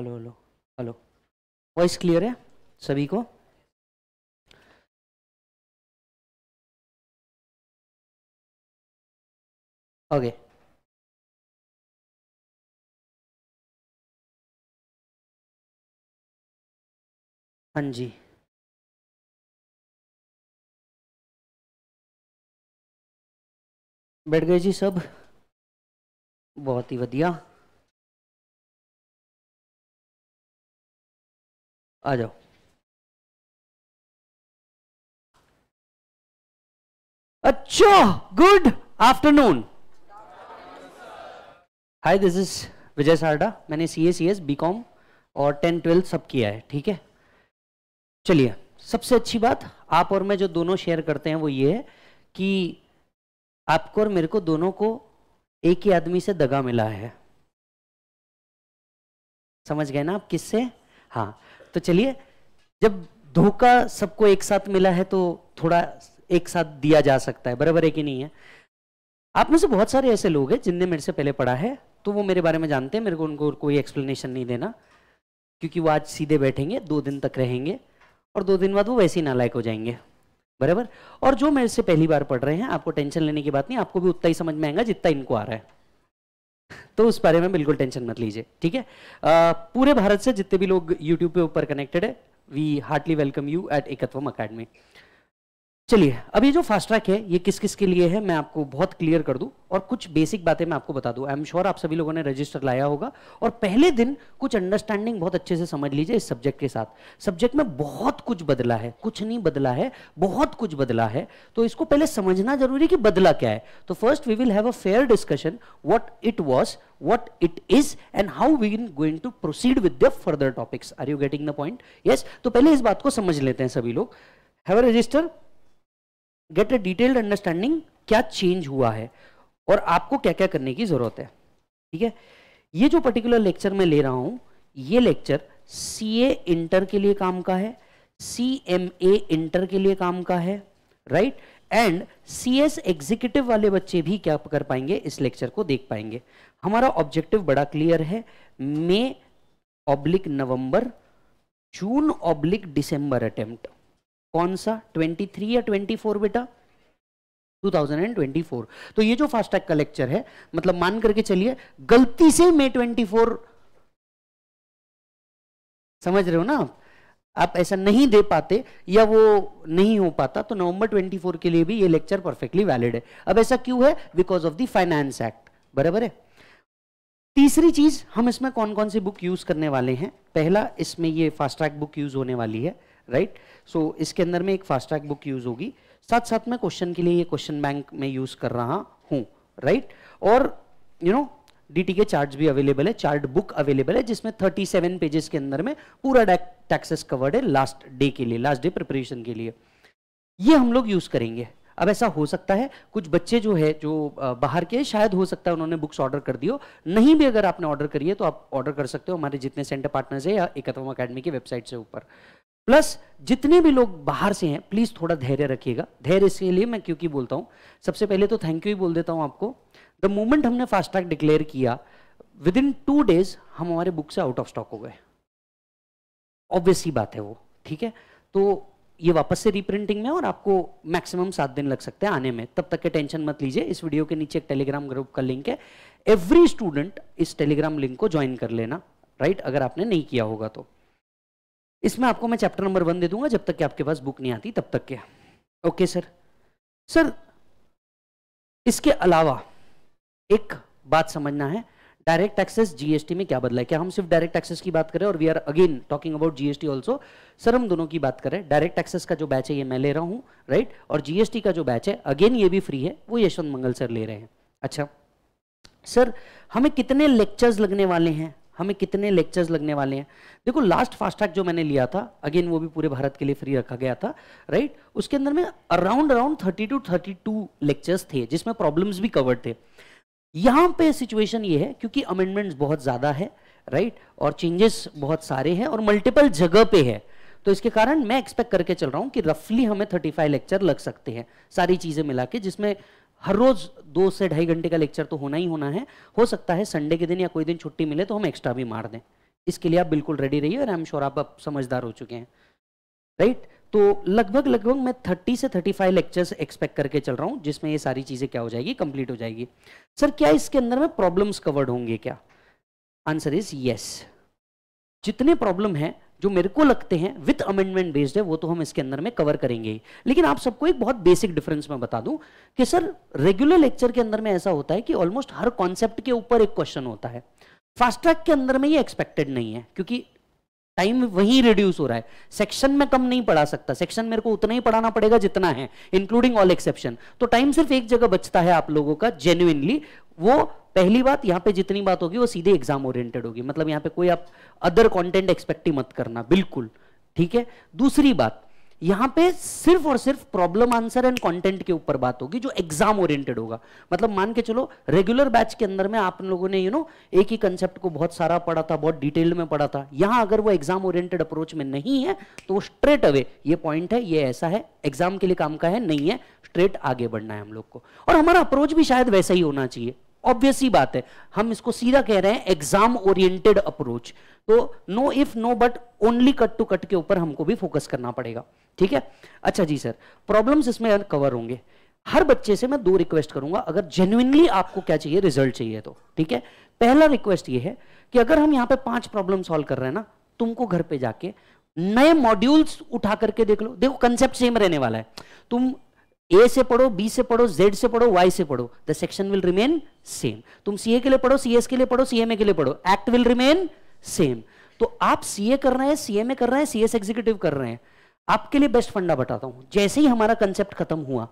Hello hello hello. Voice clear है सभी को? ओके हाँ जी। बैठ गए जी सब? बहुत ही बढ़िया। आ जाओ। अच्छा good afternoon hi this is Vijay Sarda मैंने C A C S B com और टेन ट्वेल्थ सब किया है, ठीक है? चलिए, सबसे अच्छी बात, आप और मैं जो दोनों शेयर करते हैं वो ये है कि आपको और मेरे को दोनों को एक ही आदमी से दगा मिला है। समझ गए ना आप किससे? हाँ तो चलिए, जब धोखा सबको एक साथ मिला है तो थोड़ा एक साथ दिया जा सकता है, बराबर है कि नहीं है? आप में से बहुत सारे ऐसे लोग हैं जिनने मेरे से पहले पढ़ा है तो वो मेरे बारे में जानते हैं, मेरे को उनको कोई एक्सप्लेनेशन नहीं देना, क्योंकि वो आज सीधे बैठेंगे, दो दिन तक रहेंगे, और दो दिन बाद वो वैसे ही नालायक हो जाएँगे, बराबर? और जो मेरे से पहली बार पढ़ रहे हैं, आपको टेंशन लेने की बात नहीं, आपको भी उतना ही समझ में आएगा जितना इनको आ रहा है। तो उस बारे में बिल्कुल टेंशन मत लीजिए, ठीक है? पूरे भारत से जितने भी लोग यूट्यूब पे ऊपर कनेक्टेड है we heartly welcome you at Ekatvam academy चलिए, अब ये जो फास्ट ट्रैक है, ये किस किस के लिए है, मैं आपको बहुत क्लियर कर दूँ और कुछ बेसिक बातें मैं आपको बता दूँ। आई एम श्योर आप सभी लोगों ने रजिस्टर लाया होगा और पहले दिन कुछ अंडरस्टैंडिंग बहुत अच्छे से समझ लीजिए इस सब्जेक्ट के साथ। सब्जेक्ट में बहुत कुछ बदला है, कुछ नहीं बदला है, बहुत कुछ बदला है। तो इसको पहले समझना ज़रूरी कि बदला क्या है। तो first we will have a fair discussion what it was what it is and how we are going to proceed with the further topics. Are you getting the point? Yes? तो पहले इस बात को समझ लेते हैं सभी लोग। Have a register get a detailed understanding क्या चेंज हुआ है और आपको क्या क्या करने की ज़रूरत है। ठीक है? ये जो पर्टिकुलर लेक्चर मैं ले रहा हूँ, ये लेक्चर सी ए इंटर के लिए काम का है सी एम ए इंटर के लिए काम का है right and C S executive वाले बच्चे भी क्या कर पाएँगे? इस लेक्चर को देख पाएँगे। हमारा ऑब्जेक्टिव बड़ा क्लियर है। May oblique November June oblique December attempt कौन सा? 23 या 24 बेटा? 2024 तो ये जो फास्ट टैग का लेक्चर है मतलब मान करके चलिए, गलती से मे 24 समझ रहे हो ना? आप आप ऐसा नहीं दे पाते या वो नहीं हो पाता तो नवंबर 24 के लिए भी ये लेक्चर परफेक्टली वैलिड है। अब ऐसा क्यों है? Because of the finance act बराबर है? तीसरी चीज़, हम इसमें कौन कौन सी बुक यूज़ करने वाले हैं? पहला, इसमें ये फास्ट ट्रैक बुक यूज़ होने वाली है। राइट सो इसके अंदर में एक फास्ट ट्रैक बुक यूज़ होगी। साथ साथ में क्वेश्चन के लिए ये क्वेश्चन बैंक में यूज़ कर रहा हूँ राइट और यू नो डीटी के चार्ट भी अवेलेबल है चार्ट बुक अवेलेबल है, जिसमें 37 पेजेस के अंदर में पूरा टैक्सेस कवर्ड है लास्ट डे के लिए लास्ट डे प्रिपरेशन के लिए। ये हम लोग यूज़ करेंगे। अब ऐसा हो सकता है, कुछ बच्चे जो है, जो बाहर के शायद हो सकता है उन्होंने बुक्स ऑर्डर कर दियो नहीं भी अगर आपने ऑर्डर करी है तो आप ऑर्डर कर सकते हो हमारे जितने सेंटर पार्टनर्स है या एकतम अकेडमी की वेबसाइट से ऊपर। प्लस जितने भी लोग बाहर से हैं प्लीज़ थोड़ा धैर्य रखिएगा। धैर्य इसके लिए मैं क्योंकि बोलता हूँ, सबसे पहले तो थैंक यू ही बोल देता हूँ आपको। द मोमेंट हमने फास्ट ट्रैक डिक्लेयर किया विद इन टू डेज़ हम हमारे बुक से आउट ऑफ़ स्टॉक हो गए। ऑब्वियस ही बात है वो, ठीक है? तो ये वापस से रिप्रिंटिंग में और आपको मैक्सिमम सात दिन लग सकते हैं आने में। तब तक के टेंशन मत लीजिए। इस वीडियो के नीचे एक टेलीग्राम ग्रुप का लिंक है। एवरी स्टूडेंट इस टेलीग्राम लिंक को ज्वाइन कर लेना राइट अगर आपने नहीं किया होगा तो। इसमें आपको मैं चैप्टर नंबर वन दे दूँगा, जब तक कि आपके पास बुक नहीं आती, तब तक के। ओके सर सर इसके अलावा एक बात समझना है डायरेक्ट टैक्सेस जीएसटी में क्या बदला है? क्या हम सिर्फ़ डायरेक्ट टैक्सेस की बात करें और we are again talking about GST also sir हम दोनों की बात करें डायरेक्ट टैक्सेस का जो बैच है, ये मैं ले रहा हूँ राइट और जीएसटी का जो बैच है अगेन ये भी फ्री है, वो यशवंत मंगल सर ले रहे हैं। अच्छा। सर हमें कितने लेक्चर्स लगने वाले हैं? हमें कितने लेक्चर्स लगने वाले हैं। देखो लास्ट फास्ट ट्रैक जो मैंने लिया था अगेन वो भी पूरे भारत के लिए फ्री रखा गया था राइट उसके अंदर में around around thirty two thirty two lectures थे, जिसमें प्रॉब्लम्स भी कवर्ड थे। यहाँ पे सिचुएशन ये है, क्योंकि अमेंडमेंट्स बहुत ज़्यादा है राइट और चेंजेस बहुत सारे हैं और मल्टीपल जगह पे है। तो इसके कारण मैं एक्सपेक्ट करके चल रहा हूँ कि रफली हमें 35 लेक्चर लग सकते हैं, सारी चीज़ें मिला के, जिसमें हर रोज दो से ढाई घंटे का लेक्चर तो होना ही होना है। हो सकता है संडे के दिन या कोई दिन छुट्टी मिले तो हम एक्स्ट्रा भी मार दें। इसके लिए आप बिल्कुल रेडी रहिए और आई एम श्योर आप अब समझदार हो चुके हैं। राइट तो लगभग लगभग मैं 30 से 35 लेक्चर्स एक्सपेक्ट करके चल रहा हूँ, जिसमें ये सारी चीज़ें क्या हो जाएगी कंप्लीट हो जाएगी। सर क्या इसके अंदर में प्रॉब्लम्स कवर्ड होंगे क्या? आंसर इज़ यस जितने प्रॉब्लम है जो मेरे को लगते हैं विथ अमेंडमेंट बेस्ड है, वो तो हम इसके अंदर में कवर करेंगे लेकिन आप सबको एक बहुत बेसिक डिफरेंस मैं बता दूँ कि सर रेगुलर लेक्चर के अंदर में ऐसा होता है कि ऑलमोस्ट हर कॉन्सेप्ट के ऊपर एक क्वेश्चन होता है। फास्ट ट्रैक के अंदर में ये एक्सपेक्टेड नहीं है, क्योंकि टाइम वहीं रिड्यूस हो रहा है। सेक्शन में कम नहीं पढ़ा सकता। सेक्शन मेरे को उतना ही पढ़ाना पड़ेगा जितना है इंक्लूडिंग ऑल एक्सेप्शन तो टाइम सिर्फ़ एक जगह बचता है आप लोगों का जेन्युनली वो पहली बात यहाँ पे जितनी बात होगी वो सीधे एग्ज़ाम ओरिएंटेड होगी। मतलब यहाँ पे कोई आप अदर कंटेंट एक्सपेक्ट ही मत करना, बिल्कुल। ठीक है? दूसरी बात यहाँ पे सिर्फ़ और सिर्फ़ प्रॉब्लम आंसर एंड कंटेंट के ऊपर बात होगी, जो एग्ज़ाम ओरिएंटेड होगा। मतलब मान के चलो रेगुलर बैच के अंदर में आप लोगों ने यू नो एक ही कंसेप्ट को बहुत सारा पढ़ा था, बहुत डिटेल्ड में पढ़ा था। यहाँ अगर वो एग्ज़ाम ओरिएंटेड अप्रोच में नहीं है तो स्ट्रेट अवे ये पॉइंट है, ये ऐसा है एग्ज़ाम के लिए काम का है, नहीं है स्ट्रेट आगे बढ़ना है हम लोग को। और हमारा अप्रोच भी शायद वैसा ही होना चाहिए। ऑब्वियस ही बात है, हम इसको सीधा कह रहे हैं एग्ज़ाम ओरिएंटेड अप्रोच तो no if no but only cut to cut के ऊपर हमको भी फोकस करना पड़ेगा। ठीक है? अच्छा जी सर प्रॉब्लम्स इसमें कवर होंगे। हर बच्चे से मैं दो रिक्वेस्ट करूँगा, अगर जेन्युइनली आपको क्या चाहिए रिज़ल्ट चाहिए तो। ठीक है? पहला रिक्वेस्ट ये है कि अगर हम यहाँ पे पाँच प्रॉब्लम सॉल्व कर रहे हैं ना, तुमको घर पे जाके नए मॉड्यूल्स उठा करके देख लो। देखो कंसेप्ट सेम रहने वाला है। तुम ए से पढ़ो बी से पढ़ो जेड से पढ़ो वाई से पढ़ो। The section will remain same तुम सीए के लिए पढ़ो सीएस के लिए पढ़ो सीएमए के लिए पढ़ो। एक्ट विल रिमेन सेम तो आप सीए कर रहे हैं सीएमए कर रहे हैं सीएस एग्जीक्यूटिव कर रहे हैं। आपके लिए बेस्ट फंडा बताता हूँ। जैसे ही हमारा कंसेप्ट खत्म हुआ,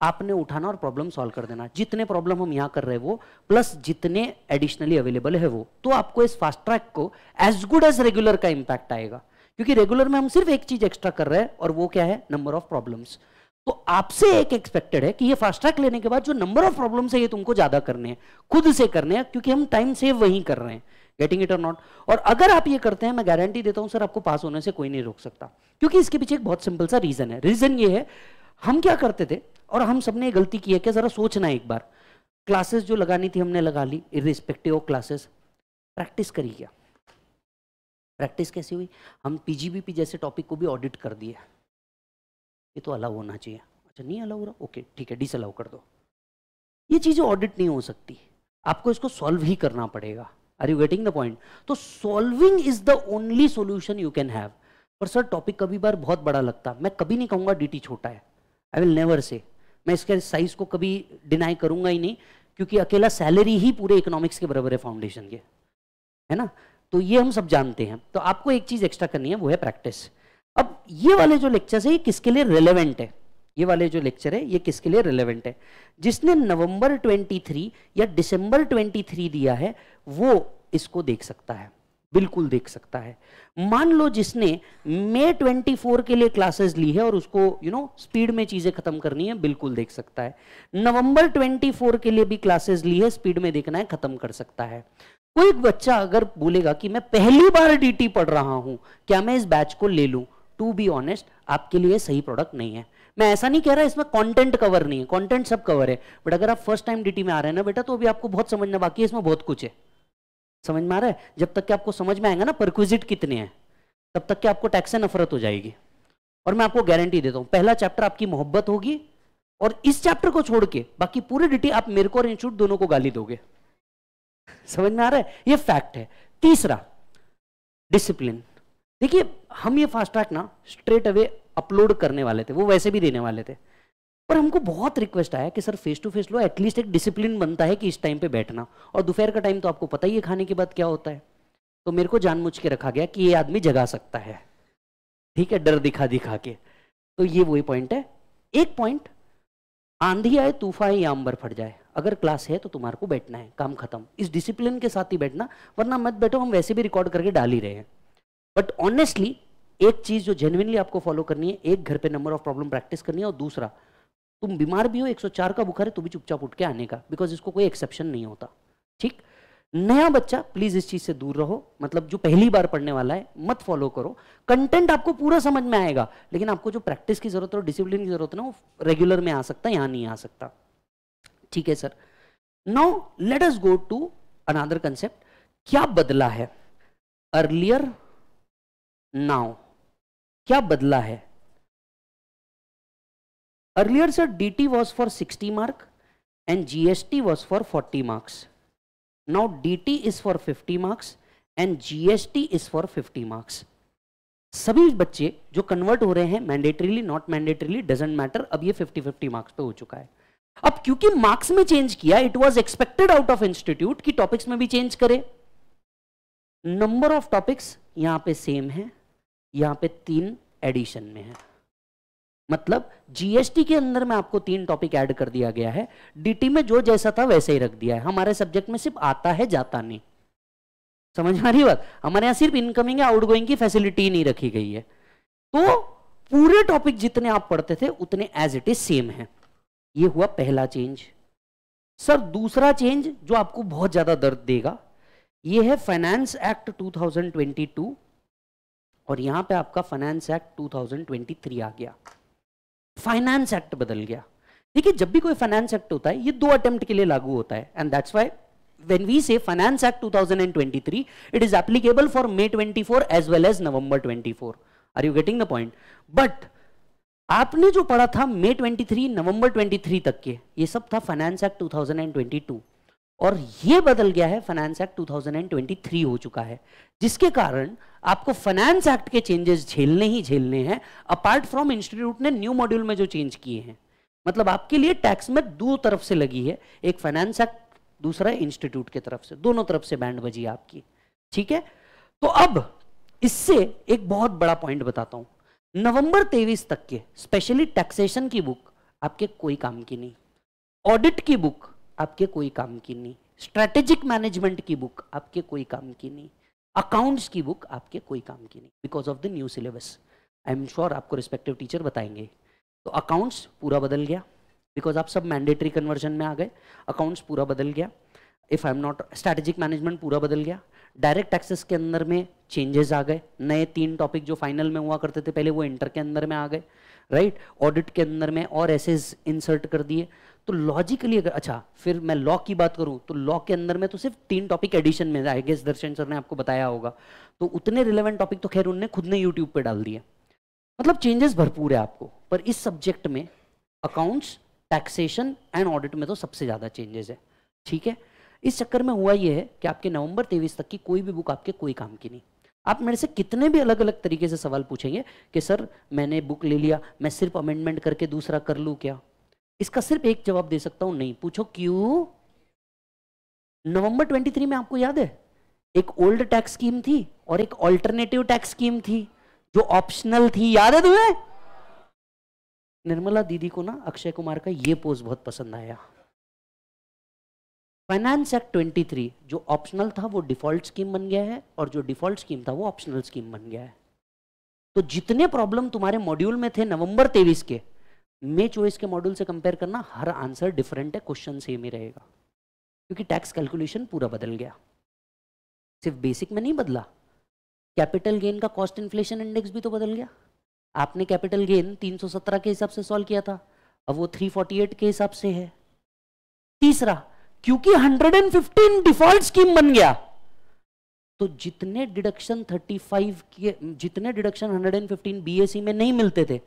आपने उठाना और प्रॉब्लम सॉल्व कर देना। जितने प्रॉब्लम हम यहाँ कर रहे हैं वो प्लस जितने एडिशनली अवेलेबल है वो। तो आपको इस फास्ट ट्रैक को एज गुड एज रेगुलर का इंपैक्ट आएगा। क्योंकि रेगुलर में हम सिर्फ़ एक चीज़ एक्स्ट्रा कर रहे हैं और वो क्या है? नंबर ऑफ़ प्रॉब्लम्स तो आपसे एक एक्सपेक्टेड है कि ये फास्ट ट्रैक लेने के बाद जो नंबर ऑफ़ प्रॉब्लम्स है ये तुमको ज़्यादा करने हैं। खुद से करने हैं, क्योंकि हम टाइम सेव वहीं कर रहे हैं। गेटिंग इट और नॉट और अगर आप ये करते हैं, मैं गारंटी देता हूँ, सर, आपको पास होने से कोई नहीं रोक सकता। क्योंकि इसके पीछे एक बहुत सिंपल सा रीजन है। रीजन ये है, हम क्या करते थे? और हम सबने गलती की है क्या जरा सोचना एक बार। क्लासेस जो लगानी थी, हमने लगा ली। इरिस्पेक्टिव ऑफ़ क्लासेस प्रैक्टिस करी क्या प्रैक्टिस कैसी हुई? हम पीजीबीपी जैसे टॉपिक को भी ऑडिट कर दिए। ये तो अलाउ होना चाहिए। अच्छा नहीं अलाउ हो रहा? ओके ठीक है डिस अलाउ कर दो। ये चीज़ें ऑडिट नहीं हो सकती। आपको इसको सॉल्व ही करना पड़ेगा। Are you getting the point तो solving is the only solution you can have पर सर टॉपिक कभी बार बहुत बड़ा लगता। मैं कभी नहीं कहूँगा डी छोटा है। आई विल नेवर से मैं इसके साइज़ को कभी डिनाई करूँगा ही नहीं, क्योंकि अकेला सैलरी ही पूरे इकोनॉमिक्स के बराबर है फाउंडेशन के। है ना? तो ये हम सब जानते हैं। तो आपको एक चीज़ एक्स्ट्रा करनी है, वो है प्रैक्टिस अब ये वाले जो लेक्चर है, ये किसके लिए रिलेवेंट है? ये वाले जो लेक्चर है, ये किसके लिए रिलेवेंट है? जिसने नवंबर 23 या दिसंबर 23 दिया है, वो इसको देख सकता है, बिल्कुल देख सकता है। मान लो जिसने मई 24 के लिए क्लासेस ली है और उसको यू नो स्पीड में चीज़ें खत्म करनी है, बिल्कुल देख सकता है। नवंबर 24 के लिए भी क्लासेस ली है स्पीड में देखना है, खत्म कर सकता है। कोई बच्चा अगर बोलेगा कि मैं पहली बार डीटी पढ़ रहा हूँ, क्या मैं इस बैच को ले लूँ? टू बी ऑनेस्ट आपके लिए सही प्रोडक्ट नहीं है। मैं ऐसा नहीं कह रहा इसमें कंटेंट कवर नहीं है कंटेंट सब कवर है। बट अगर आप फ़र्स्ट टाइम डीटी में आ रहे हैं ना बेटा तो अभी आपको बहुत समझना बाकी है, इसमें बहुत कुछ है। समझ में आ रहा है? जब तक कि आपको समझ में आएगा ना परक्विजिट कितने हैं, तब तक कि आपको टैक्स से नफरत हो जाएगी। और मैं आपको गारंटी देता हूँ, पहला चैप्टर आपकी मोहब्बत होगी, और इस चैप्टर को छोड़ के बाकी पूरी डिटी आप मेरे को और इंस्टीट्यूट दोनों को गाली दोगे। समझ में आ रहा है? ये फैक्ट है। तीसरा डिसिप्लिन देखिए, हम ये फास्ट ट्रैक ना स्ट्रेट अवे अपलोड करने वाले थे, वो वैसे भी देने वाले थे। पर हमको बहुत रिक्वेस्ट आया कि, सर फेस टू फेस लो एटलीस्ट एक डिसिप्लिन बनता है कि इस टाइम पे बैठना। और दोपहर का टाइम तो आपको पता ही है खाने के बाद क्या होता है। तो मेरे को जानबूझ के रखा गया कि ये आदमी जगा सकता है। ठीक है, डर दिखा दिखा के। तो ये वही पॉइंट है। एक पॉइंट आंधी आए, तूफ़ान या अंबर फट जाए। अगर क्लास है तो तुम्हारे को बैठना है, काम खत्म। इस डिसिप्लिन के साथ ही बैठना, वरना मत बैठो, हम वैसे भी रिकॉर्ड करके डाल ही रहे हैं। बट ऑनेस्टली एक चीज़ जो जेनुइनली आपको फॉलो करनी है, एक घर पे नंबर ऑफ़ प्रॉब्लम प्रैक्टिस करनी है और दूसरा, तुम बीमार भी हो 104 का बुखार है तो भी चुपचाप उठ के आने का बिकॉज़ इसको कोई एक्सेप्शन नहीं होता, ठीक? नया बच्चा प्लीज़ इस चीज़ से दूर रहो मतलब जो पहली बार पढ़ने वाला है, मत फॉलो करो। कंटेंट आपको पूरा समझ में आएगा, लेकिन आपको जो प्रैक्टिस की ज़रूरत है और डिसिप्लिन की ज़रूरत है ना, वो रेगुलर में आ सकता है, यहाँ नहीं आ सकता। ठीक है sir now let us go to another concept क्या बदला है? अर्लियर नाउ क्या बदला है? Earlier sir dt was for 60 mark and gst was for 40 marks. Now dt is for 50 marks and gst is for 50 marks सभी बच्चे जो convert हो रहे हैं mandatorily not mandatorily doesn't matter अब ये 50 50 मार्क्स पे हो चुका है। अब क्योंकि मार्क्स में चेंज किया it was expected out of institute की टॉपिक्स में भी चेंज करे। नंबर ऑफ़ टॉपिक्स यहाँ पे सेम है। यहाँ पे तीन एडिशन में है। मतलब जीएसटी के अंदर में आपको तीन टॉपिक ऐड कर दिया गया है। डीटी में जो जैसा था वैसे ही रख दिया है। हमारे सब्जेक्ट में सिर्फ़ आता है, जाता नहीं। समझ में आ रही बात? हमारे यहाँ सिर्फ़ इनकमिंग या आउटगोइंग की फैसिलिटी नहीं रखी गई है। तो पूरे टॉपिक जितने आप पढ़ते थे, उतने एज इट इज़ सेम है। ये हुआ पहला चेंज सर, दूसरा चेंज जो आपको बहुत ज़्यादा दर्द देगा, ये है फाइनेंस एक्ट 2022 और यहाँ पे आपका फाइनेंस एक्ट 2023 आ गया। फाइनेंस एक्ट बदल गया। देखिए, जब भी कोई फाइनेंस एक्ट होता है, ये दो अटेम्प्ट के लिए लागू होता है। And that's why when we say finance act 2023 it is applicable for may 24 as well as november 24 are you getting the point? But आपने जो पढ़ा था मई 23 नवंबर 23 तक के, ये सब था फाइनेंस एक्ट 2022 और ये बदल गया है फाइनेंस एक्ट 2023 हो चुका है, जिसके कारण आपको फाइनेंस एक्ट के चेंजेस झेलने ही झेलने हैं अपार्ट फ्रॉम इंस्टीट्यूट ने न्यू मॉड्यूल में जो चेंज किए हैं। मतलब आपके लिए टैक्स में दो तरफ़ से लगी है, एक फाइनेंस एक्ट दूसरा इंस्टीट्यूट की तरफ़ से, दोनों तरफ़ से बैंड बजी आपकी, ठीक है? तो अब इससे एक बहुत बड़ा पॉइंट बताता हूँ। नवंबर तेईस तक के स्पेशली टैक्सेशन की बुक आपके कोई काम की नहीं। ऑडिट की बुक आपके कोई काम की नहीं। स्ट्रेटेजिक मैनेजमेंट की बुक आपके कोई काम की नहीं। अकाउंट्स की बुक आपके कोई काम की नहीं because of the new syllabus I am sure आपको रिस्पेक्टिव टीचर बताएँगे। तो अकाउंट्स पूरा बदल गया बिकॉज़ आप सब मैंडेटरी कन्वर्जन में आ गए। अकाउंट्स पूरा बदल गया। If I am not strategic management पूरा बदल गया। डायरेक्ट टैक्सेस के अंदर में चेंजेस आ गए। नए तीन टॉपिक जो फाइनल में हुआ करते थे, पहले वो इंटर के अंदर में आ गए। Right right? ऑडिट के अंदर में और ऐसे इंसर्ट कर दिए। तो लॉजिकली अगर अच्छा फिर मैं लॉ की बात करूँ तो लॉ के अंदर में तो सिर्फ़ तीन टॉपिक एडिशन में आई गेस दर्शन सर ने आपको बताया होगा। तो उतने रिलेवेंट टॉपिक तो खैर उनने खुद ने यूट्यूब पे डाल दिए। मतलब चेंजेस भरपूर है आपको, पर इस सब्जेक्ट में अकाउंट्स टैक्सेशन एंड ऑडिट में तो सबसे ज़्यादा चेंजेस है। ठीक है? इस चक्कर में हुआ ये है कि आपके नवंबर तेईस तक की कोई भी बुक आपके कोई काम की नहीं। आप मेरे से कितने भी अलग अलग तरीके से सवाल पूछेंगे कि, सर, मैंने बुक ले लिया, मैं सिर्फ़ अमेंडमेंट करके दूसरा कर लूँ क्या? इसका सिर्फ़ एक जवाब दे सकता हूँ, नहीं, पूछो क्यों? नवंबर 23 में आपको याद है? एक ओल्ड टैक्स स्कीम थी और एक ऑल्टरनेटिव टैक्स स्कीम थी, जो ऑप्शनल थी। याद है तुम्हें? निर्मला दीदी को ना अक्षय कुमार का ये पोज बहुत पसंद आया। फाइनेंस एक्ट 23 जो ऑप्शनल था, वो डिफ़ॉल्ट स्कीम बन गया है और जो डिफ़ॉल्ट स्कीम था, वो ऑप्शनल स्कीम बन गया है। तो जितने प्रॉब्लम तुम्हारे मॉड्यूल में थे नवंबर तेईस के मे चॉइस के मॉड्यूल से कंपेयर करना, हर आंसर डिफरेंट है क्वेश्चन सेम ही रहेगा। क्योंकि टैक्स कैलकुलेशन पूरा बदल गया। सिर्फ़ बेसिक में नहीं बदला। कैपिटल गेन का कॉस्ट इन्फ्लेशन इंडेक्स भी तो बदल गया। आपने कैपिटल गेन 317 के हिसाब से सॉल्व किया था। अब वो 348 के हिसाब से है। तीसरा, क्योंकि 115 डिफ़ॉल्ट स्कीम बन गया तो जितने डिडक्शन 35 के, जितने डिडक्शन 115 बीएससी में नहीं मिलते थे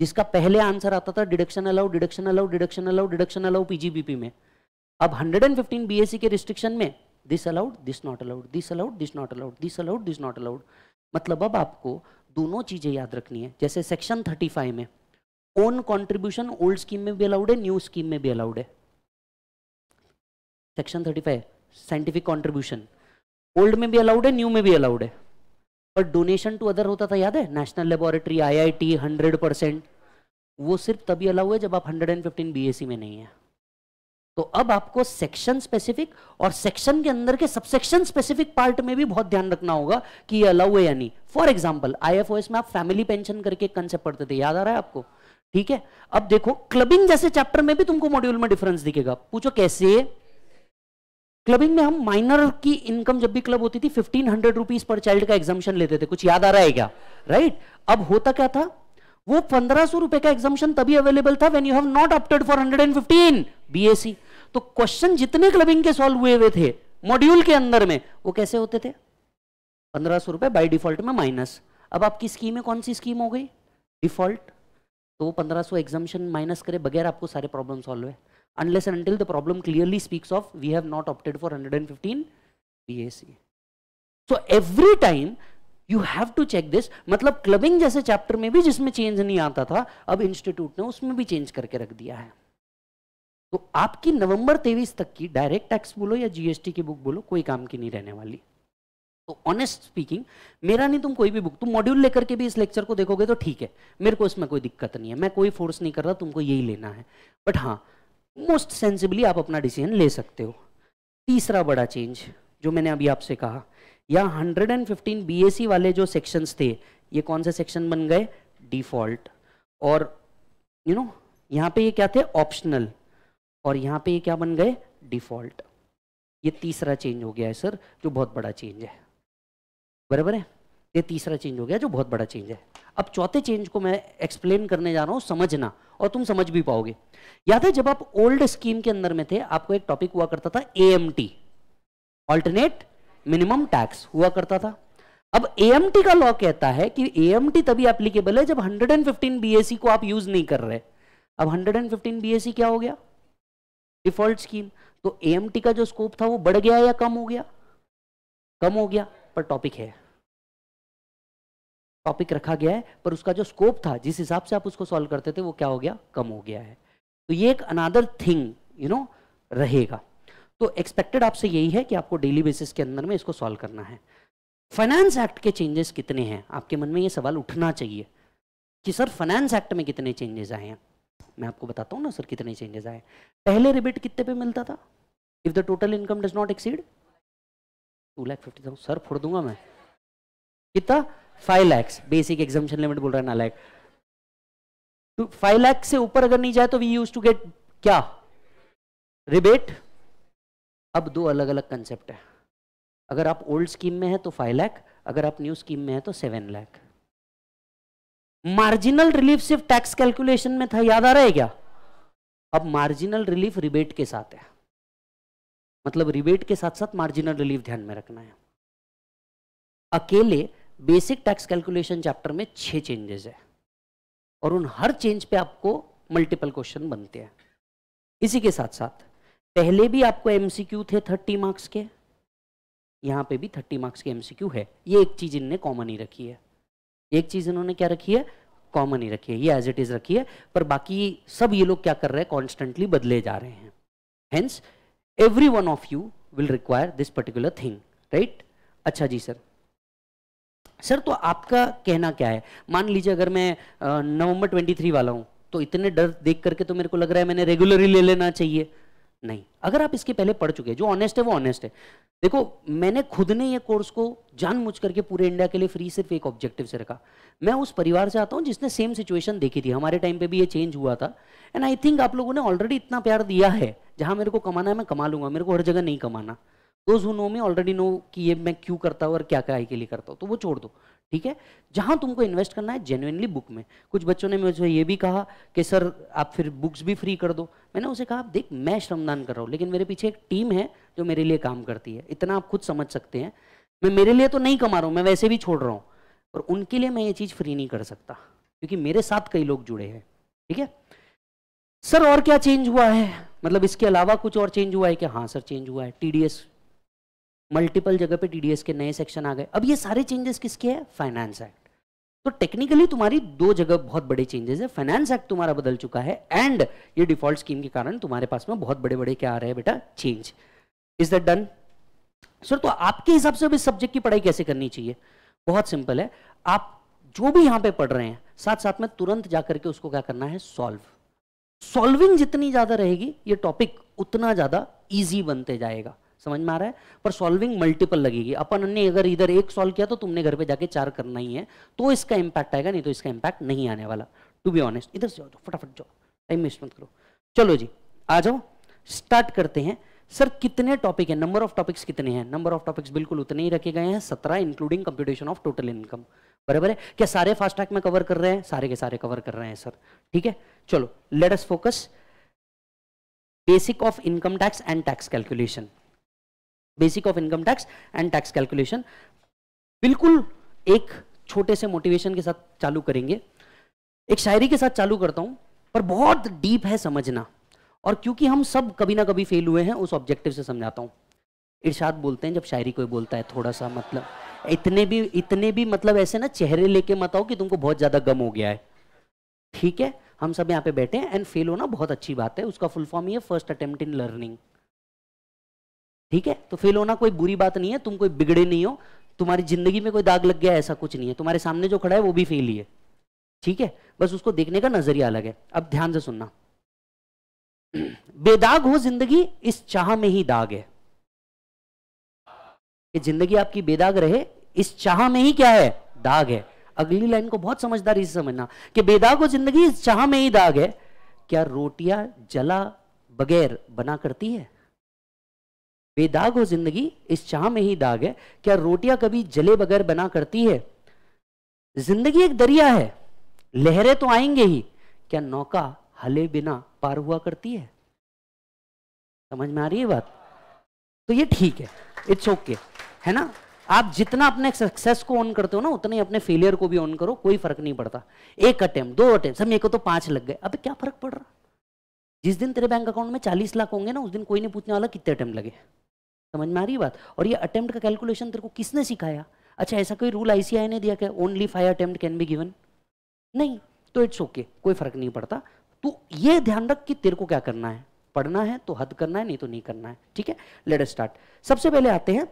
जिसका पहले आंसर आता था deduction allow deduction allow deduction allow deduction allow PGBP में। अब 115 बीएससी के रिस्ट्रिक्शन में this allowed this not allowed this allowed this not allowed this allowed this not allowed मतलब अब आपको दोनों चीज़ें याद रखनी है, जैसे सेक्शन 35 में ओन कॉन्ट्रीब्यूशन ओल्ड स्कीम में भी अलाउड है न्यू स्कीम में भी अलाउड है। सेक्शन 35 साइंटिफिक कॉन्ट्रीब्यूशन ओल्ड में भी अलाउड है न्यू में भी अलाउड है। पर डोनेशन टू अदर होता था, याद है? नेशनल लेबोरेटरी आईआईटी 100 परसेंट वो सिर्फ़ तभी अलाउ है जब आप 115 बीएससी में नहीं है। तो अब आपको सेक्शन स्पेसिफिक और सेक्शन के अंदर के सबसेक्शन स्पेसिफिक पार्ट में भी बहुत ध्यान रखना होगा कि ये अलाउ है या नहीं। फॉर एग्ज़ाम्पल आईएफओएस में आप फैमिली पेंशन करके कंसेप्ट पढ़ते थे, याद आ रहा है आपको? ठीक है? अब देखो क्लबिंग जैसे चैप्टर में भी तुमको मॉड्यूल में डिफरेंस दिखेगा। पूछो कैसे? क्लबिंग में हम माइनर की इनकम जब भी क्लब होती थी फिफ्टीन हंड्रेड रुपीज़ पर चाइल्ड का एग्जामेशन लेते थे। कुछ याद आ रहा है क्या? राइट अब होता क्या था? वो पंद्रह सौ रुपए का एग्जामेशन तभी अवेलेबल था when you have not opted for 115 BSC तो क्वेश्चन जितने क्लबिंग के सॉल्व हुए हुए थे मॉड्यूल के अंदर में, वो कैसे होते थे? पंद्रह सौ रुपए बाई डिफ़ॉल्ट में माइनस अब आपकी स्कीम है कौन सी स्कीम हो गई? डिफ़ॉल्ट तो वो पंद्रह सौ एग्जामेशन माइनस करे बगैर आपको सारे प्रॉब्लम सॉल्व है unless and until the problem clearly speaks of, we have not opted for 115 BAC. So, every time you have to check this मतलब क्लबिंग जैसे चैप्टर में भी जिसमें चेंज नहीं आता था, अब इंस्टीट्यूट ने उसमें भी चेंज करके रख दिया है। तो आपकी नवंबर तेईस तक की डायरेक्ट टैक्स बोलो या जीएसटी की बुक बोलो, कोई काम की नहीं रहने वाली। तो ऑनेस्ट स्पीकिंग मेरा नहीं तुम कोई भी बुक तुम मॉड्यूल लेकर के भी इस लेक्चर को देखोगे तो ठीक है, मेरे को इसमें कोई दिक्कत नहीं है, मैं कोई फोर्स नहीं कर रहा, तुमको यही लेना है। बट हाँ मोस्ट सेंसिबली आप अपना डिसीज़न ले सकते हो। तीसरा बड़ा चेंज जो मैंने अभी आपसे कहा या 115 बीएससी वाले जो सेक्शंस थे, ये कौन से सेक्शन बन गए? डिफ़ॉल्ट और यू नो यहाँ पे ये क्या थे? ऑप्शनल और यहाँ पे ये क्या बन गए? डिफ़ॉल्ट ये तीसरा चेंज हो गया है सर जो बहुत बड़ा चेंज है। बराबर है? ये तीसरा चेंज हो गया, जो बहुत बड़ा चेंज है। अब चौथे चेंज को मैं एक्सप्लेन करने जा रहा हूँ, समझना, और तुम समझ भी पाओगे। याद है, जब आप ओल्ड स्कीम के अंदर में थे, आपको एक टॉपिक हुआ करता था A M T alternate minimum tax हुआ करता था। अब एएमटी का लॉ कहता है कि एएमटी तभी एप्लीकेबल है जब 115 बीएससी को आप यूज़ नहीं कर रहे। अब 115 बीएससी क्या हो गया? डिफ़ॉल्ट स्कीम तो एएमटी का जो स्कोप था, वो बढ़ गया या कम हो गया? कम हो गया, पर टॉपिक है। टॉपिक रखा गया है, पर उसका जो स्कोप था, जिस हिसाब से आप उसको सॉल्व करते थे, वो क्या हो गया? कम हो गया है। तो ये एक अनादर थिंग यू नो रहेगा। तो एक्सपेक्टेड आपसे यही है कि आपको डेली बेसिस के अंदर में इसको सॉल्व करना है। फाइनेंस एक्ट के चेंजेस कितने हैं? आपके मन में ये सवाल उठना चाहिए कि, सर फाइनेंस एक्ट में कितने चेंजेस आए हैं? मैं आपको बताता हूँ ना, सर, कितने चेंजेस आए पहले रिबेट कितने पे मिलता था? If the total income does not exceed two lakh fifty thousand sir, फोड़ दूँगा मैं। कितना? Five lakhs basic exemption limit बोल रहा ना लैख फाइव लैख से ऊपर अगर नहीं जाए तो वी यूज़ टू गेट क्या? रिबेट अब दो अलग अलग कंसेप्ट है। अगर आप ओल्ड स्कीम में है तो फाइव लैख अगर आप न्यू स्कीम में है तो सेवन लैख मार्जिनल रिलीफ सिर्फ़ टैक्स कैलकुलेशन में था, याद आ रहा है क्या? अब मार्जिनल रिलीफ रिबेट के साथ है। मतलब रिबेट के साथ साथ मार्जिनल रिलीफ ध्यान में रखना है। अकेले बेसिक टैक्स कैलकुलेशन चैप्टर में छह चेंजेस है। और उन हर चेंज पे आपको मल्टीपल क्वेश्चन बनते हैं। इसी के साथ साथ, पहले भी आपको एमसीक्यू थे थर्टी मार्क्स के। यहाँ पे भी थर्टी मार्क्स के एमसीक्यू है। ये एक चीज़ इनने कॉमन ही रखी है। एक चीज़ इन्होंने क्या रखी है? कॉमन ही रखी है। ये एज इट इज़ रखी है। पर बाकी सब ये लोग क्या कर रहे हैं? कॉन्स्टेंटली बदले जा रहे हैं। Hence every one of you will require this particular thing right अच्छा जी सर सर तो आपका कहना क्या है? मान लीजिए अगर मैं नवंबर ट्वेंटी थ्री वाला हूँ तो इतने डर देख करके तो मेरे को लग रहा है मैंने रेगुलरली ले लेना चाहिए। नहीं, अगर आप इसके पहले पढ़ चुके हैं, जो ऑनेस्ट है वो ऑनेस्ट है। देखो, मैंने खुद ने ये कोर्स को जान मुझ करके पूरे इंडिया के लिए फ्री सिर्फ़ एक ऑब्जेक्टिव से रखा। मैं उस परिवार से आता हूँ जिसने सेम सिचुएशन देखी थी। हमारे टाइम पे भी ये चेंज हुआ था। एंड आई थिंक आप लोगों ने ऑलरेडी इतना प्यार दिया है, जहाँ मेरे को कमाना है, मैं कमा लूँगा, मेरे को हर जगह नहीं कमाना। दोज नो में ऑलरेडी नो कि ये मैं क्यों करता हूँ और क्या क्या के लिए करता हूँ तो वो छोड़ दो, ठीक है? जहाँ तुमको इन्वेस्ट करना है जेन्युइनली बुक में। कुछ बच्चों ने मुझे ये भी कहा कि, सर, आप फिर बुक्स भी फ्री कर दो। मैंने उसे कहा देख, मैं श्रमदान कर रहा हूँ, लेकिन मेरे पीछे एक टीम है जो मेरे लिए काम करती है। इतना आप खुद समझ सकते हैं। मैं मेरे लिए तो नहीं कमा रहा हूँ, मैं वैसे भी छोड़ रहा हूँ और उनके लिए मैं ये चीज़ फ्री नहीं कर सकता, क्योंकि मेरे साथ कई लोग जुड़े हैं, ठीक है? सर, और क्या चेंज हुआ है? मतलब इसके अलावा कुछ और चेंज हुआ है कि हाँ सर चेंज हुआ है। टीडीएस मल्टीपल जगह पे टीडीएस के नए सेक्शन आ गए। अब ये सारे चेंजेस किसके हैं? फाइनेंस एक्ट तो टेक्निकली तुम्हारी दो जगह बहुत बड़े चेंजेस है। फाइनेंस एक्ट तुम्हारा बदल चुका है एंड ये डिफ़ॉल्ट स्कीम के कारण तुम्हारे पास में बहुत बड़े बड़े क्या आ रहे हैं बेटा? Change is that done sir तो आपके हिसाब से अब इस सब्जेक्ट की पढ़ाई कैसे करनी चाहिए? बहुत सिंपल है। आप जो भी यहाँ पे पढ़ रहे हैं साथ साथ में तुरंत जाकर के उसको क्या करना है? सॉल्व सॉल्विंग जितनी ज़्यादा रहेगी, ये टॉपिक उतना ज़्यादा इजी बनते जाएगा। समझ में आ रहा है? पर सॉल्विंग मल्टीपल लगेगी। अपन ने अगर इधर एक सॉल्व किया तो तुमने घर पे जाके चार करना ही है। तो इसका इंपैक्ट आएगा, नहीं तो इसका इंपैक्ट नहीं आने वाला। टू बी ऑनेस्ट इधर से जाओ फटाफट जाओ। टाइम वेस्ट मत करो। चलो जी, आ जाओ। स्टार्ट करते हैं। सर कितने टॉपिक है? नंबर ऑफ़ टॉपिक्स कितने हैं? नंबर ऑफ़ टॉपिक्स बिल्कुल उतने ही रखे गए हैं, सत्रह including computation of total income बराबर है? क्या सारे फास्ट ट्रैक में कवर कर रहे हैं? सारे के सारे कवर कर रहे हैं सर ठीक है? चलो let us focus basic of income tax and tax calculation basic of income tax and tax calculation बिल्कुल एक छोटे से मोटिवेशन के साथ चालू करेंगे। एक शायरी के साथ चालू करता हूँ, पर बहुत डीप है समझना। और क्योंकि हम सब कभी ना कभी फेल हुए हैं, उस ऑब्जेक्टिव से समझाता हूँ। इर्शाद बोलते हैं, जब शायरी कोई बोलता है, थोड़ा सा मतलब इतने भी इतने भी मतलब ऐसे ना चेहरे लेके मत आओ कि तुमको बहुत ज़्यादा गम हो गया है। ठीक है? हम सब यहाँ पे बैठे हैं एंड फेल होना बहुत अच्छी बात है, उसका फुल फॉर्म है फ़र्स्ट अटेम्प्ट इन लर्निंग ठीक है? तो फेल होना कोई बुरी बात नहीं है, तुम कोई बिगड़े नहीं हो। तुम्हारी ज़िंदगी में कोई दाग लग गया ऐसा कुछ नहीं है। तुम्हारे सामने जो खड़ा है, वो भी फेल ही है। ठीक है? बस उसको देखने का नज़रिया अलग है। अब ध्यान से सुनना। बेदाग हो ज़िंदगी, इस चाह में ही दाग है। कि ज़िंदगी आपकी बेदाग रहे, इस चाह में ही क्या है? दाग है। अगली लाइन को बहुत समझदारी से समझना। कि बेदाग हो ज़िंदगी, इस चाह में ही दाग है। क्या रोटियाँ जला बगैर बना करती है? बेदाग हो ज़िंदगी, इस चाह में ही दाग है। क्या रोटियाँ कभी जले बगैर बना करती है? ज़िंदगी एक दरिया है, लहरें तो आएँगे ही। क्या नौका हले बिना पार हुआ करती है? समझ में आ रही है बात? तो ये ठीक है इट्स ओके okay. है ना? आप जितना अपने सक्सेस को ऑन करते हो ना, उतने अपने फेलियर को भी ऑन करो, कोई फ़र्क नहीं पड़ता। एक अटेम्प्ट दो अटेम्प्ट सब मेरे को तो पाँच लग गए। अब क्या फ़र्क पड़ रहा? जिस दिन तेरे बैंक अकाउंट में चालीस लाख होंगे ना, उस दिन कोई नहीं पूछने वाला कितने अटेम्प्ट लगे। समझ में आ रही बात? और ये अटेम्प्ट का कैलकुलेशन तेरे को किसने सिखाया? अच्छा ऐसा कोई रूल आईसीआई ने दिया क्या only five attempt can be given नहीं तो इट्स ओके कोई फ़र्क नहीं पड़ता। तो ये ध्यान रख कि तेरे को क्या करना है। पढ़ना है तो हद करना है, नहीं तो नहीं करना है। ठीक है? लेट स्टार्ट सबसे पहले आते हैं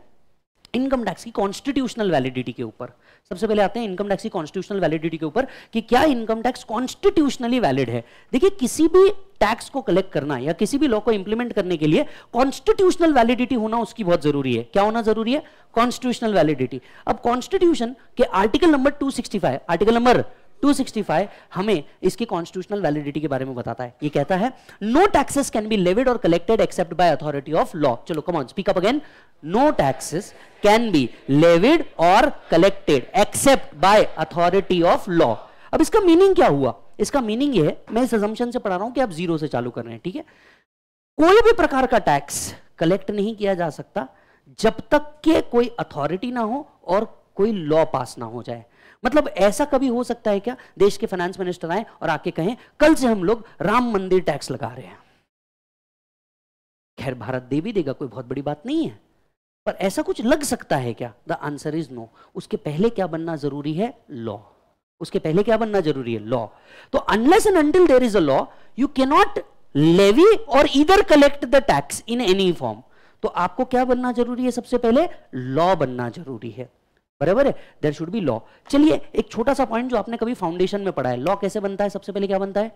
इनकम टैक्स की कॉन्स्टिट्यूशनल वैलिडिटी के ऊपर। सबसे पहले आते हैं इनकम टैक्स की कॉन्स्टिट्यूशनल वैलिडिटी के ऊपर कि क्या इनकम टैक्स कॉन्स्टिट्यूशनली वैलिड है। देखिए, किसी भी टैक्स को कलेक्ट करना या किसी भी लॉ को इंप्लीमेंट करने के लिए कॉन्स्टिट्यूशनल वैलिडिटी होना उसकी बहुत ज़रूरी है। क्या होना ज़रूरी है? कॉन्स्टिट्यूशनल वैलिडिटी अब कॉन्स्टिट्यूशन के आर्टिकल नंबर 265 आर्टिकल नंबर 265 हमें इसकी कॉन्स्टिट्यूशनल वैलिडिटी के बारे में बताता है। ये कहता है no taxes can be levied or collected except by authority of law चलो come on speak up again no taxes can be levied or collected except by authority of law अब इसका मीनिंग क्या हुआ? इसका मीनिंग ये है, मैं इस अजम्पशन से पढ़ा रहा हूँ कि आप ज़ीरो से चालू कर रहे हैं, ठीक है? कोई भी प्रकार का टैक्स कलेक्ट नहीं किया जा सकता जब तक के कोई अथॉरिटी ना हो और कोई लॉ पास ना हो जाए। मतलब ऐसा कभी हो सकता है क्या? देश के फाइनेंस मिनिस्टर आए और आके कहें, कल से हम लोग राम मंदिर टैक्स लगा रहे हैं। खैर, भारत दे भी देगा, कोई बहुत बड़ी बात नहीं है। पर ऐसा कुछ लग सकता है क्या? द आंसर इज़ नो उसके पहले क्या बनना ज़रूरी है? लॉ उसके पहले क्या बनना ज़रूरी है? लॉ तो unless and until there is a law you cannot levy or either collect the tax in any form तो आपको क्या बनना ज़रूरी है सबसे पहले? लॉ बनना ज़रूरी है। बराबर है? देर शुड बी लॉ चलिए, एक छोटा सा पॉइंट जो आपने कभी फाउंडेशन में पढ़ा है लॉ कैसे बनता है? सबसे पहले क्या बनता है?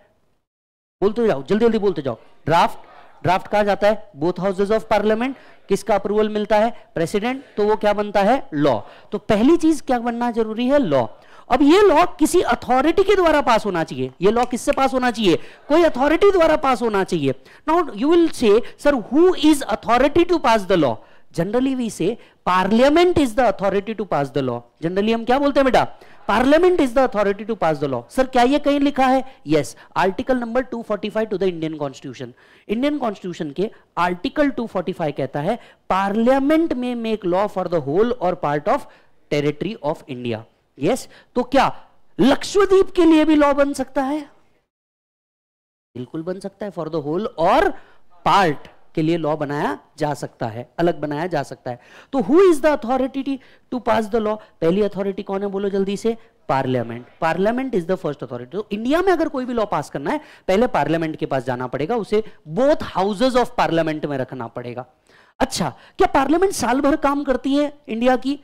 बोलते जाओ, जल्दी जल्दी बोलते जाओ। ड्राफ्ट ड्राफ्ट कहा जाता है? बोथ हाउसेज ऑफ़ पार्लियामेंट किसका अप्रूवल मिलता है? प्रेसिडेंट तो वो क्या बनता है? लॉ तो पहली चीज़ क्या बनना ज़रूरी है? लॉ अब ये लॉ किसी अथॉरिटी के द्वारा पास होना चाहिए। ये लॉ किससे पास होना चाहिए? कोई अथॉरिटी द्वारा पास होना चाहिए। Now you will say sir who is authority to pass the law generally we say parliament is the authority to pass the law generally हम क्या बोलते हैं बेटा? Parliament is the authority to pass the law sir क्या ये कहीं लिखा है? Yes article number 245 to the Indian constitution Indian constitution के आर्टिकल 245 कहता है parliament may make law for the whole or part of territory of India yes तो क्या लक्षद्वीप के लिए भी लॉ बन सकता है? बिल्कुल बन सकता है for the whole or part के लिए लॉ बनाया जा सकता है, अलग बनाया जा सकता है। तो who is the authority to pass the law पहली अथॉरिटी कौन है बोलो जल्दी से? Parliament parliament is the first authority तो इंडिया में अगर कोई भी लॉ पास करना है, पहले पार्लियामेंट के पास जाना पड़ेगा, उसे बोथ हाउसेज ऑफ़ पार्लियामेंट में रखना पड़ेगा। अच्छा क्या पार्लियामेंट साल भर काम करती है इंडिया की?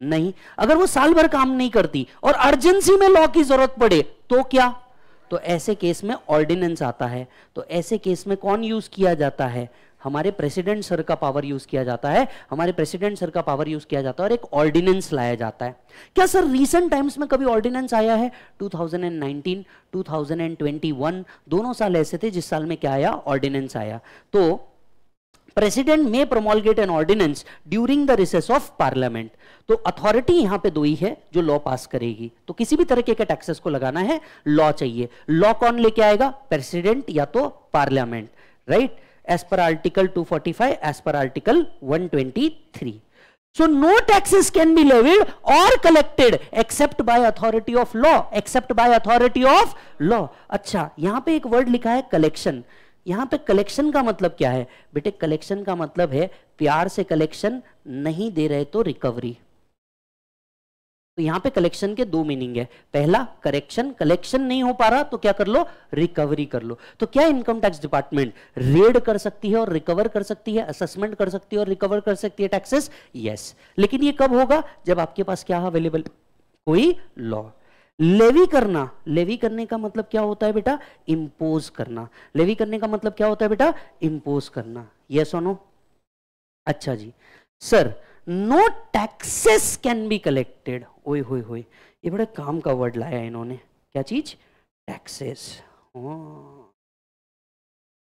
नहीं। अगर वो साल भर काम नहीं करती और अर्जेंसी में लॉ की ज़रूरत पड़े तो क्या? तो ऐसे केस में ऑर्डिनेंस आता है। तो ऐसे केस में कौन यूज़ किया जाता है? हमारे प्रेसिडेंट सर का पावर यूज़ किया जाता है, हमारे प्रेसिडेंट सर का पावर यूज़ किया जाता है और एक ऑर्डिनेंस लाया जाता है। क्या सर रीसेंट टाइम्स में कभी ऑर्डिनेंस आया है? 2019 2021 दोनों साल ऐसे थे जिस साल में क्या आया? ऑर्डिनेंस आया। तो president may promulgate an ordinance during the recess of parliament तो अथॉरिटी यहाँ पे दो ही है जो लॉ पास करेगी। तो किसी भी तरीके के टैक्सेस को लगाना है लॉ चाहिए। लॉ कौन लेके आएगा? प्रेसिडेंट या तो parliament right right? As per article 245 as per article 123 So no taxes can be levied or collected except by authority of law. Except by authority of law. अच्छा यहाँ पे एक वर्ड लिखा है कलेक्शन यहाँ पे कलेक्शन का मतलब क्या है बेटे कलेक्शन का मतलब है प्यार से कलेक्शन नहीं दे रहे तो रिकवरी तो यहाँ पे कलेक्शन के दो मीनिंग है। पहला करेक्शन कलेक्शन नहीं हो पा रहा तो क्या कर लो? रिकवरी कर लो। तो क्या इनकम टैक्स डिपार्टमेंट रेड कर सकती है और रिकवर कर सकती है? असेसमेंट कर सकती है और रिकवर कर सकती है टैक्सेस यस लेकिन ये कब होगा? जब आपके पास क्या अवेलेबल कोई लॉ लेवी करना। लेवी करने का मतलब क्या होता है बेटा? इंपोज करना। लेवी करने का मतलब क्या होता है बेटा? इंपोज करना। यस और नो अच्छा जी। Sir no taxes can be collected ओए, होए होए, ये बड़े काम का वर्ड लाया इन्होंने। क्या चीज़? टैक्सेस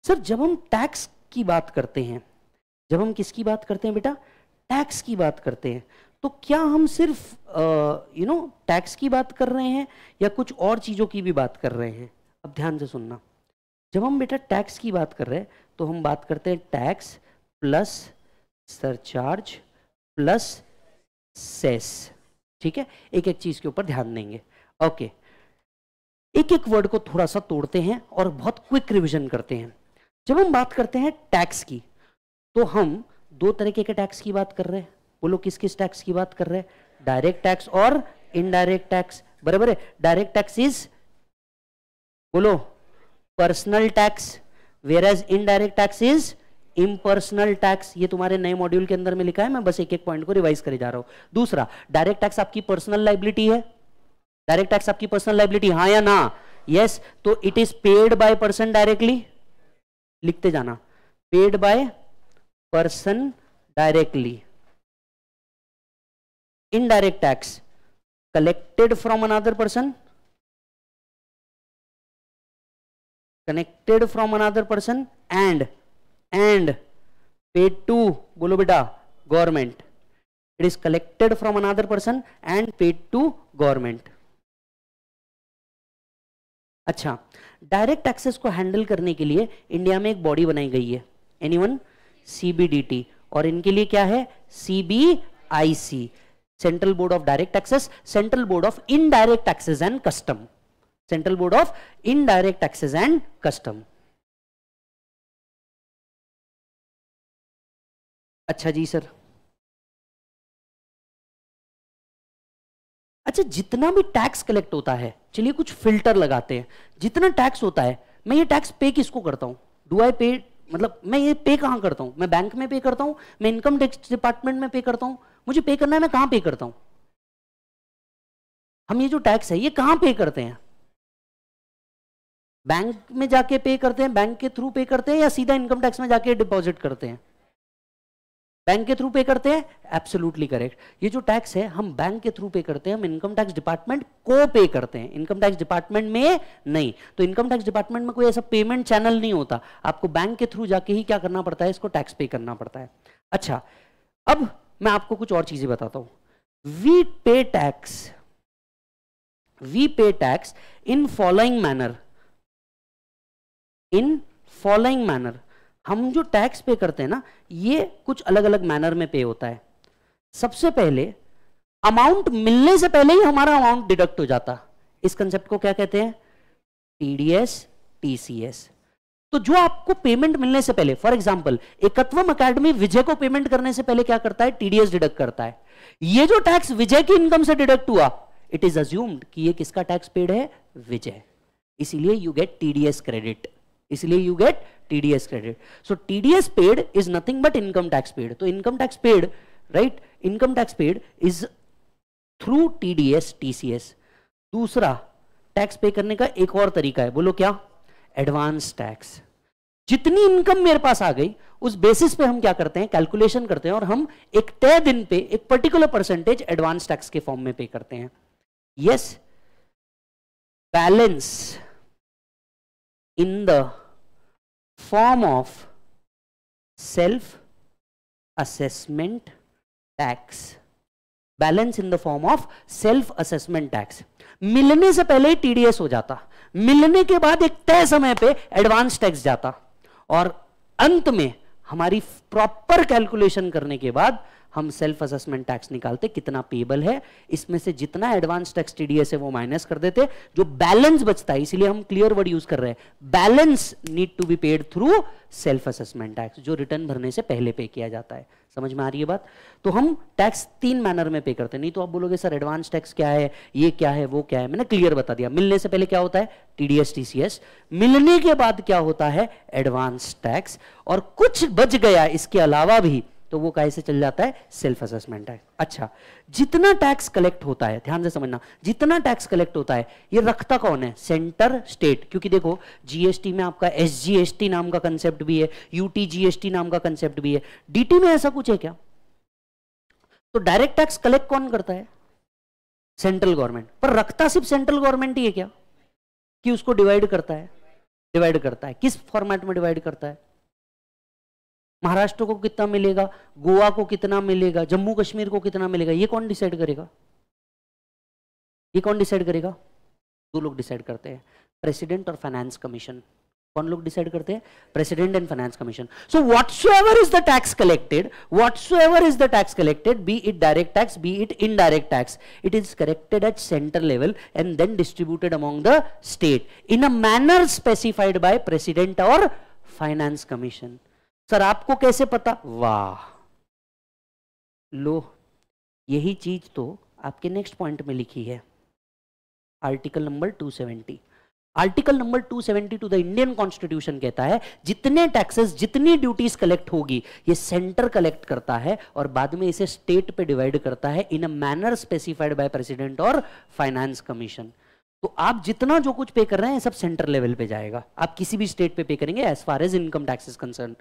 सर, जब हम टैक्स की बात करते हैं, जब हम किसकी बात करते हैं बेटा? टैक्स की बात करते हैं। तो क्या हम सिर्फ़ यू नो टैक्स की बात कर रहे हैं या कुछ और चीज़ों की भी बात कर रहे हैं? अब ध्यान से सुनना। जब हम बेटा टैक्स की बात कर रहे हैं तो हम बात करते हैं tax plus surcharge plus cess ठीक है? एक एक चीज़ के ऊपर ध्यान देंगे। ओके। एक एक वर्ड को थोड़ा सा तोड़ते हैं और बहुत क्विक रिविजन करते हैं। जब हम बात करते हैं टैक्स की तो हम दो तरीके के टैक्स की बात कर रहे हैं। बोलो किस किस टैक्स की बात कर रहे हैं? डायरेक्ट टैक्स और इनडायरेक्ट टैक्स। बराबर है? डायरेक्ट टैक्स इज़ बोलो, personal tax whereas indirect tax is impersonal tax ये तुम्हारे नए मॉड्यूल के अंदर में लिखा है मैं बस एक एक पॉइंट को रिवाइज करे जा रहा हूँ। दूसरा डायरेक्ट टैक्स आपकी पर्सनल लाइबिलिटी है। डायरेक्ट टैक्स आपकी पर्सनल लाइबिलिटी हाँ या ना? यस yes, तो it is paid by person directly लिखते जाना। Paid by person directly indirect tax collected from another person connected from another person and and paid to बोलो बेटा government it is collected from another person and paid to government अच्छा direct taxes को handle करने के लिए India में एक body बनाई गई है। एनीवन सीबीडीटी और इनके लिए क्या है? CBIC central board of direct taxes central board of indirect taxes and custom central board of indirect taxes and custom अच्छा जी, सर। अच्छा जितना भी टैक्स कलेक्ट होता है, चलिए कुछ फ़िल्टर लगाते हैं। जितना टैक्स होता है, मैं ये टैक्स पे किसको करता हूँ? डू आई पे मतलब मैं ये पे कहाँ करता हूँ? मैं बैंक में पे करता हूँ? मैं इनकम टैक्स डिपार्टमेंट में पे करता हूँ? मुझे पे करना है, मैं कहाँ पे करता हूँ? हम ये जो टैक्स है, ये कहाँ पे करते हैं? बैंक में जाके पे करते हैं बैंक के थ्रू पे करते हैं या सीधा इनकम टैक्स में जाके डिपॉजिट करते हैं? बैंक के थ्रू पे करते हैं? एब्सोल्युटली करेक्ट ये जो टैक्स है, हम बैंक के थ्रू पे करते हैं, हम इनकम टैक्स डिपार्टमेंट को पे करते हैं। इनकम टैक्स डिपार्टमेंट में नहीं। तो इनकम टैक्स डिपार्टमेंट में कोई ऐसा पेमेंट चैनल नहीं होता। आपको बैंक के थ्रू जाके ही क्या करना पड़ता है? इसको टैक्स पे करना पड़ता है। अच्छा अब मैं आपको कुछ और चीज़ें बताता हूँ। We pay tax we pay tax in following manner in following manner हम जो टैक्स पे करते हैं ना, ये कुछ अलग अलग मैनर में पे होता है। सबसे पहले अमाउंट मिलने से पहले ही हमारा अमाउंट डिडक्ट हो जाता। इस कंसेप्ट को क्या कहते हैं? टीडीएस टीसीएस तो जो आपको पेमेंट मिलने से पहले for example Ekatvam academy Vijay को पेमेंट करने से पहले क्या करता है? टीडीएस डिडक्ट करता है। ये जो टैक्स विजय की इनकम से डिडक्ट हुआ इट इज़ अज्यूम्ड कि ये किसका टैक्स पेड है? विजय। इसीलिए यू गेट टीडीएस क्रेडिट इसलिए you get TDS credit so TDS paid is nothing but income tax paid तो income tax paid right income tax paid is through TDS TCS दूसरा tax pay करने का एक और तरीका है। बोलो क्या? एडवांस टैक्स जितनी इनकम मेरे पास आ गई, उस बेसिस पे हम क्या करते हैं? कैलकुलेशन करते हैं और हम एक तय दिन पे, एक पर्टिकुलर परसेंटेज एडवांस टैक्स के फॉर्म में पे करते हैं। Yes balance in the form of self assessment tax balance in the form of self assessment tax मिलने से पहले टीडीएस हो जाता। मिलने के बाद एक तय समय पे एडवांस टैक्स जाता। और अंत में हमारी प्रॉपर कैलकुलेशन करने के बाद हम सेल्फ असेसमेंट टैक्स निकालते, कितना पेबल है, इसमें से जितना एडवांस टैक्स टीडीएस है वो माइनस कर देते, जो बैलेंस बचता है, इसीलिए हम क्लियर वर्ड यूज़ कर रहे हैं। Balance need to be paid through self assessment tax जो रिटर्न भरने से पहले पे किया जाता है। समझ में आ रही है बात? तो हम टैक्स तीन मैनर में पे करते नहीं तो आप बोलोगे, सर एडवांस टैक्स क्या है, ये क्या है, वो क्या है? मैंने क्लियर बता दिया। मिलने से पहले क्या होता है? टीडीएस टीसीएस मिलने के बाद क्या होता है? एडवांस टैक्स और कुछ बच गया, इसके अलावा भी तो वो कैसे चल जाता है? सेल्फ असेसमेंट है। अच्छा जितना टैक्स कलेक्ट होता है, ध्यान से समझना, जितना टैक्स कलेक्ट होता है, ये रखता कौन है? सेंटर स्टेट क्योंकि देखो जीएसटी में आपका एस नाम का कंसेप्ट भी है यूटी जीएसटी नाम का कंसेप्ट भी है। डीटी में ऐसा कुछ है क्या? तो डायरेक्ट टैक्स कलेक्ट कौन करता है? सेंट्रल गवर्नमेंट पर रखता सिर्फ़ सेंट्रल गवर्नमेंट ही है क्या? कि उसको डिवाइड करता है? डिवाइड करता है। किस फॉर्मेट में डिवाइड करता है? महाराष्ट्र को कितना मिलेगा, गोवा को कितना मिलेगा, जम्मू कश्मीर को कितना मिलेगा, ये कौन डिसाइड करेगा? ये कौन डिसाइड करेगा? दो लोग डिसाइड करते हैं प्रेसिडेंट और फाइनेंस कमीशन कौन लोग डिसाइड करते हैं? President and finance commission so whatsoever is the tax collected whatsoever is the tax collected be it direct tax be it indirect tax it is collected at centre level and then distributed among the state in a manner specified by president और finance commission sir, आपको कैसे पता? वाह। लो, यही चीज़ तो आपके next point में लिखी है। Article number 270 article number 270 to the Indian constitution कहता है, जितने टैक्सेस जितनी ड्यूटीज़ कलेक्ट होगी, ये सेंटर कलेक्ट करता है और बाद में इसे स्टेट पे डिवाइड करता है in a manner specified by president और फाइनेंस कमीशन तो आप जितना जो कुछ पे कर रहे हैं सब सेंटर लेवल पे जाएगा। आप किसी भी स्टेट पे पे करेंगे as far as income tax is concern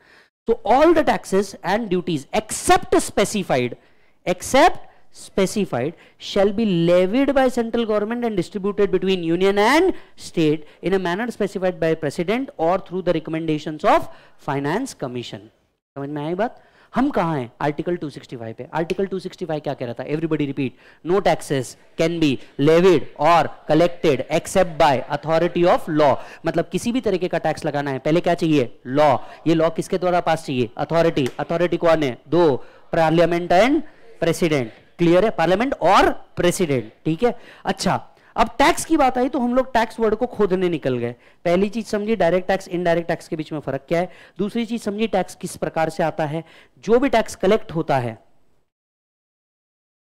So all the taxes and duties except specified, except specified shall be levied by central government and distributed between union and state in a manner specified by president or through the recommendations of finance commission. समझ में आई बात हम कहा हैं? Article 265 पे। Article 265 क्या कह रहा था? Everybody repeat no taxes can be levied और collected except by authority of law मतलब किसी भी तरीके का टैक्स लगाना है। पहले क्या चाहिए? लॉ ये लॉ किसके द्वारा पास चाहिए? अथॉरिटी अथॉरिटी कौन है? दो. पार्लियामेंट एंड प्रेसिडेंट क्लियर है? पार्लियामेंट और प्रेसिडेंट ठीक है? अच्छा अब टैक्स की बात आई तो हम लोग टैक्स वर्ड को खोदने निकल गए। पहली चीज़ समझी डायरेक्ट टैक्स इनडायरेक्ट टैक्स के बीच में फ़र्क क्या है? दूसरी चीज़ समझी टैक्स किस प्रकार से आता है? जो भी टैक्स कलेक्ट होता है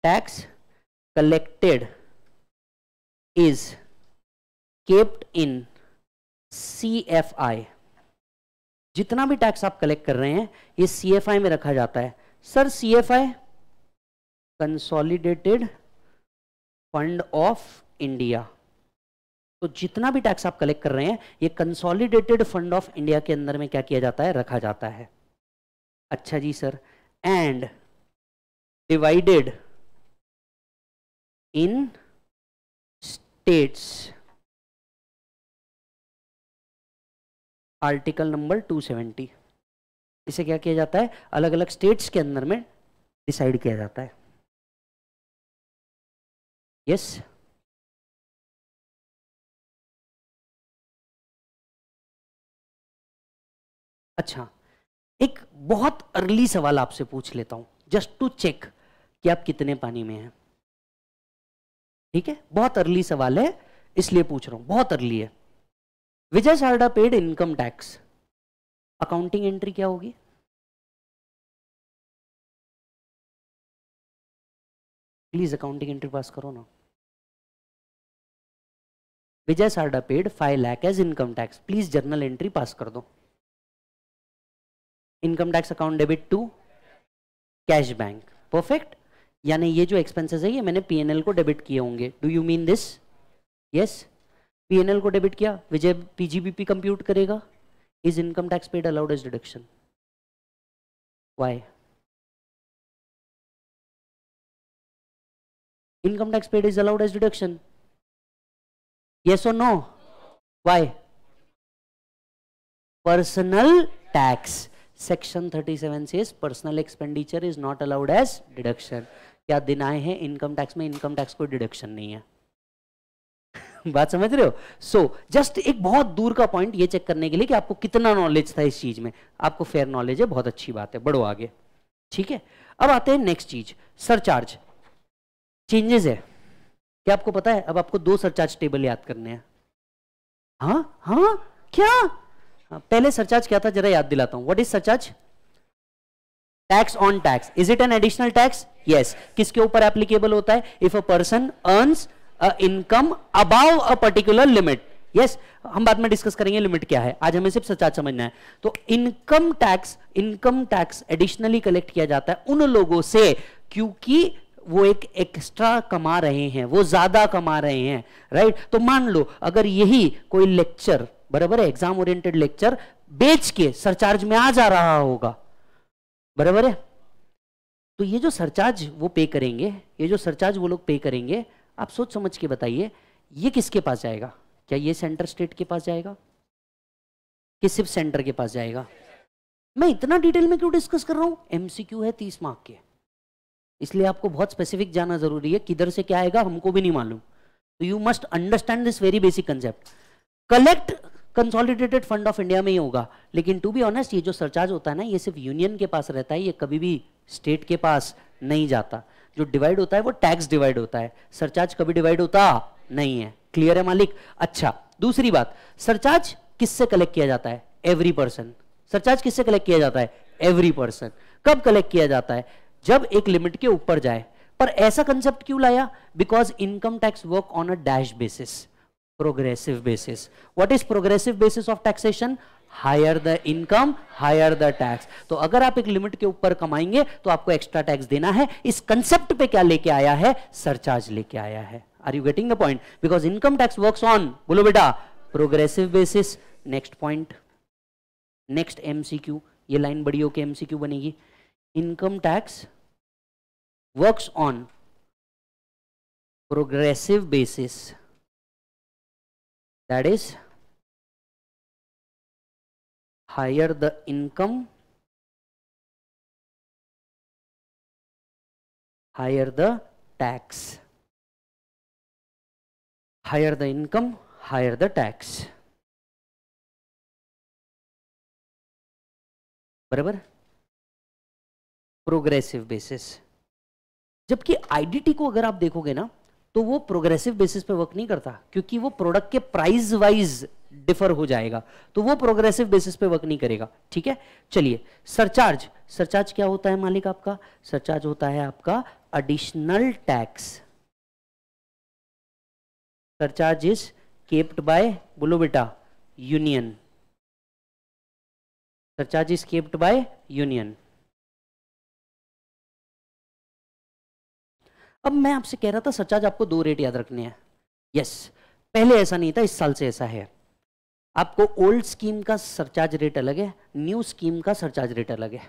tax collected is kept in C F I जितना भी टैक्स आप कलेक्ट कर रहे हैं, ये सी एफ़ आई में रखा जाता है। Sir C F I consolidated fund of India तो जितना भी टैक्स आप कलेक्ट कर रहे हैं, ये कंसोलिडेटेड फंड ऑफ़ इंडिया के अंदर में क्या किया जाता है? रखा जाता है। अच्छा जी sir. And divided in states article number 270 इसे क्या किया जाता है? अलग अलग स्टेट्स के अंदर में डिसाइड किया जाता है। Yes yes? अच्छा एक बहुत अर्ली सवाल आपसे पूछ लेता हूँ जस्ट टू चेक कि आप कितने पानी में हैं। ठीक है? बहुत अर्ली सवाल है, इसलिए पूछ रहा हूँ, बहुत अर्ली है। Vijay Sarda paid income tax accounting entry क्या होगी? प्लीज़ अकाउंटिंग एंट्री पास करो ना। Vijay Sarda paid five lakh as income tax please journal entry pass कर दो। Income tax account debit to cash bank perfect यानी ये जो expenses है, ये मैंने पीएनएल को डेबिट किए होंगे। Do you mean this yes PNL को डेबिट किया? विजय पीजीबीपी कंप्यूट करेगा? Is income tax paid allowed as deduction why income tax paid is allowed as deduction yes or no? Why? Personal tax. Section 37 से personal expenditure is not allowed as deduction क्या दिन आए हैं? Income tax में income tax कोई deduction नहीं है। बात समझ रहे हो? सो so, जस्ट एक बहुत दूर का पॉइंट ये चेक करने के लिए कि आपको कितना नॉलेज था इस चीज़ में। आपको फेयर नॉलेज है बहुत अच्छी बात है। बढ़ो आगे। ठीक है? अब आते हैं नेक्स्ट चीज़ सरचार्ज चेंजेस है। क्या आपको पता है? अब आपको दो सरचार्ज टेबल याद करने हैं। हाँ? हाँ? क्या? पहले सरचार्ज क्या था? जरा याद दिलाता हूँ। What is surcharge tax on tax is it an additional tax yes किसके ऊपर एप्लीकेबल होता है? If a person earns income above a particular limit yes हम बाद में डिस्कस करेंगे लिमिट क्या है। आज हमें सिर्फ़ सचाज समझना है। तो income tax income tax additionally collect किया जाता है उन लोगों से क्योंकि वो एक एक्स्ट्रा कमा रहे हैं, वो ज़्यादा कमा रहे हैं राइट तो मान लो, अगर यही कोई लेक्चर बराबर है एग्ज़ाम ओरिएंटेड लेक्चर बेच के सरचार्ज में आ जा रहा होगा। बराबर है? तो ये जो सरचार्ज वो पे करेंगे, ये जो सरचार्ज वो लोग पे करेंगे, आप सोच समझ के बताइए, ये किसके पास जाएगा? क्या ये सेंटर स्टेट के पास जाएगा? कि सिर्फ़ सेंटर के पास जाएगा? मैं इतना डिटेल में क्यों डिस्कस कर रहा हूँ? एमसीक्यू है तीस मार्क के। इसलिए आपको बहुत स्पेसिफिक जाना ज़रूरी है, किधर से क्या आएगा हमको भी नहीं मालूम। तो you must understand this very basic concept collect consolidated fund of India में ही होगा। लेकिन टू बी ऑनेस्ट ये जो सरचार्ज होता है ना, ये सिर्फ़ यूनियन के पास रहता है, ये कभी भी स्टेट के पास नहीं जाता। जो डिवाइड होता है, वो टैक्स डिवाइड होता है। सरचार्ज कभी डिवाइड होता नहीं है। क्लियर है मालिक? अच्छा दूसरी बात। सरचार्ज किससे कलेक्ट किया जाता है? एवरी पर्सन सरचार्ज किससे कलेक्ट किया जाता है? एवरी पर्सन कब कलेक्ट किया जाता है? जब एक लिमिट के ऊपर जाए। पर ऐसा कंसेप्ट क्यों लाया? Because income tax work on a dash basis progressive basis what is progressive basis of taxation higher the income higher the tax तो अगर आप एक लिमिट के ऊपर कमाएँगे तो आपको एक्स्ट्रा टैक्स देना है। इस कंसेप्ट पे क्या लेके आया है? सरचार्ज लेके आया है। Are you getting the point because income tax works on बोलो बेटा। Progressive basis next point next MCQ ये लाइन बड़ी होकर एमसीक्यू बनेगी। Income tax works on progressive basis that is higher the income higher the tax higher the income higher the tax बराबर progressive basis जबकि IDT को अगर आप देखोगे ना तो वो प्रोग्रेसिव बेसिस पे वर्क नहीं करता, क्योंकि वो प्रोडक्ट के प्राइस वाइज डिफर हो जाएगा। तो वो प्रोग्रेसिव बेसिस पे वर्क नहीं करेगा, ठीक है? चलिए सरचार्ज सरचार्ज क्या होता है मालिक आपका? सरचार्ज होता है आपका additional tax surcharge is kept by बोलो बेटा union surcharge is kept by union अब मैं आपसे कह रहा था सरचार्ज आपको दो रेट याद रखने हैं। यस पहले ऐसा नहीं था, इस साल से ऐसा है। आपको ओल्ड स्कीम का सरचार्ज रेट अलग है न्यू स्कीम का सरचार्ज रेट अलग है।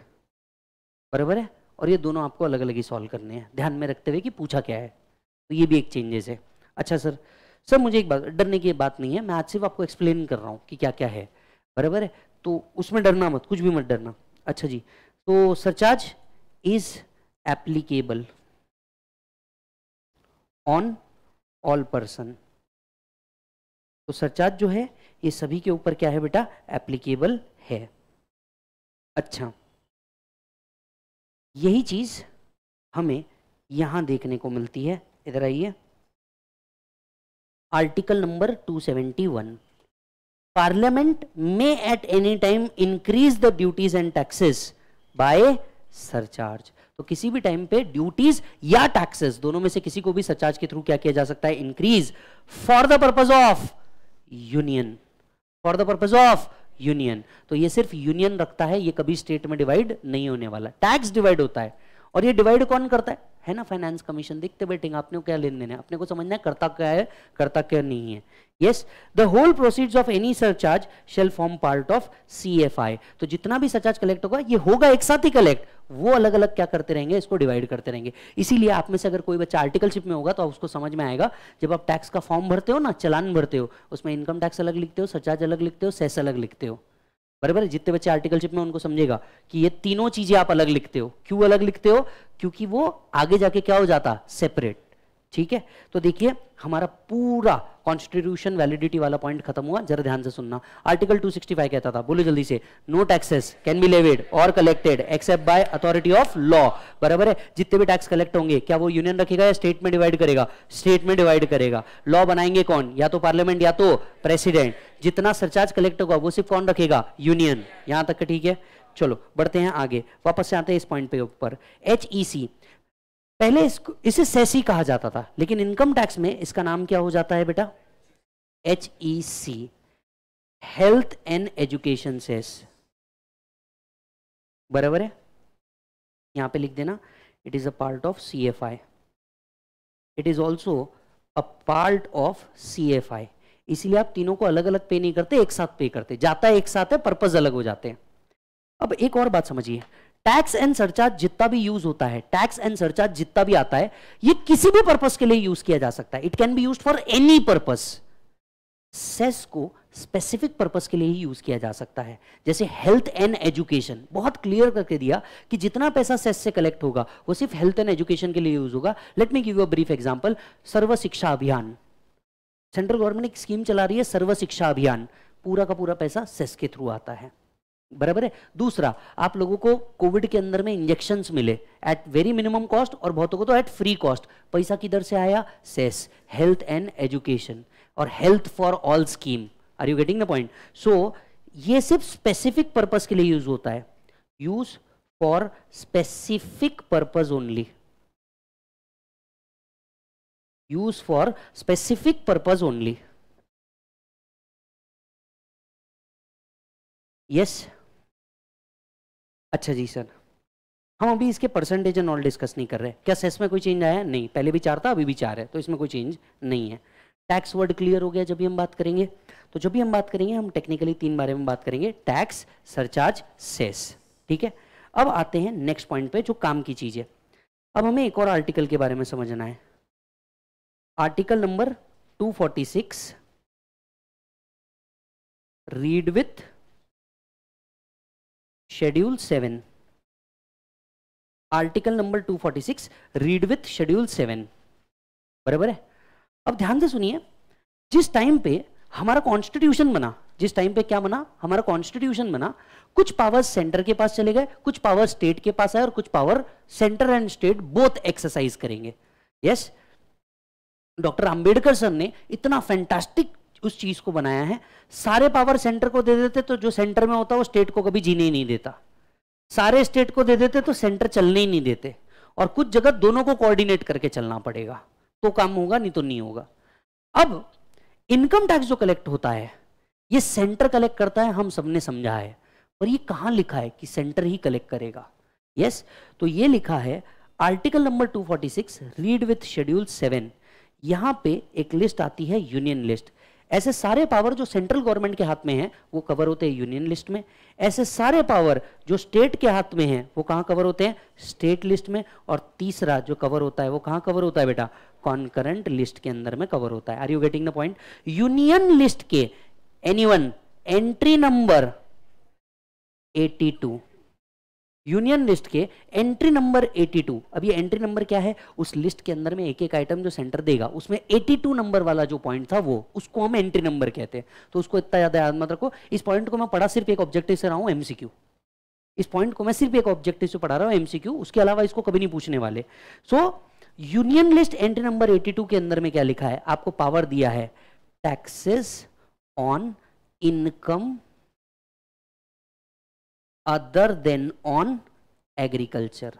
बराबर है? और ये दोनों आपको अलग अलग ही सॉल्व करने हैं। ध्यान में रखते हुए कि पूछा क्या है। तो ये भी एक चेंजेस है। अच्छा सर सर मुझे एक बात, डरने की बात नहीं है, मैं आज सिर्फ़ आपको एक्सप्लेन कर रहा हूँ कि क्या क्या है। बराबर है? तो उसमें डरना मत, कुछ भी मत डरना। अच्छा जी तो surcharge is applicable on all person तो सरचार्ज जो है, ये सभी के ऊपर क्या है बेटा? एप्लीकेबल है। अच्छा। यही चीज़ हमें यहाँ देखने को मिलती है। इधर आइए। आर्टिकल नंबर 271 पार्लियामेंट में at any time increase the duties and taxes by surcharge तो किसी भी टाइम पे ड्यूटीज़ या टैक्सेस दोनों में से किसी को भी सरचार्ज के थ्रू क्या किया जा सकता है? Increase for the purpose of union for the purpose of union तो ये सिर्फ़ यूनियन रखता है, ये कभी स्टेट में डिवाइड नहीं होने वाला। टैक्स डिवाइड होता है। और ये डिवाइड कौन करता है? है ना फाइनेंस कमीशन देखते बैठेंगे, आपने क्या लेन देना है? अपने को समझना है, करता क्या है, करता क्या नहीं है। Yes the whole proceeds of any surcharge shall form part of C F I तो जितना भी सरचार्ज कलेक्ट होगा, ये होगा एक साथ ही कलेक्ट वो अलग अलग क्या करते रहेंगे, इसको डिवाइड करते रहेंगे। इसीलिए आप में से अगर कोई बच्चा आर्टिकलशिप में होगा तो उसको समझ में आएगा, जब आप टैक्स का फॉर्म भरते हो ना, चलान भरते हो, उसमें इनकम टैक्स अलग लिखते हो सरचार्ज अलग लिखते हो सेस अलग लिखते हो। बराबर जितने बच्चे आर्टिकलशिप में उनको समझेगा कि ये तीनों चीज़ें आप अलग लिखते हो। क्यों अलग लिखते हो? क्योंकि वो आगे जाके क्या हो जाता? सेपरेट ठीक है? तो देखिए, हमारा पूरा कॉन्स्टिट्यूशन वैलिडिटी वाला पॉइंट खत्म हुआ, जरा ध्यान से सुनना। आर्टिकल 265 कहता था, बोलो जल्दी से no taxes can be levied और collected except by authority of law बराबर है? जितने भी टैक्स कलेक्ट होंगे, क्या वो यूनियन रखेगा या स्टेट में डिवाइड करेगा? स्टेट में डिवाइड करेगा। लॉ बनाएँगे कौन? या तो पार्लियामेंट या तो प्रेसिडेंट जितना सरचार्ज कलेक्ट होगा, वो सिर्फ़ कौन रखेगा? यूनियन यहाँ तक ठीक है? चलो, बढ़ते हैं आगे। वापस से आते हैं इस पॉइंट पे ऊपर। एच ई सी पहले इसको, इसे सेसी कहा जाता था, लेकिन इनकम टैक्स में इसका नाम क्या हो जाता है बेटा? H E C health and education cess बराबर है? यहाँ पे लिख देना it is a part of C F I it is also a part of C F I इसीलिए आप तीनों को अलग अलग पे नहीं करते, एक साथ पे करते। जाता है, एक साथ है पर्पज अलग हो जाते हैं। अब एक और बात समझिए। टैक्स एंड सरचार्ज जितना भी यूज़ होता है टैक्स एंड सरचार्ज जितना भी आता है, ये किसी भी पर्पस के लिए यूज़ किया जा सकता है। It can be use for any purpose cess को स्पेसिफिक पर्पस के लिए ही यूज़ किया जा सकता है। जैसे हेल्थ एंड एजुकेशन बहुत क्लियर करके दिया कि जितना पैसा सेस से कलेक्ट होगा, वो सिर्फ़ हेल्थ एंड एजुकेशन के लिए यूज़ होगा। Let me give you a brief example Sarva Shiksha Abhiyan. Central government एक स्कीम चला रही है, सर्व शिक्षा अभियान। पूरा का पूरा पैसा सेस के थ्रू आता है। बराबर है? दूसरा, आप लोगों को कोविड के अंदर में इंजेक्शन मिले एट वेरी मिनिमम कॉस्ट और बहुतों को तो एट फ्री कॉस्ट पैसा किधर से आया? सेस हेल्थ एंड एजुकेशन और health for all scheme are you getting the point so ये सिर्फ़ स्पेसिफिक पर्पज के लिए यूज़ होता है। Use for specific purpose only use for specific purpose only yes अच्छा जी सर। हम अभी इसके परसेंटेज एंड ऑल डिस्कस नहीं कर रहे। क्या सेस में कोई चेंज आया? नहीं। पहले भी चार था, अभी भी चार है तो इसमें कोई चेंज नहीं है। टैक्स वर्ड क्लियर हो गया जब भी हम बात करेंगे। तो जब भी हम बात करेंगे, हम टेक्निकली तीन बारे में बात करेंगे। Tax surcharge cess. ठीक है? अब आते हैं नेक्स्ट पॉइंट पे, जो काम की चीज़ है। अब हमें एक और आर्टिकल के बारे में समझना है। Article number 246 read with schedule seven article number 246 read with schedule seven बराबर है? अब ध्यान से सुनिए। जिस टाइम पे हमारा कॉन्स्टिट्यूशन बना, जिस टाइम पे क्या बना? हमारा कॉन्स्टिट्यूशन बना, कुछ पावर सेंटर के पास चले गए, कुछ पावर स्टेट के पास आए और कुछ power centre and state both exercise करेंगे। यस डॉक्टर अंबेडकर सर ने इतना फैंटास्टिक उस चीज़ को बनाया है। सारे पावर सेंटर को दे देते तो जो सेंटर में होता, वो स्टेट को कभी जीने ही नहीं देता। सारे स्टेट को दे देते तो सेंटर चलने ही नहीं देते। और कुछ जगह दोनों को कोऑर्डिनेट करके चलना पड़ेगा। तो काम होगा, नहीं तो नहीं होगा। अब इनकम टैक्स जो कलेक्ट होता है, ये सेंटर कलेक्ट करता है, हम सबने समझा है। पर ये कहाँ लिखा है कि सेंटर ही कलेक्ट करेगा? यस तो ये लिखा है article number 246 read with schedule seven यहाँ पे एक लिस्ट आती है यूनियन लिस्ट ऐसे सारे पावर जो सेंट्रल गवर्नमेंट के हाथ में है, वो कवर होते हैं यूनियन लिस्ट में। ऐसे सारे पावर जो स्टेट के हाथ में है, वो कहाँ कवर होते हैं? स्टेट लिस्ट में। और तीसरा जो कवर होता है, वो कहाँ कवर होता है बेटा? कॉन्करेंट लिस्ट के अंदर में कवर होता है। Are you getting the point union list के anyone entry number 82 union list के एंट्री नंबर 82 अब ये एंट्री नंबर क्या है? उस लिस्ट के अंदर में एक एक आइटम जो सेंटर देगा, उसमें 82 नंबर वाला जो पॉइंट था वो, उसको हम एंट्री नंबर कहते हैं। तो उसको इतना ज़्यादा याद मत रखो। इस पॉइंट को मैं पढ़ा, सिर्फ़ एक ऑब्जेक्टिव से रहा हूँ एमसीक्यू इस पॉइंट को मैं सिर्फ़ एक ऑब्जेक्टिव से पढ़ा रहा हूँ एमसीक्यू उसके अलावा इसको कभी नहीं पूछने वाले। So union list entry number 82 के अंदर में क्या लिखा है? आपको पावर दिया है taxes on income other than on agriculture.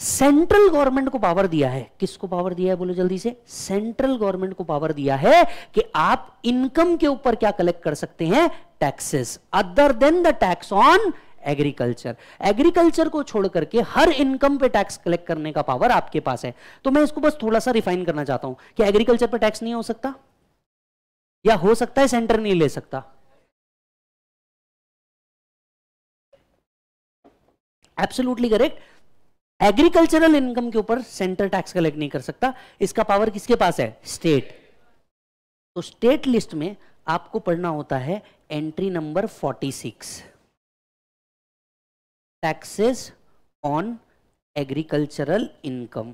Central government को पावर दिया है। किसको पावर दिया है? बोलो जल्दी से। सेंट्रल गवर्नमेंट को पावर दिया है कि आप इनकम के ऊपर क्या कलेक्ट कर सकते हैं? Taxes other than the tax on agriculture agriculture को छोड़ करके हर इनकम पे टैक्स कलेक्ट करने का पावर आपके पास है। तो मैं इसको बस थोड़ा सा रिफाइन करना चाहता हूँ कि एग्रीकल्चर पे टैक्स नहीं हो सकता? या हो सकता है सेंटर नहीं ले सकता? एब्सोल्युटली करेक्ट एग्रीकल्चरल इनकम के ऊपर सेंटर टैक्स कलेक्ट नहीं कर सकता। इसका पावर किसके पास है? स्टेट तो स्टेट लिस्ट में आपको पढ़ना होता है entry number 46 taxes on agricultural income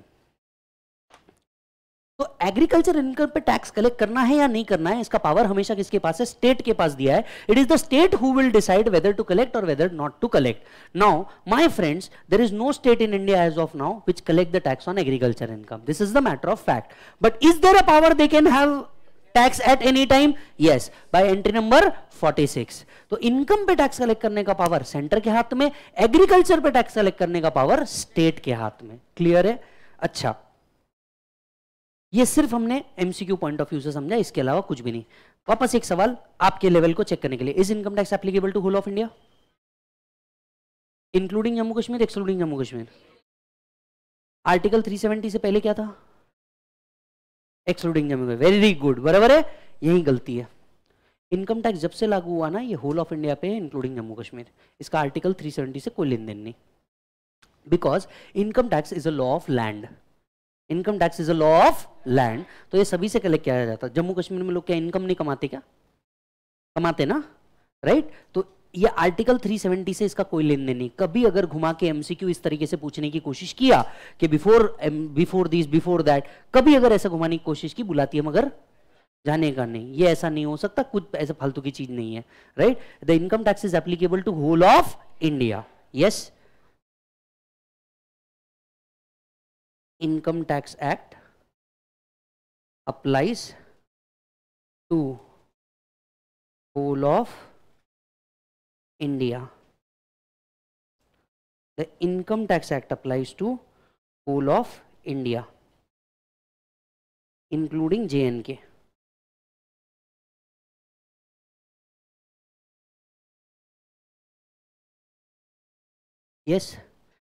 तो एग्रीकल्चर इनकम पे टैक्स कलेक्ट करना है या नहीं करना है, इसका पावर हमेशा किसके पास है? स्टेट के पास दिया है। It is the state who will decide whether to collect और whether not to collect now my friends there is no state in India as of now which collect the tax on agriculture income this is the matter of fact but is there a power they can have tax at any time yes by entry number 46 तो income पे tax collect करने का power centre के हाथ में agriculture पे tax collect करने का पावर स्टेट के हाथ में. क्लियर है? अच्छा. ये सिर्फ़ हमने एमसीक्यू पॉइंट ऑफ़ व्यू से समझा, इसके अलावा कुछ भी नहीं। वापस एक सवाल आपके लेवल को चेक करने के लिए। Is income tax applicable to whole of India including Jammu Kashmir excluding Jammu Kashmir article 370 से पहले क्या था? एक्सक्लूडिंग जम्मू वेरी गुड बराबर है? यही गलती है। इनकम टैक्स जब से लागू हुआ ना, ये होल ऑफ़ इंडिया पे इंक्लूडिंग जम्मू कश्मीर इसका आर्टिकल 370 से कोई लेन देन नहीं। Because income tax is a law of land income tax is a law of land तो ये सभी से कलेक्ट किया जाता है। जम्मू कश्मीर में लोग क्या इनकम नहीं कमाते क्या? कमाते ना? Right right? तो ये आर्टिकल 370 से इसका कोई लेन देन नहीं। कभी अगर घुमा के एमसीक्यू इस तरीके से पूछने की कोशिश किया कि before before this before that कभी अगर ऐसा घुमाने की कोशिश की, बुलाती है, मगर जाने का नहीं। ये ऐसा नहीं हो सकता, कुछ ऐसा फालतू की चीज़ नहीं है। Right the income tax is applicable to whole of India yes income tax act applies to whole of India. The income tax act applies to whole of India including JNK. Yes,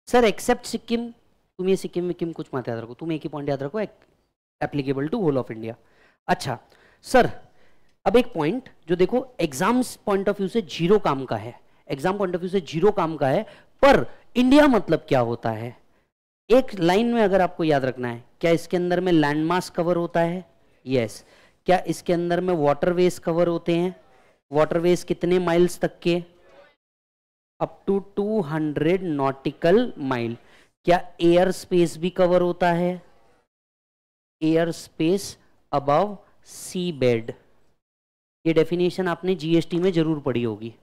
sir, except Sikkim तुम ये सिक्किम विक्किम कुछ मत याद रखो, तुम एक ही point याद रखो applicable to whole of India अच्छा सर अब एक पॉइंट जो देखो एग्ज़ाम्स पॉइंट ऑफ़ व्यू से ज़ीरो काम का है। एग्ज़ाम पॉइंट ऑफ़ व्यू से ज़ीरो काम का है, पर इंडिया मतलब क्या होता है? एक लाइन में अगर आपको याद रखना है, क्या इसके अंदर में लैंड कवर होता है? Yes yes. क्या इसके अंदर में वाटरवेज कवर होते हैं? वाटरवेज कितने माइल्स तक के? अप टू 200 नॉटिकल माइल क्या एयर स्पेस भी कवर होता है? Air space above sea bed ये डेफिनेशन आपने जीएसटी में ज़रूर पढ़ी होगी।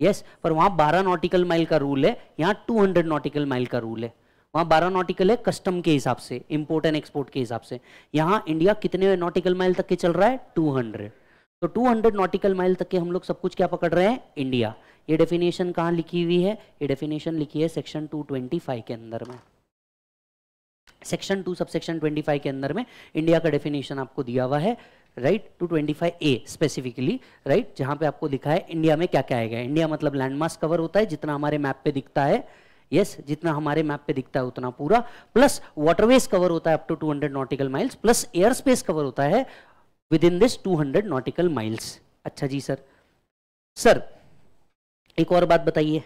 यस yes, पर वहाँ 12 नॉटिकल माइल का रूल है यहाँ 200 नॉटिकल माइल का रूल है। वहाँ 12 नॉटिकल है कस्टम के हिसाब से इंपोर्ट एंड एक्सपोर्ट के हिसाब से। यहाँ इंडिया कितने नॉटिकल माइल तक के चल रहा है? 200 तो 200 नॉटिकल माइल तक के हम लोग सब कुछ क्या पकड़ रहे हैं? इंडिया ये डेफिनेशन कहाँ लिखी हुई है? ये डेफिनेशन लिखी है सेक्शन 225 के अंदर में। Section two sub section twenty के अंदर में इंडिया का डेफिनेशन आपको दिया हुआ है right two twenty five A specifically right जहाँ पे आपको लिखा है इंडिया में क्या क्या आएगा। इंडिया मतलब लैंडमार्क कवर होता है जितना हमारे मैप पे दिखता है। यस yes, जितना हमारे मैप पे दिखता है उतना पूरा। प्लस वाटरवेज कवर होता है up to 200 nautical miles plus air space cover होता है within this 200 nautical miles अच्छा जी सर सर एक और बात बताइए,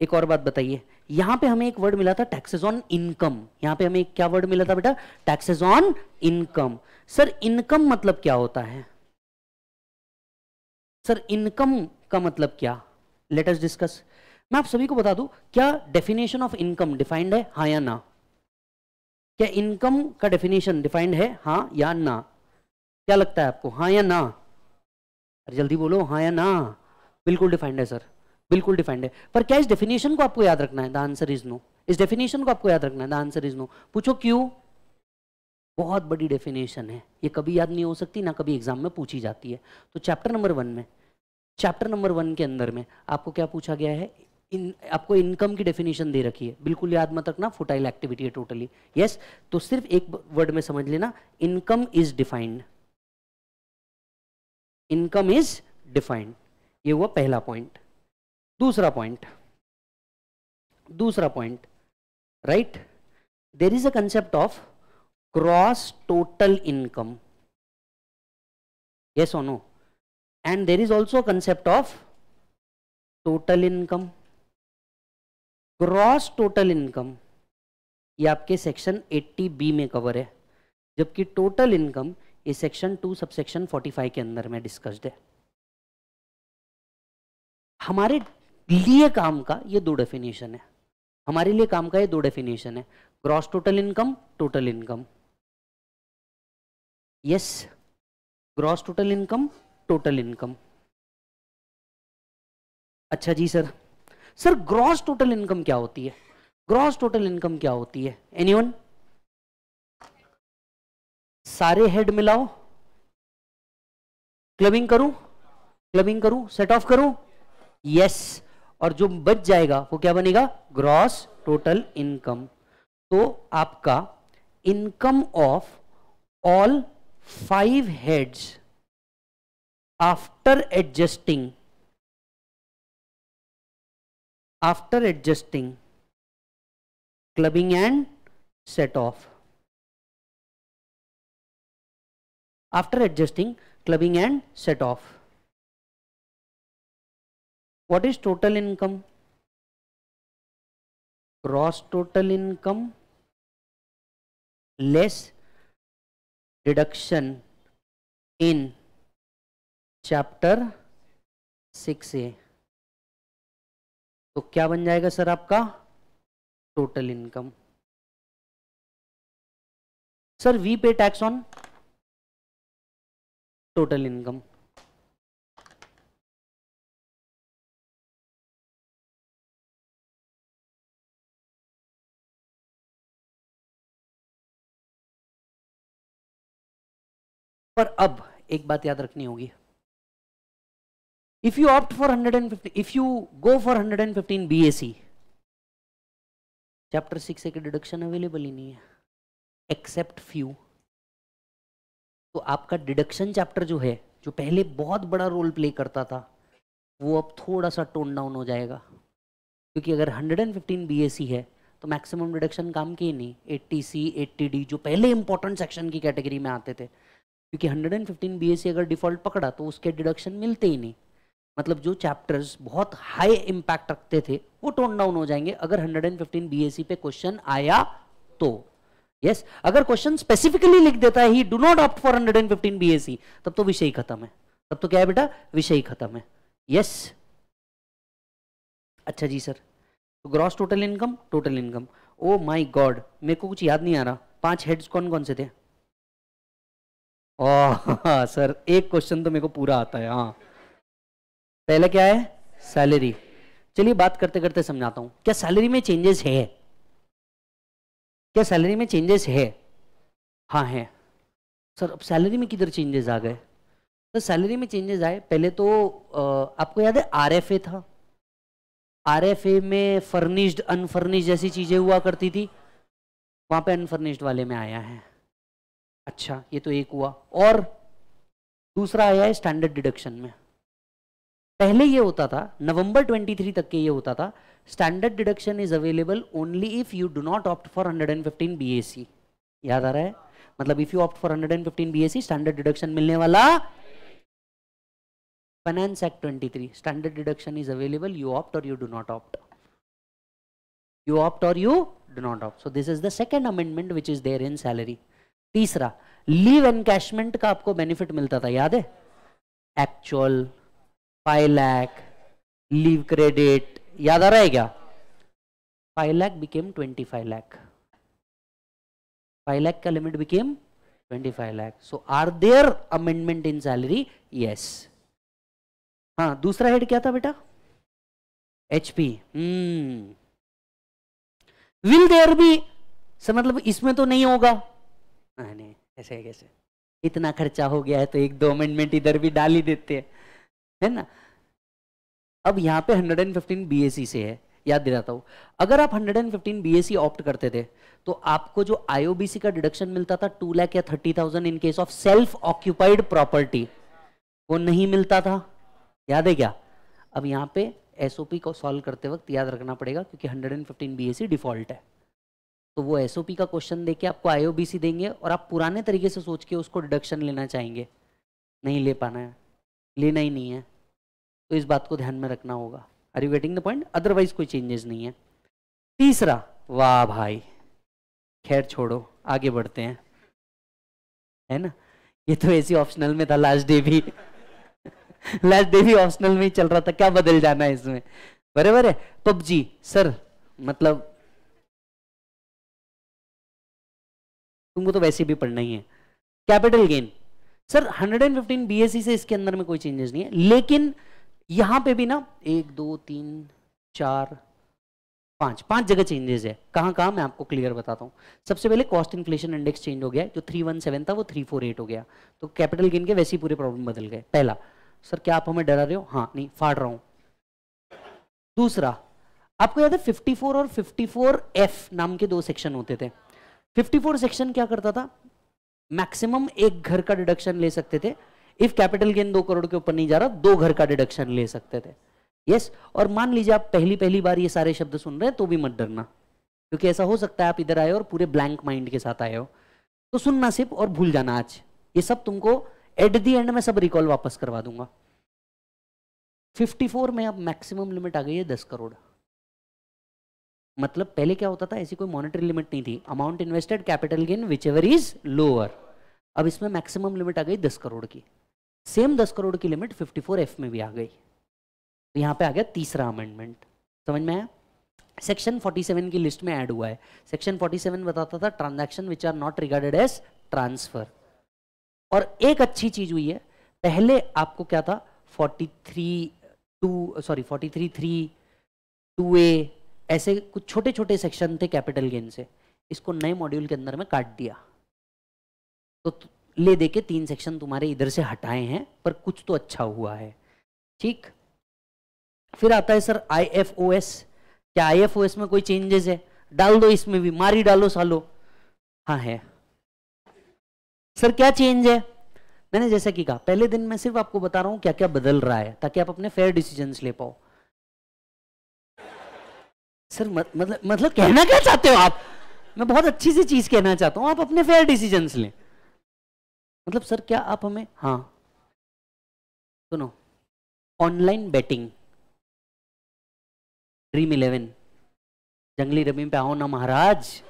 एक और बात बताइए। यहाँ पे हमें एक वर्ड मिला था टैक्सेस ऑन इनकम यहाँ पे हमें क्या वर्ड मिला था बेटा? Taxes on income sir income मतलब क्या होता है? सर इनकम का मतलब क्या? लेट अस डिस्कस मैं आप सभी को बता दूँ, क्या डेफिनेशन ऑफ़ इनकम डिफाइंड है? हाँ या ना? क्या इनकम का डेफिनेशन डिफाइंड है? हाँ या ना? क्या लगता है आपको? हाँ या ना? अरे जल्दी बोलो हाँ या ना? बिल्कुल डिफाइंड है सर बिल्कुल डिफाइंड है। पर क्या इस डेफिनेशन को आपको याद रखना है? द आंसर इज़ नो इस डेफिनेशन को आपको याद रखना है। द आंसर इज़ नो पूछो क्यों? बहुत बड़ी डेफिनेशन है। ये कभी याद नहीं हो सकती, ना कभी एग्ज़ाम में पूछी जाती है। तो चैप्टर नंबर वन में चैप्टर नंबर वन के अंदर में आपको क्या पूछा गया है? इन, आपको इनकम की डेफिनेशन दे रखी है। बिल्कुल याद मत रखना फुटाइल एक्टिविटी है टोटली यस तो सिर्फ़ एक वर्ड में समझ लेना income is defined income is defined ये हुआ पहला पॉइंट दूसरा पॉइंट दूसरा point right there is a concept of gross total income yes or no? And there is also a concept of total total income ये आपके section 80 B में cover है, जबकि टोटल इनकम ये सेक्शन टू सब सेक्शन 45 के अंदर में discussed है। हमारे लिए काम का ये दो डेफिनेशन है। हमारे लिए काम का ये दो डेफिनेशन है। Gross total income total income yes gross total income total income अच्छा जी sir. Sir gross total income क्या होती है? ग्रॉस टोटल इनकम क्या होती है? एनीवन सारे हेड मिलाओ। क्लबिंग करूँ? क्लबिंग करूँ? सेट ऑफ़ करूँ? यस और जो बच जाएगा, वो क्या बनेगा? ग्रॉस टोटल इनकम तो आपका income of all five heads after adjusting after adjusting clubbing and set off after adjusting clubbing and set off what is total income gross total income less deduction in chapter 6a तो क्या बन जाएगा sir आपका total income sir we pay tax on total income पर अब एक बात याद रखनी होगी। If you opt for 115 if you go for 115 BAC chapter six एक डिडक्शन अवेलेबल ही नहीं है एक्सेप्ट फ्यू तो आपका डिडक्शन चैप्टर जो है, जो पहले बहुत बड़ा रोल प्ले करता था, वो अब थोड़ा सा टोन डाउन हो जाएगा। क्योंकि अगर 115 बीएससी है तो मैक्सिमम डिडक्शन काम की नहीं। 80 सी 80 डी जो पहले इंपॉर्टेंट सेक्शन की कैटेगरी में आते थे क्योंकि 115 बीएससी अगर डिफ़ॉल्ट पकड़ा तो उसके डिडक्शन मिलते ही नहीं। मतलब जो चैप्टर्स बहुत हाई इंपैक्ट रखते थे वो टोन डाउन हो जाएँगे। अगर 115 बीएससी पे क्वेश्चन आया तो। यस yes, अगर क्वेश्चन स्पेसिफिकली लिख देता है ही do not opt for 115 BAC तब तो विषय खत्म है। तब तो क्या है बेटा? विषय खत्म है। Yes yes. अच्छा जी सर तो gross total income total income oh my god मेरे को कुछ याद नहीं आ रहा। पाँच हेड्स कौन कौन से थे? हाँ सर, एक क्वेश्चन तो मेरे को पूरा आता है हाँ। पहले क्या है? सैलरी चलिए बात करते करते समझाता हूँ। क्या सैलरी में चेंजेस है? क्या सैलरी में चेंजेस है? हाँ है। सर, अब सैलरी में किधर चेंजेस आ गए? तो सैलरी में चेंजेस आए, पहले तो आपको याद है आरएफए था? आरएफए में फर्निश्ड अनफर्निश्ड जैसी चीज़ें हुआ करती थी, वहाँ पे अनफर्निश्ड वाले में आया है। अच्छा ये तो एक हुआ। और दूसरा आया है स्टैंडर्ड डिडक्शन में। पहले ये होता था, नवंबर 23 तक के ये होता था standard deduction is available only if you do not opt for 115 BAC याद आ रहा है? मतलब if you opt for 115 BAC standard deduction मिलने वाला finance act 23 standard deduction is available you opt और you do not opt you opt और you do not opt so this is the second amendment which is there in salary तीसरा leave encashment का आपको benefit मिलता था, याद है? Actual five lakh leave credit याद आ रहा है क्या? Five lakh became twenty five lakh five lakh का limit became twenty five lakh so are there amendment in salary yes हाँ दूसरा हेड क्या था बेटा? एचपी विल देयर बी मतलब इसमें तो नहीं होगा। नहीं ऐसे कैसे इतना खर्चा हो गया है तो एक दो अमेंडमेंट इधर भी डाल ही देते हैं। है ना? अब यहाँ पे 115 बीएससी से है, याद दिलाता हूँ। अगर आप 115 बीएससी ऑप्ट करते थे तो आपको जो आईओबीसी का डिडक्शन मिलता था टू लाख या thirty thousand in case of self occupied property वो नहीं मिलता था। याद है क्या? अब यहाँ पे एसओपी को सॉल्व करते वक्त याद रखना पड़ेगा, क्योंकि 115 बीएससी डिफ़ॉल्ट है। तो वो एसओपी का क्वेश्चन देके आपको आईओबीसी देंगे और आप पुराने तरीके से सोच के उसको डिडक्शन लेना चाहेंगे। नहीं ले पाना है। लेना ही नहीं है। तो इस बात को ध्यान में रखना होगा। Are you getting the point otherwise कोई चेंजेस नहीं है। तीसरा, वाह भाई। खैर छोड़ो, आगे बढ़ते हैं। है ना? ये तो ऐसी ऑप्शनल में था लास्ट डे भी। लास्ट डे भी ऑप्शनल में ही चल रहा था। क्या बदल जाना है इसमें? बराबर है पबजी, सर मतलब तुमको तो वैसे भी पढ़ना ही है। कैपिटल गेन सर 115 बीएससी से इसके अंदर में कोई चेंजेस नहीं है। लेकिन यहाँ पे भी ना, एक, दो, तीन, चार, पाँच पाँच जगह चेंजेस है। कहाँ कहाँ मैं आपको क्लियर बताता हूँ। सबसे पहले कॉस्ट इन्फ्लेशन इंडेक्स चेंज हो गया। जो थ्री वन सेवन था, वो थ्री फोर एट हो गया। तो कैपिटल गेन के वैसे ही पूरे प्रॉब्लम बदल गए। पहला सर क्या आप हमें डरा रहे हो? हाँ नहीं, फाड़ रहा हूँ। दूसरा, आपको याद है 54 और 54 एफ़ नाम के दो सेक्शन होते थे? 54 सेक्शन क्या करता था? मैक्सिमम एक घर का डिडक्शन ले सकते थे। इफ़ कैपिटल गेन दो करोड़ के ऊपर नहीं जा रहा दो घर का डिडक्शन ले सकते थे। यस yes, और मान लीजिए आप पहली पहली बार ये सारे शब्द सुन रहे हैं तो भी मत डरना। क्योंकि ऐसा हो सकता है आप इधर आए और पूरे ब्लैंक माइंड के साथ आए हो। तो सुनना सिर्फ़ और भूल जाना आज। ये सब तुमको एट दी एंड में सब रिकॉल वापस करवा दूँगा। 54 में अब मैक्सिमम लिमिट आ गई है 10 करोड़। मतलब पहले क्या होता था, ऐसी कोई मॉनिटरी लिमिट नहीं थी। Amount invested capital gain whichever is lower अब इसमें मैक्सिमम लिमिट आ गई 10 करोड़ की। सेम 10 करोड़ की लिमिट 54 एफ़ में भी आ गई। तो यहाँ पे आ गया तीसरा अमेंडमेंट समझ में आया? सेक्शन 47 की लिस्ट में ऐड हुआ है। सेक्शन 47 बताता था transaction which are not regarded as transfer और एक अच्छी चीज़ हुई है, पहले आपको क्या था? 43 two sorry 43 three two A ऐसे कुछ छोटे छोटे सेक्शन थे कैपिटल गेन से। इसको नए मॉड्यूल के अंदर में काट दिया। तो ले दे के तीन सेक्शन तुम्हारे इधर से हटाए हैं, पर कुछ तो अच्छा हुआ है। ठीक? फिर आता है sir I F O S क्या आई एफ़ ओ एस में कोई चेंजेस है? डाल दो इसमें भी, मारी डालो सालो। हाँ है। सर क्या चेंज है? मैंने जैसा कि कहा, पहले दिन मैं सिर्फ़ आपको बता रहा हूँ क्या क्या बदल रहा है, ताकि आप अपने फेयर डिसीज़न ले पाओ। सर मतलब मतलब कहना क्या चाहते हो आप? मैं बहुत अच्छी सी चीज़ कहना चाहता हूँ आप अपने फेयर डिसीज़न लें। मतलब सर क्या आप हमें हाँ। सुनो ऑनलाइन बेटिंग ड्रीम इलेवन जंगली रबी पे आओ ना महाराज।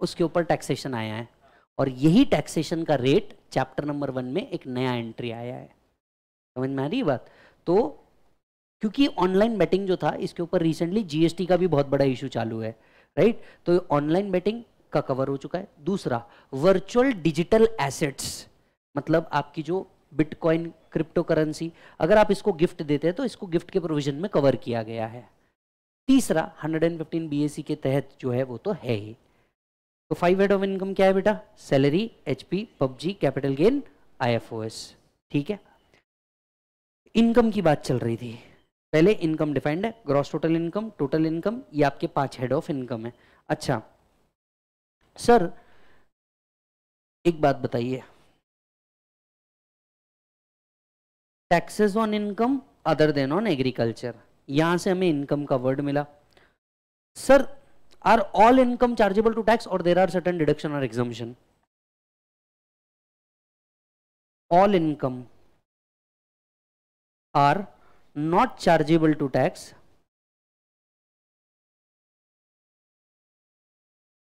उसके ऊपर टैक्सेशन आया है और यही टैक्सेशन का रेट चैप्टर नंबर वन में एक नया एंट्री आया है। समझ में आ रही बात? तो क्योंकि ऑनलाइन बेटिंग जो था, इसके ऊपर रिसेंटली जीएसटी का भी बहुत बड़ा इशू चालू है राइट तो ऑनलाइन बेटिंग का कवर हो चुका है। दूसरा वर्चुअल डिजिटल एसेट्स मतलब आपकी जो बिटकॉइन क्रिप्टो करेंसी अगर आप इसको गिफ्ट देते हैं तो इसको गिफ्ट के प्रोविज़न में कवर किया गया है। तीसरा 115 बीएससी के तहत जो है, वो तो है ही। तो फाइव हेड ऑफ़ इनकम क्या है बेटा? Salary HP PGBP capital gain IFOS ठीक है? इनकम की बात चल रही थी। पहले इनकम डिफाइंड है gross total income total income ये आपके पाँच हेड ऑफ़ इनकम है। अच्छा सर एक बात बताइए। Taxes on income other than on agriculture यहाँ से हमें इनकम का वर्ड मिला। Sir are all income chargeable to tax और देर आर सर्टन डिडक्शन और exemption all income are not chargeable to tax.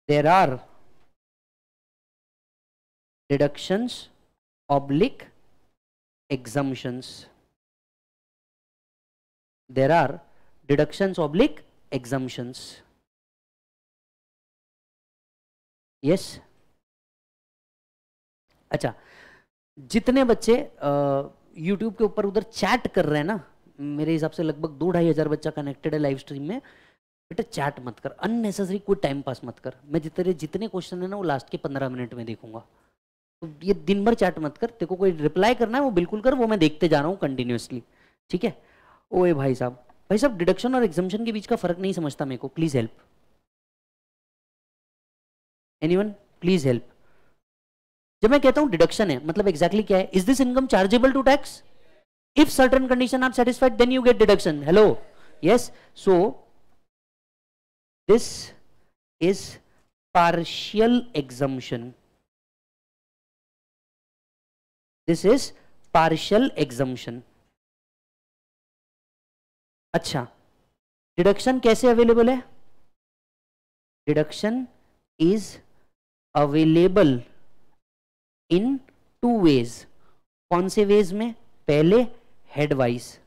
There are deductions oblique exemptions. There are deductions oblique exemptions. Yes. अच्छा जितने बच्चे YouTube के ऊपर उधर chat कर रहे हैं ना मेरे हिसाब से लगभग दो ढाई हज़ार बच्चा कनेक्टेड है लाइव स्ट्रीम में। बेटा चैट मत कर अननेसेसरी कोई टाइम पास मत कर। मैं जितने जितने क्वेश्चन है ना, वो लास्ट के पंद्रह मिनट में देखूँगा। तो ये दिन भर चैट मत कर को कोई रिप्लाई करना है, वो बिल्कुल कर, वो मैं देखते जा रहा हूँ कंटिन्यूसली ठीक है? ओए भाई साहब भाई साहब डिडक्शन और एग्जामेशन के बीच का फ़र्क नहीं समझता मेरे को please help anyone please help जब मैं कहता हूँ डिडक्शन है मतलब एग्जैक्टली exactly क्या है? Is this income chargeable to tax if certain condition are satisfied then you get deduction hello yes so this is partial exemption this is partial exemption अच्छा deduction कैसे अवेलेबल है deduction is available in two ways कौन से veg में पहले head wise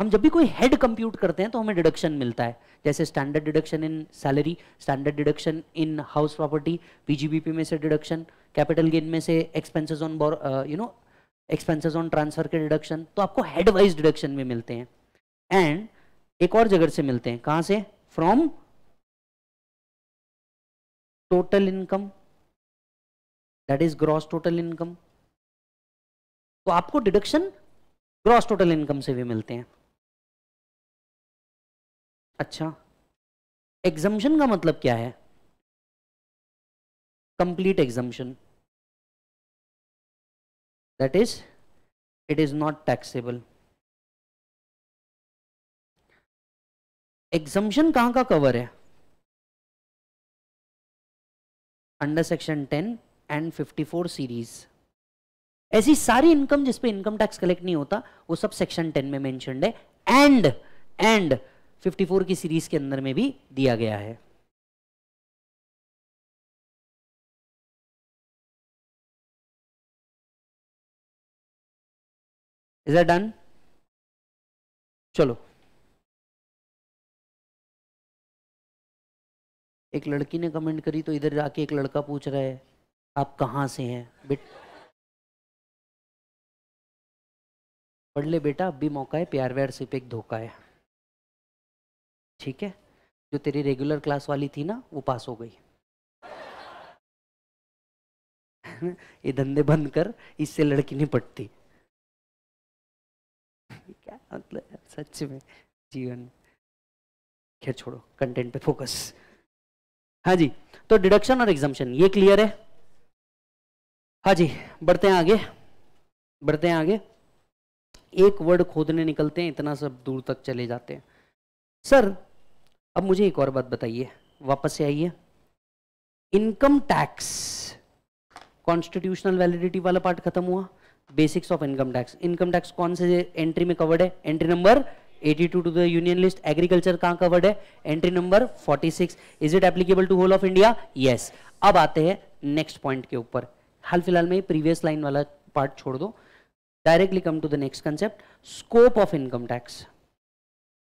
हम जब भी कोई हेड कंप्यूट करते हैं तो हमें डिडक्शन मिलता है। जैसे standard deduction in salary standard deduction in house property PGBP में से डिडक्शन कैपिटल गेन में से expenses on you know expenses on transfer के डिडक्शन तो आपको हेड वाइज डिडक्शन में मिलते हैं। एंड एक और जगह से मिलते हैं। कहाँ से? From total income that is gross total income तो आपको डिडक्शन ग्रॉस टोटल इनकम से भी मिलते हैं। अच्छा। एग्जामेशन का मतलब क्या है? Complete exemption that is it is not taxable exemption कहाँ का कवर है? अंडर सेक्शन 10 एंड 54 सीरीज़ ऐसी सारी इनकम जिसपे इनकम टैक्स कलेक्ट नहीं होता, वो सब सेक्शन टेन में मेंशनड है। एंड एंड 54 की सीरीज़ के अंदर में भी दिया गया है। इज़ डन चलो। एक लड़की ने कमेंट करी तो इधर जाके एक लड़का पूछ रहा है, आप कहाँ से हैं? बेट पढ़ ले बेटा, अब भी मौका है, प्यार व्यार सिर्फ़ एक धोखा है। ठीक है? जो तेरी रेगुलर क्लास वाली थी ना, वो पास हो गई। ये धंधे बंद कर, इससे लड़की नहीं पटती। क्या मतलब सच में, जीवन। खैर, छोड़ो कंटेंट पे फोकस हाँ जी तो डिडक्शन और एग्जामेशन ये क्लियर है? हाँ जी, बढ़ते हैं आगे। बढ़ते हैं आगे। एक वर्ड खोदने निकलते हैं, इतना सब दूर तक चले जाते हैं। सर, अब मुझे एक और बात बताइए, वापस से आइए। इनकम टैक्स कॉन्स्टिट्यूशनल वैलिडिटी वाला पार्ट खत्म हुआ। Basics of income tax income tax कौन से एंट्री में कवर्ड है? Entry number 82 to the union list agriculture कहाँ कवर्ड है? Entry number 46 is it applicable to whole of India yes अब आते हैं नेक्स्ट पॉइंट के ऊपर। हाल फ़िलहाल में प्रीवियस लाइन वाला पार्ट छोड़ दो। Directly come to the next concept scope of income tax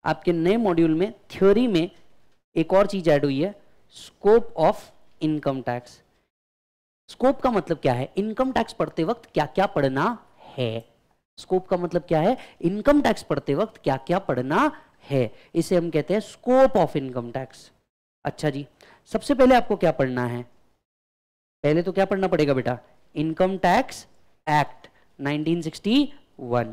आपके नए मॉड्यूल में थ्योरी में एक और चीज़ ऐड हुई है scope of income tax scope का मतलब क्या है? इनकम टैक्स पढ़ते वक्त क्या क्या पढ़ना है? स्कोप का मतलब क्या है? इनकम टैक्स पढ़ते वक्त क्या क्या पढ़ना है? इसे हम कहते हैं स्कोप ऑफ़ इनकम टैक्स अच्छा जी, सबसे पहले आपको क्या पढ़ना है? पहले तो क्या पढ़ना पड़ेगा बेटा? इनकम टैक्स एक्ट 1961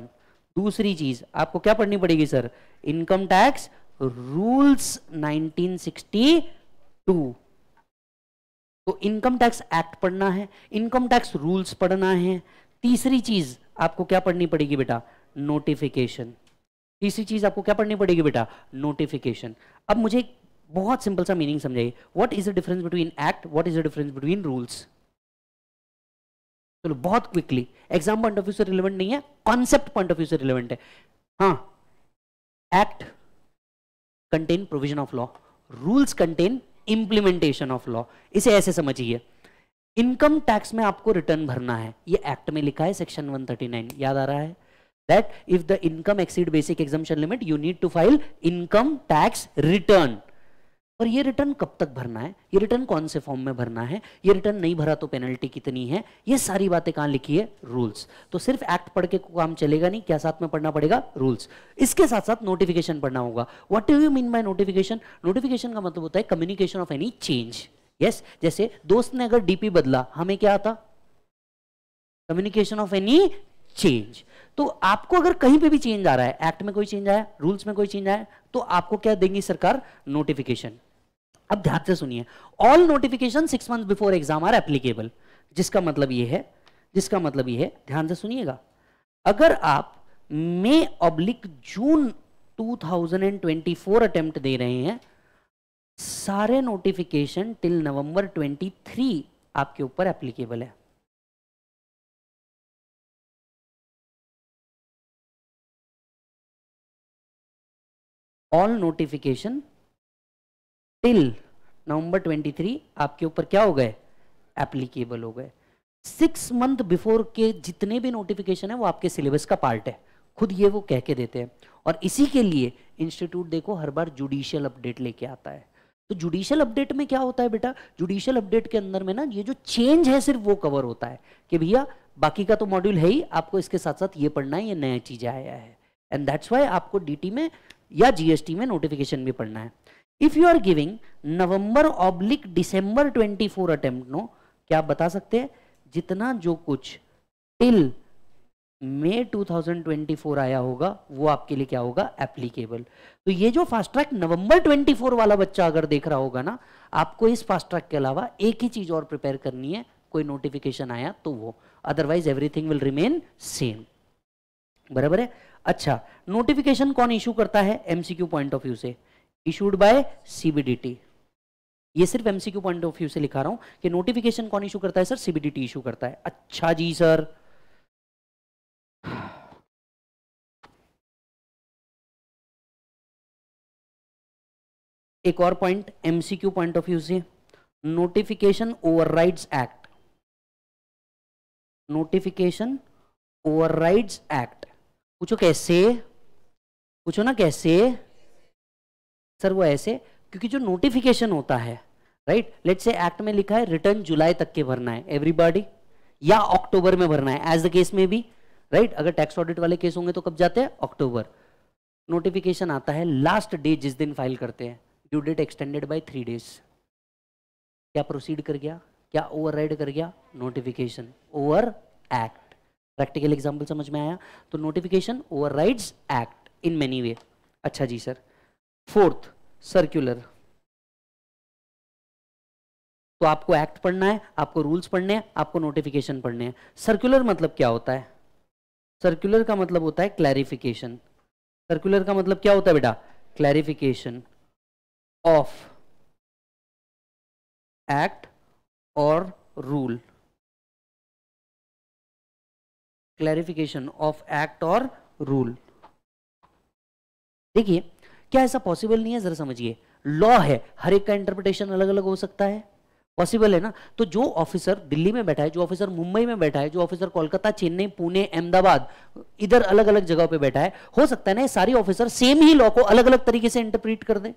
दूसरी चीज़, आपको क्या पढ़नी पड़ेगी सर? इनकम टैक्स रूल्स 1962 तो इनकम टैक्स एक्ट पढ़ना है, इनकम टैक्स रूल्स पढ़ना है। तीसरी चीज़, आपको क्या पढ़नी पड़ेगी बेटा? नोटिफिकेशन। तीसरी चीज़, आपको क्या पढ़नी पड़ेगी बेटा? नोटिफिकेशन। अब मुझे बहुत सिंपल सा मीनिंग समझाइए। What is the difference between act what is the difference between rules चलो, बहुत quickly exam point of view से रिलेवेंट नहीं है कॉन्सेप्ट पॉइंट ऑफ़ व्यू से रिलेवेंट है। हाँ act contain provision of law rules contain implementation of law इसे ऐसे समझिए। इनकम टैक्स में आपको रिटर्न भरना है। ये एक्ट में लिखा है सेक्शन 139 याद आ रहा है? That if the income exceed basic exemption limit you need to file income tax return और ये रिटर्न कब तक भरना है? ये रिटर्न कौन से फॉर्म में भरना है? ये रिटर्न नहीं भरा तो पेनल्टी कितनी है? ये सारी बातें कहाँ लिखी है? रूल्स तो सिर्फ़ एक्ट पढ़ के काम चलेगा नहीं, क्या साथ में पढ़ना पड़ेगा? रूल्स इसके साथ साथ नोटिफिकेशन पढ़ना होगा. What do you mean by notification notification का मतलब होता है communication of any change yes जैसे दोस्त ने अगर डीपी बदला, हमें क्या आता? कम्युनिकेशन ऑफ़ एनी चेंज तो आपको अगर कहीं पे भी चेंज आ रहा है एक्ट में कोई चेंज आया रूल्स में कोई चेंज आया तो आपको क्या देंगी सरकार? नोटिफिकेशन अब ध्यान से सुनिए। All notification six month before exam are applicable जिसका मतलब ये है, जिसका मतलब ये है, ध्यान से सुनिएगा। अगर आप मई ऑब्लिक जून 2024 अटेम्प्ट दे रहे हैं, सारे नोटिफिकेशन टिल नवंबर 23 आपके ऊपर एप्लीकेबल है। ऑल नोटिफिकेशन टिल नवंबर 23 आपके ऊपर क्या हो गए? एप्लीकेबल हो गए। सिक्स मंथ बिफोर के जितने भी नोटिफिकेशन है, वो आपके सिलेबस का पार्ट है। खुद ये वो कह के देते हैं। और इसी के लिए इंस्टीट्यूट देखो, हर बार जुडिशियल अपडेट लेके आता है। तो जुडिशियल अपडेट में क्या होता है बेटा? जुडिशियल अपडेट के अंदर में ना, ये जो चेंज है, सिर्फ़ वो कवर होता है कि भैया, बाकी का तो मॉड्यूल है ही, आपको इसके साथ साथ ये पढ़ना है, ये नया चीज़ आया है। एंड दैट्स वाई आपको डीटी में या जीएसटी में नोटिफिकेशन भी पढ़ना है। If you are giving November oblique December 24 attempt no क्या आप बता सकते हैं? जितना जो कुछ टिल मे 2024 आया होगा, वो आपके लिए क्या होगा? एप्लीकेबल तो ये जो फास्ट ट्रैक नवंबर 24 वाला बच्चा अगर देख रहा होगा ना, आपको इस फास्ट ट्रैक के अलावा एक ही चीज़ और प्रिपेयर करनी है, कोई नोटिफिकेशन आया तो वो। Otherwise everything will remain same बराबर है? अच्छा नोटिफिकेशन कौन इशू करता है? एमसीक्यू पॉइंट ऑफ़ व्यू से। इशूड बाय सीबीडीटी ये सिर्फ़ एमसीक्यू पॉइंट ऑफ़ व्यू से लिखा रहा हूँ कि नोटिफिकेशन कौन इशू करता है सर सीबीडीटी इशू करता है। अच्छा जी सर एक और point MCQ point of view से। Notification overrides act notification overrides act पूछो कैसे? पूछो ना कैसे? सर वो ऐसे, क्योंकि जो नोटिफिकेशन होता है राइट लेट से एक्ट में लिखा है रिटर्न जुलाई तक के भरना है एवरीबॉडी या अक्टूबर में भरना है एज द केस में भी राइट right? अगर टैक्स ऑडिट वाले केस होंगे तो कब जाते हैं? अक्टूबर नोटिफिकेशन आता है लास्ट डे जिस दिन फ़ाइल करते हैं due date extended by three days क्या प्रोसीड कर गया? क्या ओवर कर गया? Notification over act practical example समझ में आया? तो notification over act in many way अच्छा जी सर फोर्थ सर्कुलर तो आपको एक्ट पढ़ना है, आपको रूल्स पढ़ने हैं, आपको नोटिफिकेशन पढ़ने हैं। सर्कुलर मतलब क्या होता है? सर्कुलर का मतलब होता है क्लैरिफिकेशन सर्कुलर का मतलब क्या होता है बेटा? क्लैरिफिकेशन ऑफ़ एक्ट और रूल क्लैरिफिकेशन ऑफ़ एक्ट और रूल देखिए क्या ऐसा पॉसिबल नहीं है? जरा समझिए। लॉ है। हर एक का इंटरप्रिटेशन अलग अलग हो सकता है। पॉसिबल है ना? तो जो ऑफिसर दिल्ली में बैठा है, जो ऑफिसर मुंबई में बैठा है, जो ऑफिसर कोलकाता, चेन्नई, पुणे, अहमदाबाद, इधर अलग अलग जगह पे बैठा है, हो सकता है ना सारी ऑफिसर सेम ही लॉ को अलग अलग तरीके से इंटरप्रीट कर दे।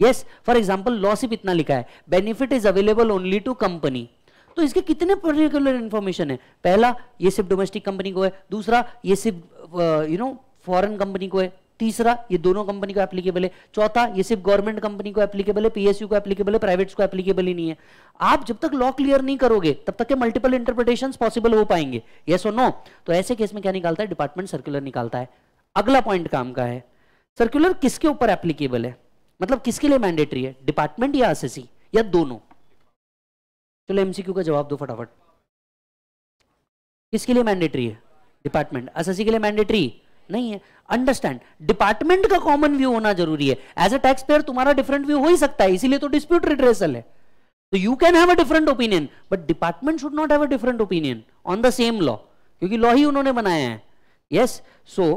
यस फॉर एग्ज़ाम्पल लॉ सिर्फ़ इतना लिखा है benefit is available only to company तो इसके कितने पर्टिकुलर इंफॉर्मेशन है? पहला, ये सिर्फ़ डोमेस्टिक कंपनी को है। दूसरा, ये सिर्फ़ यू नो फॉरन कंपनी को है। तीसरा, ये दोनों कंपनी को एप्लीकेबल है। चौथा, ये सिर्फ़ गवर्नमेंट कंपनी को एप्लीकेबल है पीएसयू को एप्लीकेबल है प्राइवेट्स को एप्लीकेबल ही नहीं है। आप जब तक लॉ क्लियर नहीं करोगे, तब तक के मल्टीपल इंटरप्रिटेशन पॉसिबल हो पाएँगे। यस और नो तो ऐसे केस में क्या निकालता है? डिपार्टमेंट सर्कुलर निकालता है। अगला पॉइंट काम का है। सर्कुलर किसके ऊपर एप्लीकेबल है? मतलब किसके लिए मैंडेटरी है? डिपार्टमेंट या एस या दोनों? चलो एमसीक्यू का जवाब दो फटाफट। किसके लिए मैंडेटरी है? डिपार्टमेंट एस के लिए मैंडेटरी नहीं है. अंडरस्टैंड डिपार्टमेंट का कॉमन व्यू होना ज़रूरी है. एज अ टैक्स पेयर तुम्हारा डिफरेंट व्यू हो ही सकता है. इसीलिए तो डिस्प्यूट रिड्रेसल है. तो you can have a different opinion but department should not have a different opinion on the same law क्योंकि लॉ ही उन्होंने बनाया है. Yes so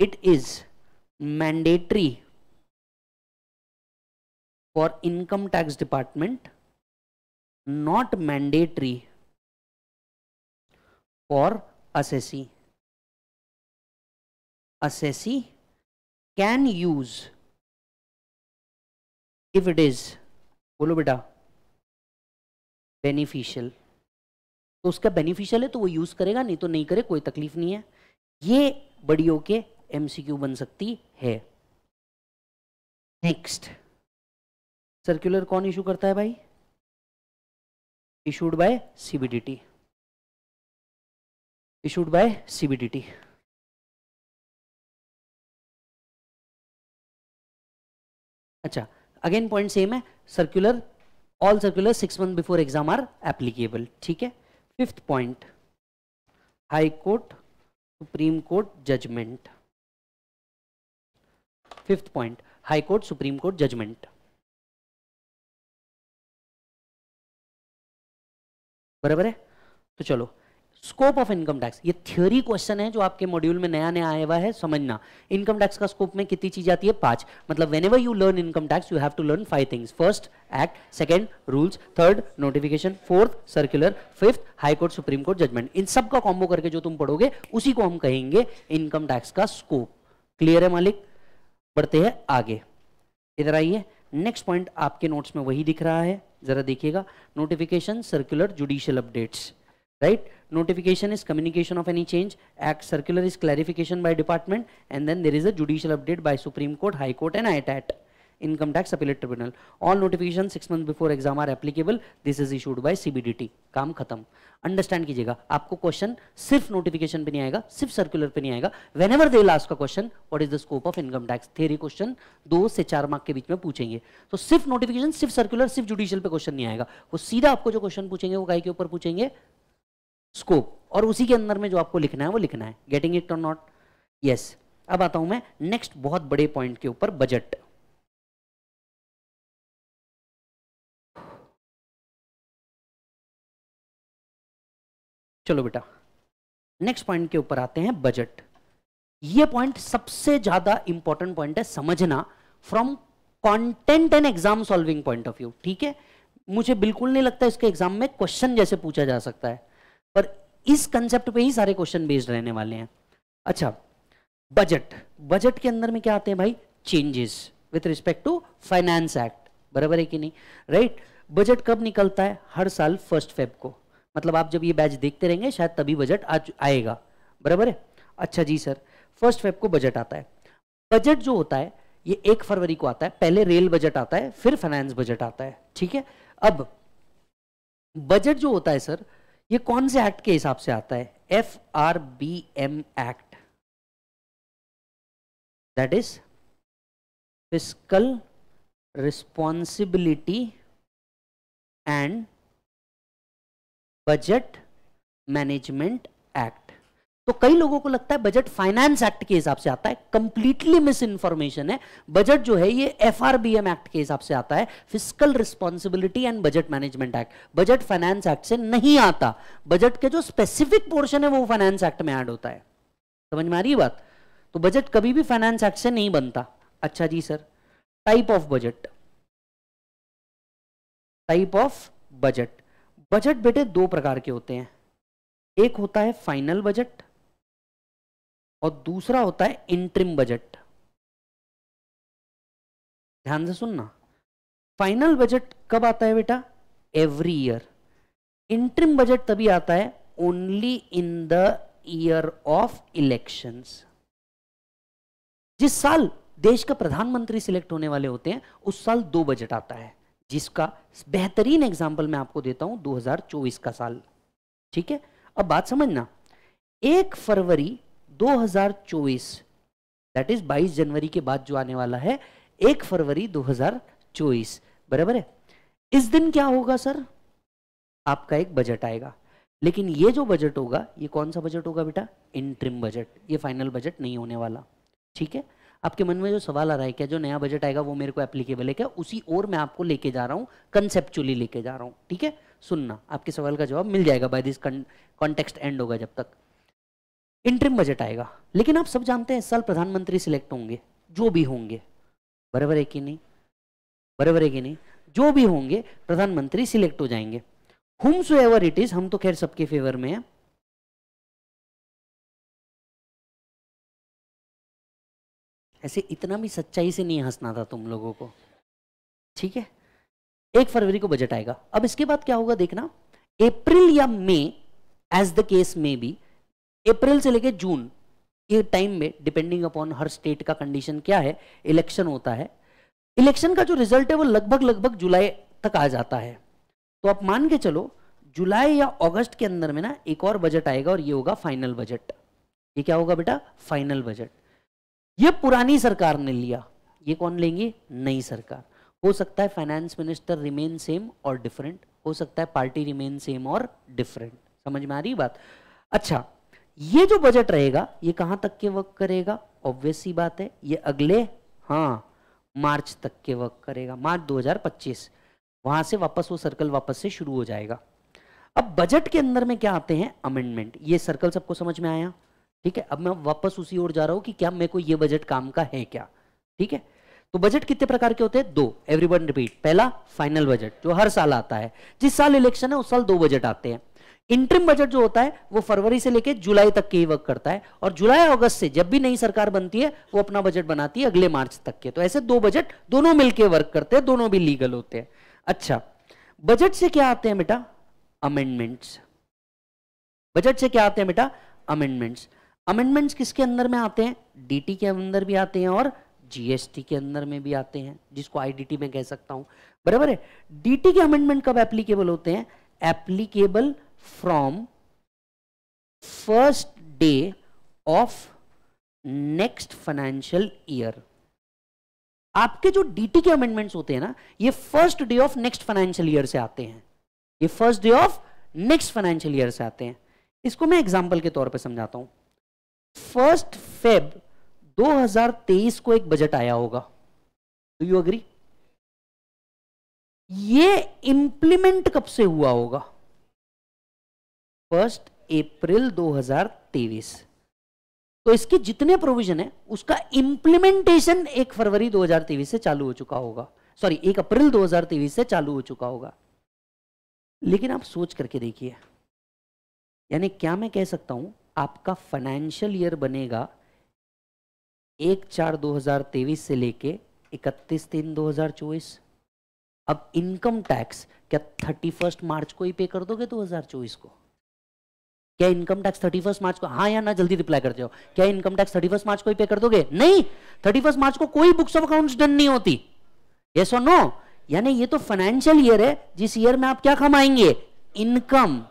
it is mandatory for income tax department not mandatory for assessee assessee can use, if it is, बोलो बेटा beneficial तो उसका beneficial है तो वो यूज़ करेगा, नहीं तो नहीं करे, कोई तकलीफ़ नहीं है। ये बड़ियों के एमसीक्यू बन सकती है। नेक्स्ट सर्कुलर कौन इशू करता है भाई? Issued by CBDT issued by CBDT अच्छा अगेन पॉइंट सेम है circular all circular six month before exam are applicable ठीक है? Fifth point high court supreme court judgment fifth point high court supreme court judgment बराबर है? तो चलो scope of income tax ये theory question है जो आपके मॉड्यूल में नया नया आया हुआ है, समझना। इनकम टैक्स का स्कोप में कितनी चीज़ आती है? पाँच। मतलब whenever you learn income tax you have to learn five things first act second rules third notification fourth circular fifth high court supreme court judgment इन सब का कॉम्बो करके जो तुम पढ़ोगे, उसी को हम कहेंगे इनकम टैक्स का स्कोप क्लियर है, मालिक? बढ़ते हैं आगे। इधर आइए। नेक्स्ट पॉइंट आपके नोट्स में वही दिख रहा है। जरा देखिएगा। Notification circular judicial updates right notification is communication of any change act circular is clarification by department and then there is a judicial update by supreme court high court and itat income tax appellate tribunal all notifications 6 months before exam are applicable this is issued by cbdt काम खत्म understand कीजिएगा आपको question सिर्फ़ notification पे नहीं आएगा सिर्फ़ circular पे नहीं आएगा वेन एवर दे लास्ट का question what is the scope of income tax theory question दो से चार मार्क के बीच में पूछेंगे तो सिर्फ़ नोटिफिकेशन सिर्फ़ सर्कुलर सिर्फ़ जुडिशियल पे क्वेश्चन नहीं आएगा वो सीधा आपको जो क्वेश्चन पूछेंगे वो गाय के ऊपर पूछेंगे स्कोप और उसी के अंदर में जो आपको लिखना है, वो लिखना है। गेटिंग इट और नॉट यस अब आता हूँ मैं नेक्स्ट बहुत बड़े पॉइंट के ऊपर बजट चलो बेटा। नेक्स्ट पॉइंट के ऊपर आते हैं बजट ये पॉइंट सबसे ज़्यादा इंपॉर्टेंट पॉइंट है समझना from content and exam solving point of view ठीक है? मुझे बिल्कुल नहीं लगता इसके एग्ज़ाम में क्वेश्चन जैसे पूछा जा सकता है। पर इस कंसेप्ट पे ही सारे क्वेश्चन बेस्ड रहने वाले हैं। अच्छा बजट बजट के अंदर में क्या आते हैं भाई? Changes with respect to finance act बराबर है कि नहीं? राइट बजट कब निकलता है? हर साल फ़र्स्ट फेब को। मतलब आप जब ये बैच देखते रहेंगे, शायद तभी बजट आज आएगा। बराबर है? अच्छा जी सर फ़र्स्ट फेब को बजट आता है। बजट जो होता है, ये एक फरवरी को आता है। पहले रेल बजट आता है, फिर फाइनेंस बजट आता है। ठीक है? अब बजट जो होता है सर ये कौन से एक्ट के हिसाब से आता है? F R B M act that is physical responsibility and budget management act तो कई लोगों को लगता है बजट फाइनेंस एक्ट के हिसाब से आता है कंप्लीटली मिस इन्फॉर्मेशन है। बजट जो है ये एफआरबीएम एक्ट के हिसाब से आता है physical responsibility and budget management act budget finance act से नहीं आता। बजट के जो स्पेसिफिक पोर्शन है वो फाइनेंस एक्ट में ऐड होता है। समझ में आ रही बात? तो बजट कभी भी फाइनेंस एक्ट से नहीं बनता। अच्छा जी sir type of budget type of budget budget बेटे दो प्रकार के होते हैं। एक होता है फाइनल बजट और दूसरा होता है इंट्रिम बजट ध्यान से सुनना। फाइनल बजट कब आता है बेटा? एवरी ईयर इंट्रिम बजट तभी आता है only in the year of elections जिस साल देश का प्रधानमंत्री सिलेक्ट होने वाले होते हैं, उस साल दो बजट आता है, जिसका बेहतरीन एग्ज़ाम्पल मैं आपको देता हूँ 2024 का साल। ठीक है? अब बात समझना। एक फरवरी 2024 दैट इज़ 22 जनवरी के बाद जो आने वाला है, एक फरवरी 2024 बराबर है? इस दिन क्या होगा, सर? आपका एक बजट आएगा। लेकिन ये जो बजट होगा, ये कौन सा बजट होगा बेटा? Interim budget. ये फाइनल बजट नहीं होने वाला। ठीक है? आपके मन में जो सवाल आ रहा है, क्या जो नया बजट आएगा, वो मेरे को एप्लीकेबल है क्या? उसी और मैं आपको लेके जा रहा हूँ कंसेप्चुअली लेके जा रहा हूँ। ठीक है? सुनना। आपके सवाल का जवाब मिल जाएगा बाय दिस कॉन्टेक्स्ट एंड होगा जब तक। इंट्रिम बजट आएगा। लेकिन आप सब जानते हैं इस साल प्रधानमंत्री सिलेक्ट होंगे, जो भी होंगे। बराबर है कि नहीं? बराबर है कि नहीं? जो भी होंगे, प्रधानमंत्री सिलेक्ट हो जाएँगे। हुम सो एवर इट इज़ हम तो खैर सबके फेवर में हैं। ऐसे इतना भी सच्चाई से नहीं हंसना था तुम लोगों को। ठीक है? एक फरवरी को बजट आएगा। अब इसके बाद क्या होगा देखना? अप्रैल या मई एज द केस में भी अप्रैल से लेकर जून ये टाइम में डिपेंडिंग अपॉन हर स्टेट का कंडीशन क्या है इलेक्शन होता है। इलेक्शन का जो रिज़ल्ट है, वो लगभग लगभग जुलाई तक आ जाता है। तो आप मान के चलो, जुलाई या अगस्त के अंदर में ना, एक और बजट आएगा और ये होगा फाइनल बजट ये क्या होगा बेटा? फाइनल बजट ये पुरानी सरकार ने लिया। ये कौन लेंगे? नई सरकार। हो सकता है फाइनेंस मिनिस्टर रिमेन सेम और डिफरेंट हो सकता है पार्टी रिमेन सेम और डिफरेंट समझ में आ रही बात? अच्छा ये जो बजट रहेगा, ये कहाँ तक के वर्क करेगा? ऑब्वियस सी बात है, ये अगले हाँ मार्च तक के वर्क करेगा। मार्च 2025 वहाँ से वापस वो सर्कल वापस से शुरू हो जाएगा। अब बजट के अंदर में क्या आते हैं? अमेंडमेंट ये सर्कल सबको समझ में आया? ठीक है, अब मैं वापस उसी ओर जा रहा हूँ कि क्या मेरे को ये बजट काम का है क्या? ठीक है तो बजट कितने प्रकार के होते हैं? दो एवरीवन रिपीट पहला फाइनल बजट, जो हर साल आता है। जिस साल इलेक्शन है, उस साल दो बजट आते हैं। इंट्रिम बजट जो होता है, वो फरवरी से लेकर जुलाई तक के ही वर्क करता है। और जुलाई, अगस्त से जब भी नई सरकार बनती है, वो अपना बजट बनाती है अगले मार्च तक के। तो ऐसे दो बजट दोनों मिलकर वर्क करते हैं, दोनों भी लीगल होते हैं। अच्छा बजट से क्या आते हैं बेटा? अमेंडमेंट्स बजट से क्या आते हैं बेटा? अमेंडमेंट्स अमेंडमेंट्स किसके अंदर में आते हैं? डीटी के अंदर भी आते हैं और जीएसटी के अंदर में भी आते हैं, जिसको आईडीटी में कह सकता हूँ। बराबर है? डीटी के अमेंडमेंट कब एप्लीकेबल होते हैं? Applicable from first day of next financial year आपके जो डीटी के अमेंडमेंट्स होते हैं ना, ये first day of next financial year से आते हैं। ये first day of next financial year से आते हैं। इसको मैं एग्जांपल के तौर पे समझाता हूँ। फ़र्स्ट फेब 2023 को एक बजट आया होगा। डू यू अग्री ये इंप्लीमेंट कब से हुआ होगा? फ़र्स्ट अप्रैल 2023 तो इसके जितने प्रोविज़न है, उसका इंप्लीमेंटेशन एक फरवरी 2023 से चालू हो चुका होगा। सॉरी एक अप्रैल 2023 से चालू हो चुका होगा। लेकिन आप सोच करके देखिए। यानी क्या मैं कह सकता हूँ, आपका फाइनेंशियल ईयर बनेगा एक चार 2023 से लेके इकतीस तीन 2024 अब इनकम टैक्स क्या थर्टी फ़र्स्ट मार्च को ही पे कर दोगे 2024 को? क्या income tax thirty first March को हाँ या ना, जल्दी रिप्लाई करते हो क्या income tax thirty first March को ही पे कर दोगे? नहीं! थर्टी फ़र्स्ट मार्च को कोई बुक्स ऑफ़ अकाउंट्स डन नहीं होती। यस और नो यानी ये तो फाइनेंशियल ईयर है, जिस ईयर में आप क्या कमाएँगे? इनकम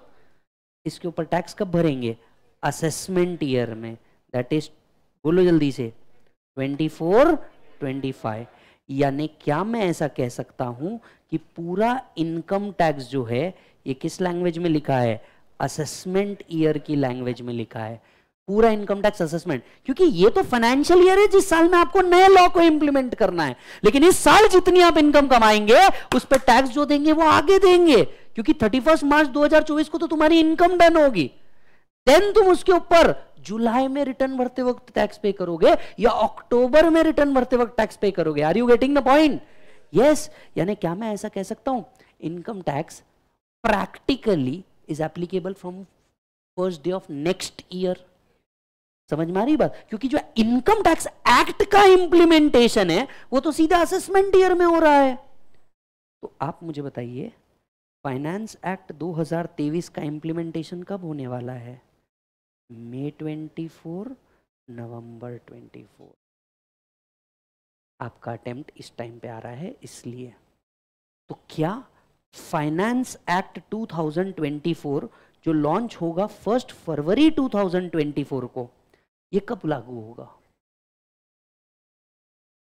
इसके ऊपर टैक्स कब भरेंगे? असेसमेंट ईयर में। दैट इज़ बोलो जल्दी से। 24 25 यानी क्या मैं ऐसा कह सकता हूँ कि पूरा इनकम टैक्स जो है, ये किस लैंग्वेज में लिखा है? असेसमेंट ईयर की लैंग्वेज में लिखा है। पूरा इनकम टैक्स असेसमेंट क्योंकि ये तो फाइनेंशियल ईयर है, जिस साल में आपको नए लॉ को इंप्लीमेंट करना है। लेकिन इस साल जितनी आप इनकम कमाएँगे, उस पर टैक्स जो देंगे, वो आगे देंगे। क्योंकि थर्टी मार्च 2024 को तो तुम्हारी इनकम डन होगी। देन तुम उसके ऊपर जुलाई में रिटर्न भरते वक्त टैक्स पे करोगे, या अक्टूबर में रिटर्न भरते वक्त टैक्स पे करोगे। Are you getting the point yes यानी क्या मैं ऐसा कह सकता हूँ? Income tax practically is applicable from first day of next year समझ में आ रही बात? क्योंकि जो इनकम टैक्स एक्ट का इंप्लीमेंटेशन है, वो तो सीधा असेसमेंट ईयर में हो रहा है। तो आप मुझे बताइए फाइनेंस एक्ट 2023 का इंप्लीमेंटेशन कब होने वाला है? मे 24 नवंबर 24 आपका अटेम्प्ट इस टाइम पे आ रहा है, इसलिए। तो क्या फाइनेंस एक्ट 2024 जो लॉन्च होगा फ़र्स्ट फरवरी 2024 को, ये कब लागू होगा?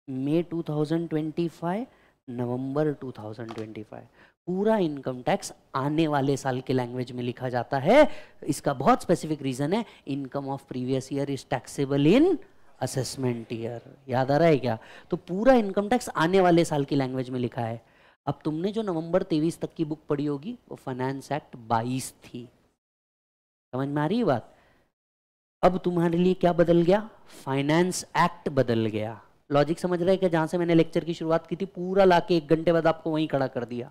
मई 2025 नवंबर 2025 पूरा इनकम टैक्स आने वाले साल के लैंग्वेज में लिखा जाता है। इसका बहुत स्पेसिफिक रीजन है income of previous year is taxable in assessment year याद आ रहा है क्या? तो पूरा इनकम टैक्स आने वाले साल की लैंग्वेज में लिखा है। अब तुमने जो नवंबर तेईस तक की बुक पढ़ी होगी, वो फाइनेंस एक्ट 22 थी। समझ में आ रही बात? अब तुम्हारे लिए क्या बदल गया? फाइनेंस एक्ट बदल गया। लॉजिक समझ रहे क्या जहाँ से मैंने लेक्चर की शुरुआत की थी, पूरा लाके एक घंटे बाद आपको वहीं खड़ा कर दिया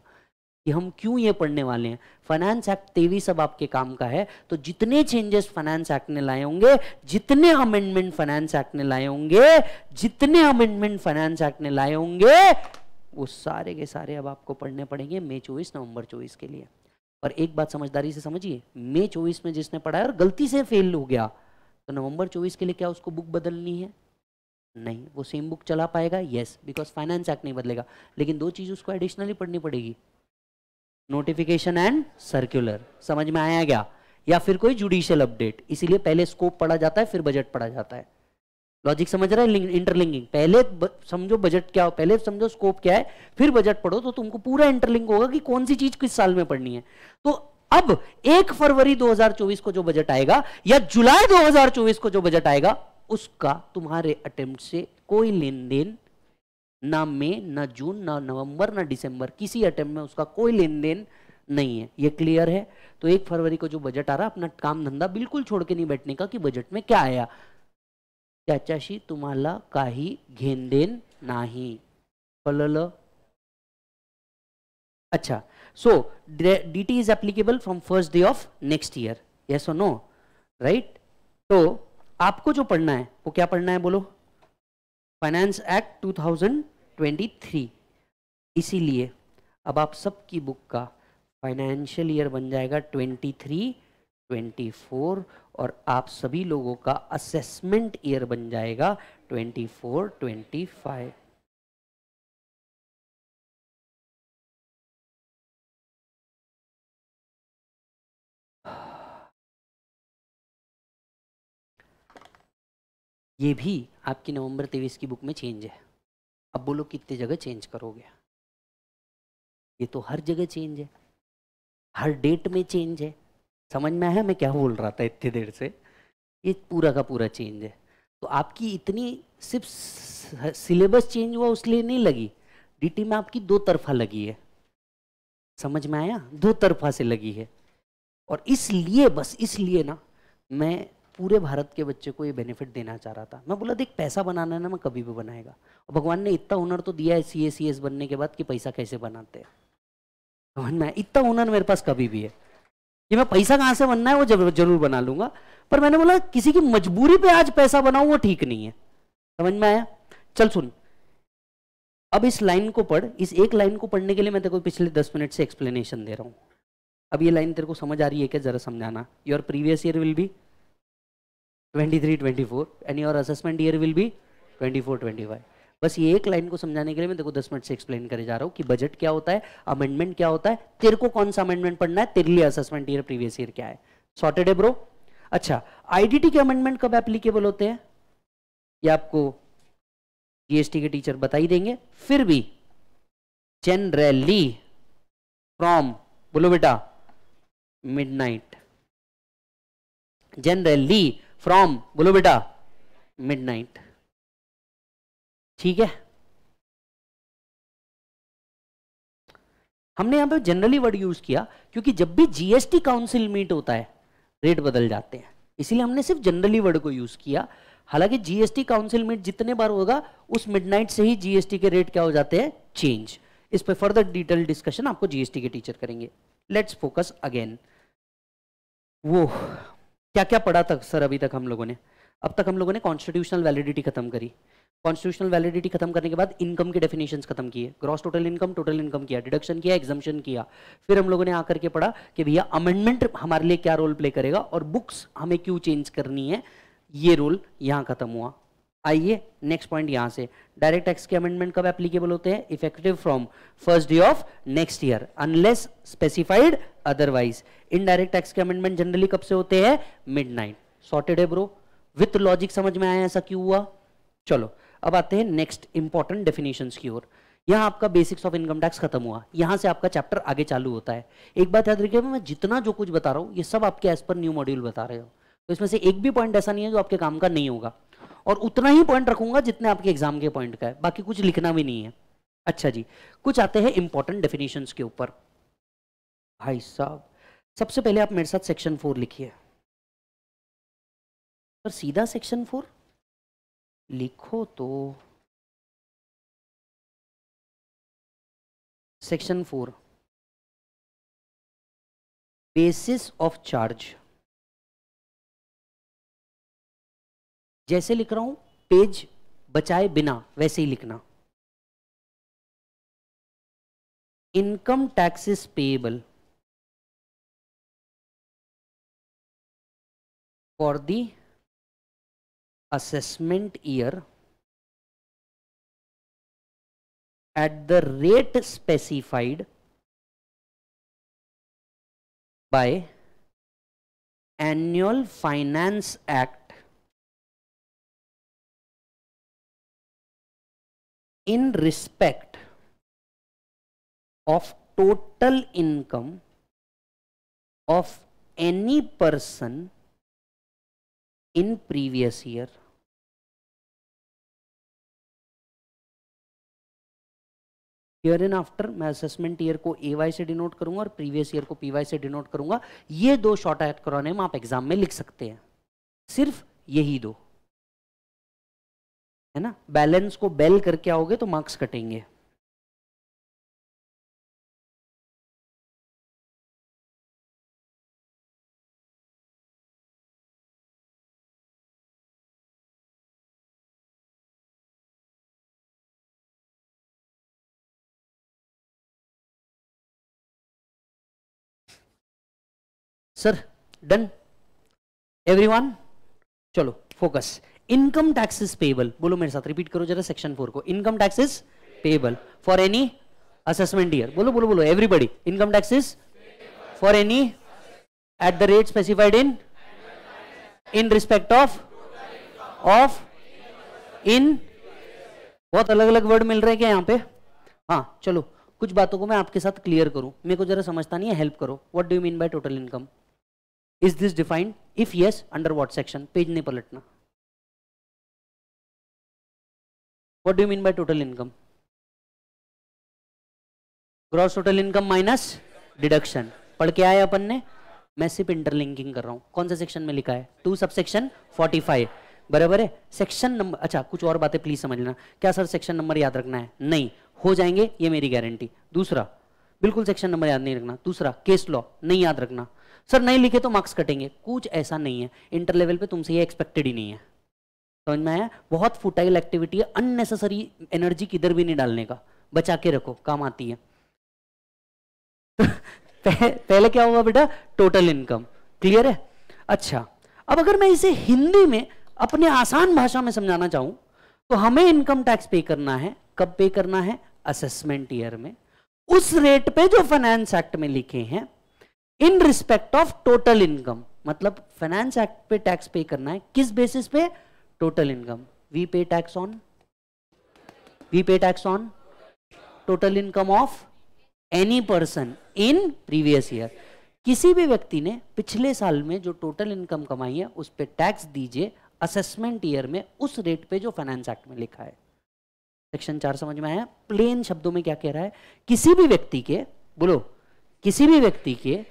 कि हम क्यों ये पढ़ने वाले हैं? फाइनेंस एक्ट तेईस अब आपके काम का है तो जितने चेंजेस फाइनेंस एक्ट ने लाए होंगे, जितने अमेंडमेंट फाइनेंस एक्ट ने लाए होंगे, जितने अमेंडमेंट फाइनेंस एक्ट ने लाए होंगे वो सारे के सारे अब आपको पढ़ने पड़ेंगे मई चौबीस, नवंबर चौबीस के लिए। और एक बात समझदारी से समझिए, मई चौबीस में जिसने पढ़ाया और गलती से फेल हो गया तो नवंबर चौबीस के लिए क्या उसको बुक बदलनी है? नहीं, वो सेम बुक चला पाएगा यस बिकॉज़ फाइनेंस एक्ट नहीं बदलेगा। लेकिन दो चीज़ उसको एडिशनली पढ़नी पड़ेगी। नोटिफिकेशन एंड सर्कुलर समझ में आया क्या? या फिर कोई जुडिशियल अपडेट इसीलिए पहले स्कोप पढ़ा जाता है, फिर बजट पढ़ा जाता है। लॉजिक समझ रहा है? इंटरलिंकिंग पहले समझो बजट क्या हो, पहले समझो स्कोप क्या है, फिर बजट पढ़ो तो तुमको पूरा इंटरलिंक होगा कि कौन सी चीज़ किस साल में पढ़नी है। तो अब एक फरवरी 2024 को जो बजट आएगा, या जुलाई 2024 को जो बजट आएगा, उसका तुम्हारे अटेम्प्ट से कोई लेन देन ना मई, ना जून, ना नवंबर, ना दिसंबर, किसी अटेम्प्ट में उसका कोई लेन देन नहीं है। ये क्लियर है? तो एक फरवरी को जो बजट आ रहा अपना काम धंधा बिल्कुल छोड़ के नहीं बैठने का कि बजट में क्या आया। त्याच्याशी तुम्हाला काही घेनदेन नाही. कळलं? अच्छा. So D T is applicable from first day of next year yes और नो राइट तो आपको जो पढ़ना है, वो क्या पढ़ना है बोलो? फाइनेंस एक्ट 2023 इसीलिए अब आप सबकी बुक का फाइनेंशियल ईयर बन जाएगा 23 24 और आप सभी लोगों का असेसमेंट ईयर बन जाएगा 24 25 ये भी आपकी नवंबर तेईस की बुक में चेंज है। अब बोलो कितनी जगह चेंज करोगे? ये तो हर जगह चेंज है। हर डेट में चेंज है। समझ में आया मैं क्या बोल रहा था इतनी देर से? ये पूरा का पूरा चेंज है। तो आपकी इतनी सिर्फ़ सिलेबस चेंज हुआ उसलिए नहीं लगी। डीटी में आपकी दो तरफा लगी है। समझ में आया? दो तरफा से लगी है। और इसलिए बस, इसलिए ना मैं पूरे भारत के बच्चे को ये बेनिफिट देना चाह रहा था। मैं बोला, देख, पैसा बनाना ना, मैं कभी भी बनाएगा। और भगवान ने इतना हुनर तो दिया है सी सी एस बनने के बाद कि पैसा कैसे बनाते हैं? में इतना हुनर मेरे पास कभी भी है। कि मैं पैसा कहाँ से बनना है, वो ज़रूर ज़रूर बना लूँगा। पर मैंने बोला, किसी की मजबूरी पे आज पैसा बनाऊ, वो ठीक नहीं है। समझ में आया? चल सुन। अब इस लाइन को पढ़। इस एक लाइन को पढ़ने के लिए मैं तेरे को पिछले दस मिनट से एक्सप्लेनेशन दे रहा हूँ। अब ये लाइन तेरे को समझ आ रही है क्या? जरा समझाना। Your previous year will be 23 24 and your assessment year will be 24 25 बस ये एक लाइन को समझाने के लिए मैं देखो दस मिनट से एक्सप्लेन करे जा रहा हूँ कि बजट क्या होता है अमेंडमेंट क्या होता है, तेरे को कौन सा अमेंडमेंट पढ़ना है, तेरे लिए असेसमेंट ईयर प्रीवियस ईयर क्या है। सॉर्टेड है ब्रो अच्छा आईडीटी के अमेंडमेंट कब एप्लीकेबल होते हैं? ये आपको जीएसटी के टीचर बता ही देंगे। फिर भी जनरली फ्रॉम बोलो बेटा मिडनाइट जनरली फ्रॉम बोलो बेटा मिडनाइट ठीक है? हमने यहाँ पे जनरली वर्ड यूज़ किया, क्योंकि जब भी जीएसटी काउंसिल मीट होता है रेट बदल जाते हैं। इसीलिए हमने सिर्फ़ जनरली वर्ड को यूज़ किया। हालाँकि जीएसटी काउंसिल मीट जितने बार होगा, उस मिडनाइट से ही जीएसटी के रेट क्या हो जाते हैं? चेंज इस पर फर्दर डिटेल डिस्कशन आपको जीएसटी के टीचर करेंगे। लेट्स फोकस अगेन वो क्या क्या पढ़ा तक सर अभी तक हम लोगों ने? अब तक हम लोगों ने कॉन्स्टिट्यूशनल वैलिडिटी खत्म करी। कॉन्स्टिट्यूशनल वैलिडिटी खत्म करने के बाद इनकम के डेफिनेशन खत्म किए। Gross total income total income किया। डिडक्शन किया एग्जामेशन किया। फिर हम लोगों ने आकर के पढ़ा कि भैया अमेंडमेंट हमारे लिए क्या रोल प्ले करेगा और बुक्स हमें क्यों चेंज करनी है? ये रोल यहाँ खत्म हुआ। आइए नेक्स्ट पॉइंट यहाँ से। डायरेक्ट टैक्स के अमेंडमेंट कब एप्लीकेबल होते हैं? Effective from first day of next year unless specified otherwise indirect tax के अमेंडमेंट जनरली कब से होते हैं? मिड नाइट सॉर्टेड है ब्रो विथ लॉजिक समझ में आया ऐसा क्यों हुआ? चलो। अब आते हैं नेक्स्ट इंपॉर्टेंट डेफिनेशन की ओर। यहाँ आपका बेसिक्स ऑफ़ इनकम टैक्स खत्म हुआ। यहाँ से आपका चैप्टर आगे चालू होता है। एक बात याद रखिए, मैं जितना जो कुछ बता रहा हूँ, ये सब आपके एज पर न्यू मॉड्यूल बता रहे हो। तो इसमें से एक भी पॉइंट ऐसा नहीं है जो आपके काम का नहीं होगा। और उतना ही पॉइंट रखूँगा जितने आपके एग्ज़ाम के पॉइंट का है। बाकी कुछ लिखना भी नहीं है। अच्छा जी, कुछ आते हैं इंपॉर्टेंट डेफिनेशन के ऊपर। भाई साहब, सबसे पहले आप मेरे साथ सेक्शन फोर लिखिए। सीधा सेक्शन फोर लिखो तो। Section four basis of charge जैसे लिख रहा हूँ, पेज बचाए बिना, वैसे ही लिखना। Income taxes payable for the assessment year at the rate specified by annual finance act in respect of total income of any person in previous year year in after मैं असेसमेंट ईयर को A Y से denote करूँगा और previous year को P Y से denote करूँगा। ये दो शॉर्ट एक्रोनिम आप एग्ज़ाम में लिख सकते हैं। सिर्फ़ यही दो। है ना? बैलेंस को बेल करके आओगे तो मार्क्स कटेंगे। सर डन एवरीवन चलो फोकस इनकम टैक्सेस पेबल बोलो मेरे साथ रिपीट करो जरा सेक्शन फोर को. Income taxes payable for any assessment year बोलो बोलो बोलो everybody income taxes for any at the rate specified in in respect of of in बहुत अलग अलग वर्ड मिल रहे हैं क्या यहाँ पे? हाँ चलो, कुछ बातों को मैं आपके साथ क्लियर करूँ। मेरे को जरा समझता नहीं है हेल्प करो। What do you mean by total income is this defined if yes under what section page नहीं पलटना। What do mean by total income gross total income minus deduction पढ़ के आए अपन ने? सिर्फ़ इंटरलिंकिंग कर रहा हूँ। कौन सा सेक्शन में लिखा है? To sub section forty five बराबर है? सेक्शन नंबर अच्छा कुछ और बातें प्लीज़ समझ लेना। क्या सर सेक्शन नंबर याद रखना है? नहीं। हो जाएँगे, ये मेरी गारंटी दूसरा, बिल्कुल सेक्शन नंबर याद नहीं रखना। दूसरा केस लॉ नहीं याद रखना। सर, नहीं लिखे तो मार्क्स कटेंगे। कुछ ऐसा नहीं है। इंटर लेवल पे तुमसे ये एक्सपेक्टेड ही नहीं है। समझ में आया? बहुत फुटाइल एक्टिविटी है। अननेसेसरी एनर्जी किधर भी नहीं डालने का। बचा के रखो। काम आती है। पहले क्या होगा बेटा? टोटल इनकम क्लियर है? अच्छा। अब अगर मैं इसे हिंदी में अपने आसान भाषा में समझाना चाहूँ तो हमें इनकम टैक्स पे करना है। कब पे करना है? असेसमेंट ईयर में। उस रेट पे जो फाइनेंस एक्ट में लिखे हैं in respect of total income मतलब फाइनेंस एक्ट पे टैक्स पे करना है। किस बेसिस पे? Total income we pay tax on we pay tax on total income of any person in previous year किसी भी व्यक्ति ने पिछले साल में जो टोटल इनकम कमाई है, उस पर टैक्स दीजिए। असेसमेंट ईयर में उस रेट पे जो फाइनेंस एक्ट में लिखा है। सेक्शन चार समझ में आया? प्लेन शब्दों में क्या कह रहा है? किसी भी व्यक्ति के, बोलो, किसी भी व्यक्ति के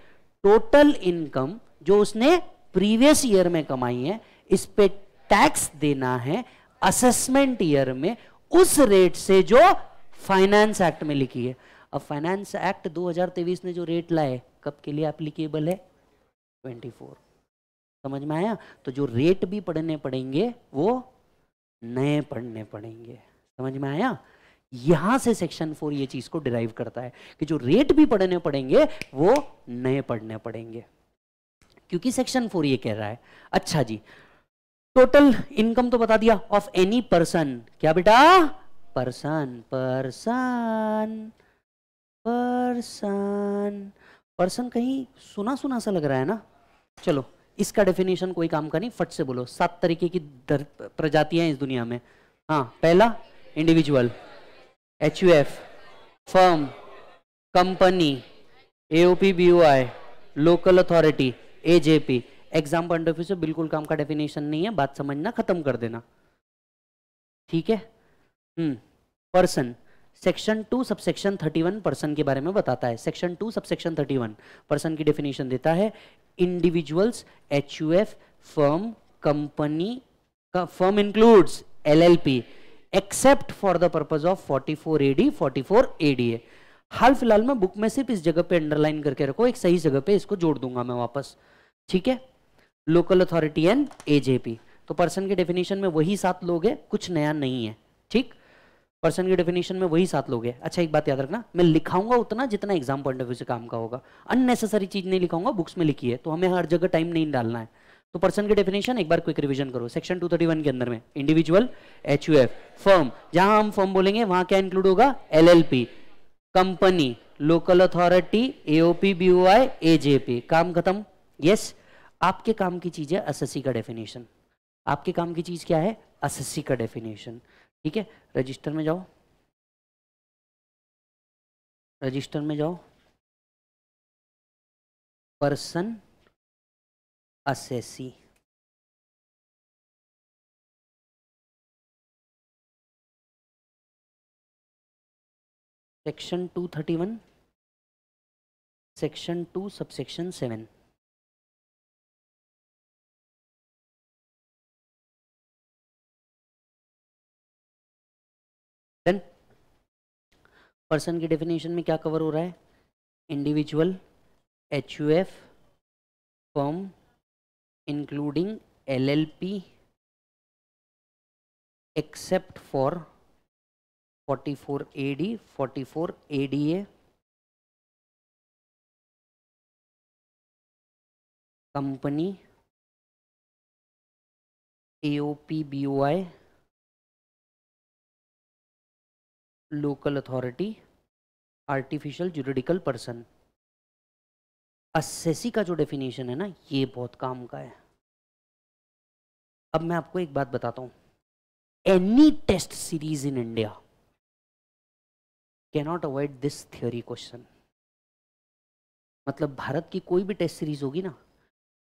टोटल इनकम जो उसने प्रीवियस ईयर में कमाई है, इस पे टैक्स देना है असेसमेंट ईयर में उस रेट से जो फाइनेंस एक्ट में लिखी है। अब फाइनेंस एक्ट 2023 ने जो रेट लाए, कब के लिए एप्लीकेबल है? 24 समझ में आया? तो जो रेट भी पढ़ने पड़ेंगे, वो नए पढ़ने पड़ेंगे। समझ में आया? यहाँ से सेक्शन फोर ये चीज़ को डिराइव करता है कि जो रेट भी पढ़ने पड़ेंगे, वो नए पढ़ने पड़ेंगे। क्योंकि सेक्शन फोर ये कह रहा है। अच्छा जी टोटल इनकम तो बता दिया। ऑफ़ एनी पर्सन क्या बेटा? पर्सन पर्सन पर्सन पर्सन कहीं सुना सुना सा लग रहा है ना? चलो, इसका डेफिनेशन कोई काम का नहीं, फट से बोलो। सात तरीके की प्रजातियाँ इस दुनिया में। हाँ पहला individual H U F firm company AOP BOI local authority AJP exam point of view से बिल्कुल काम का डेफिनेशन नहीं है, बात समझना, खत्म कर देना। ठीक है? हम्म person section two subsection thirty one person के बारे में बताता है। Section two subsection thirty one person की डेफिनेशन देता है। Individuals H U F firm company firm includes LLP except for the purpose of 44 AD 44 ADA हाल फ़िलहाल में बुक में सिर्फ़ इस जगह पे अंडरलाइन करके रखो, एक सही जगह पे इसको जोड़ दूँगा मैं वापस। ठीक है? लोकल अथॉरिटी एंड एजेपी तो पर्सन के डेफिनेशन में वही सात लोग हैं, कुछ नया नहीं है। ठीक? पर्सन के डेफिनेशन में वही सात लोग हैं। अच्छा एक बात याद रखना, मैं लिखाऊँगा उतना जितना एग्ज़ाम पॉइंट ऑफ़ व्यू से काम का होगा। अननेसेसरी चीज़ नहीं लिखाऊँगा बुक्स में लिखी है तो हमें हर जगह टाइम नहीं डालना है। तो पर्सन की डेफिनेशन एक बार क्विक रिवीजन करो। सेक्शन 231 के अंदर में individual H U F firm जहाँ हम फर्म बोलेंगे, वहाँ क्या इंक्लूड होगा? LLP company local authority AOP BOI AJP काम खत्म? यस आपके काम की चीज़ है एसएससी का डेफिनेशन आपके काम की चीज़ क्या है? एसएससी का डेफिनेशन ठीक है? रजिस्टर में जाओ। रजिस्टर में जाओ। Person assessee section 231 section 2 subsection 7 then person की डेफिनेशन में क्या कवर हो रहा है? Individual H U F firm L P except for 44 AD, 44 ADA, company, AOP, BOI, local authority artificial juridical person assessee का जो डेफिनेशन है ना, ये बहुत काम का है। अब मैं आपको एक बात बताता हूँ। Any test series in India cannot avoid this theory question मतलब भारत की कोई भी टेस्ट सीरीज़ होगी ना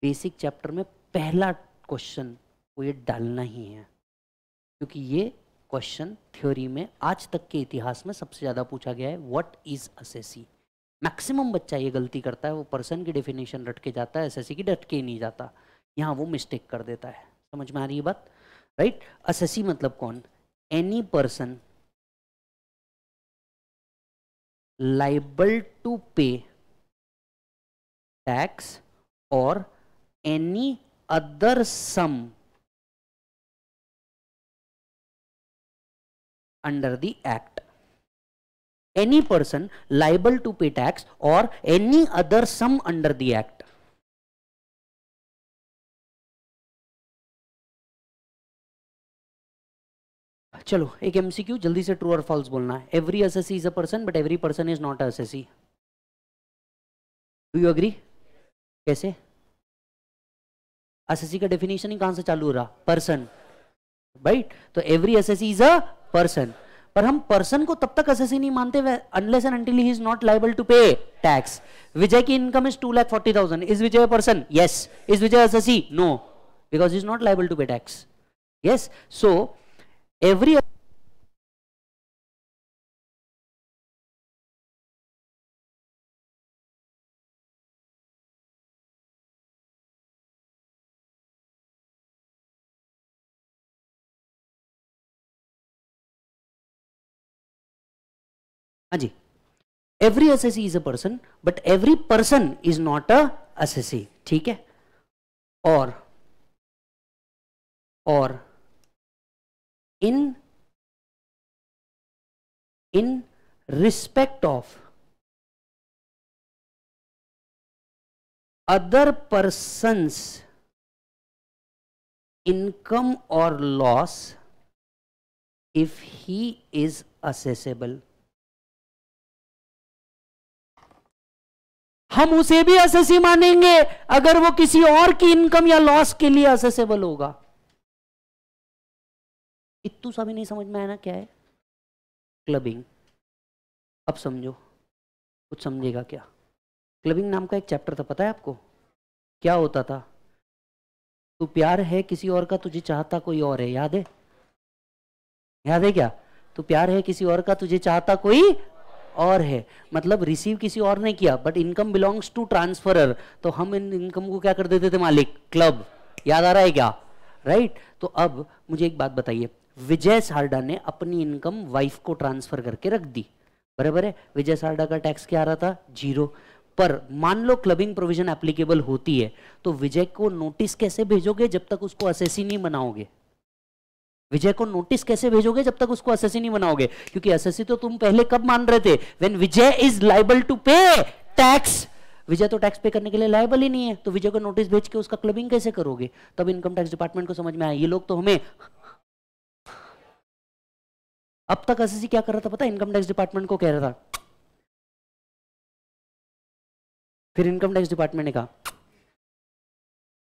बेसिक चैप्टर में पहला क्वेश्चन वो ये डालना ही है। क्योंकि ये क्वेश्चन थ्योरी में आज तक के इतिहास में सबसे ज़्यादा पूछा गया है व्हाट इज़ असेसी मैक्सिमम बच्चा ये गलती करता है, वो पर्सन की डेफिनेशन रट के जाता है एसएससी की डट के नहीं जाता। यहाँ वो मिस्टेक कर देता है। समझ में आ रही है बात? राइट असेसी मतलब कौन? Any person liable to pay tax और any other sum under the act. Any person liable to pay tax or any other sum under the act. चलो, एक एमसीक्यू जल्दी से ट्रू और फॉल्स बोलना है। Every assessee is a person but every person is not assessee do you agree कैसे? Assessee का definition ही कहाँ से चालू हो रहा? पर्सन राइट तो every assessee is a person पर हम पर्सन को तब तक असेसी नहीं मानते unless and he is not liable to pay tax Vijay की income is two lakh forty thousand is Vijay person yes is Vijay assessee no because is not liable to pay tax yes so every हाँ जी। Every assessee is a person but every person is not a assessee ठीक है? और और in in respect of other persons income और loss if he is assessable हम उसे भी assessee मानेंगे, अगर वो किसी और की इनकम या लॉस के लिए असेसेबल होगा। इतू सा भी नहीं समझ में आया ना क्या है? क्लबिंग अब समझो, कुछ समझेगा क्या? क्लबिंग नाम का एक चैप्टर था, पता है आपको? क्या होता था? तू प्यार है किसी और का, तुझे चाहता कोई और है, याद है? याद है क्या? तू प्यार है किसी और का, तुझे चाहता कोई और है। मतलब रिसीव किसी और ने किया but income belongs to transferor तो हम इन इनकम को क्या कर देते थे मालिक? क्लब याद आ रहा है क्या? Right right? तो अब मुझे एक बात बताइए। विजय सारडा ने अपनी इनकम वाइफ को ट्रांसफ़र करके रख दी। बराबर है? विजय सारडा का टैक्स क्या आ रहा था? ज़ीरो पर मान लो क्लबिंग प्रोविज़न एप्लीकेबल होती है तो विजय को नोटिस कैसे भेजोगे जब तक उसको असेसी नहीं बनाओगे? विजय को नोटिस कैसे भेजोगे जब तक उसको एसएससी नहीं बनाओगे? क्योंकि एसएससी तो तुम पहले कब मान रहे थे? When Vijay is liable to pay tax Vijay तो टैक्स पे करने के लिए लाइबल ही नहीं है। तो विजय को नोटिस भेज के उसका क्लबिंग कैसे करोगे? तब इनकम टैक्स डिपार्टमेंट को समझ में आया, ये लोग तो हमें अब तक एसएससी क्या कर रहा था पता? इनकम टैक्स डिपार्टमेंट को कह रहा था। फिर इनकम टैक्स डिपार्टमेंट ने कहा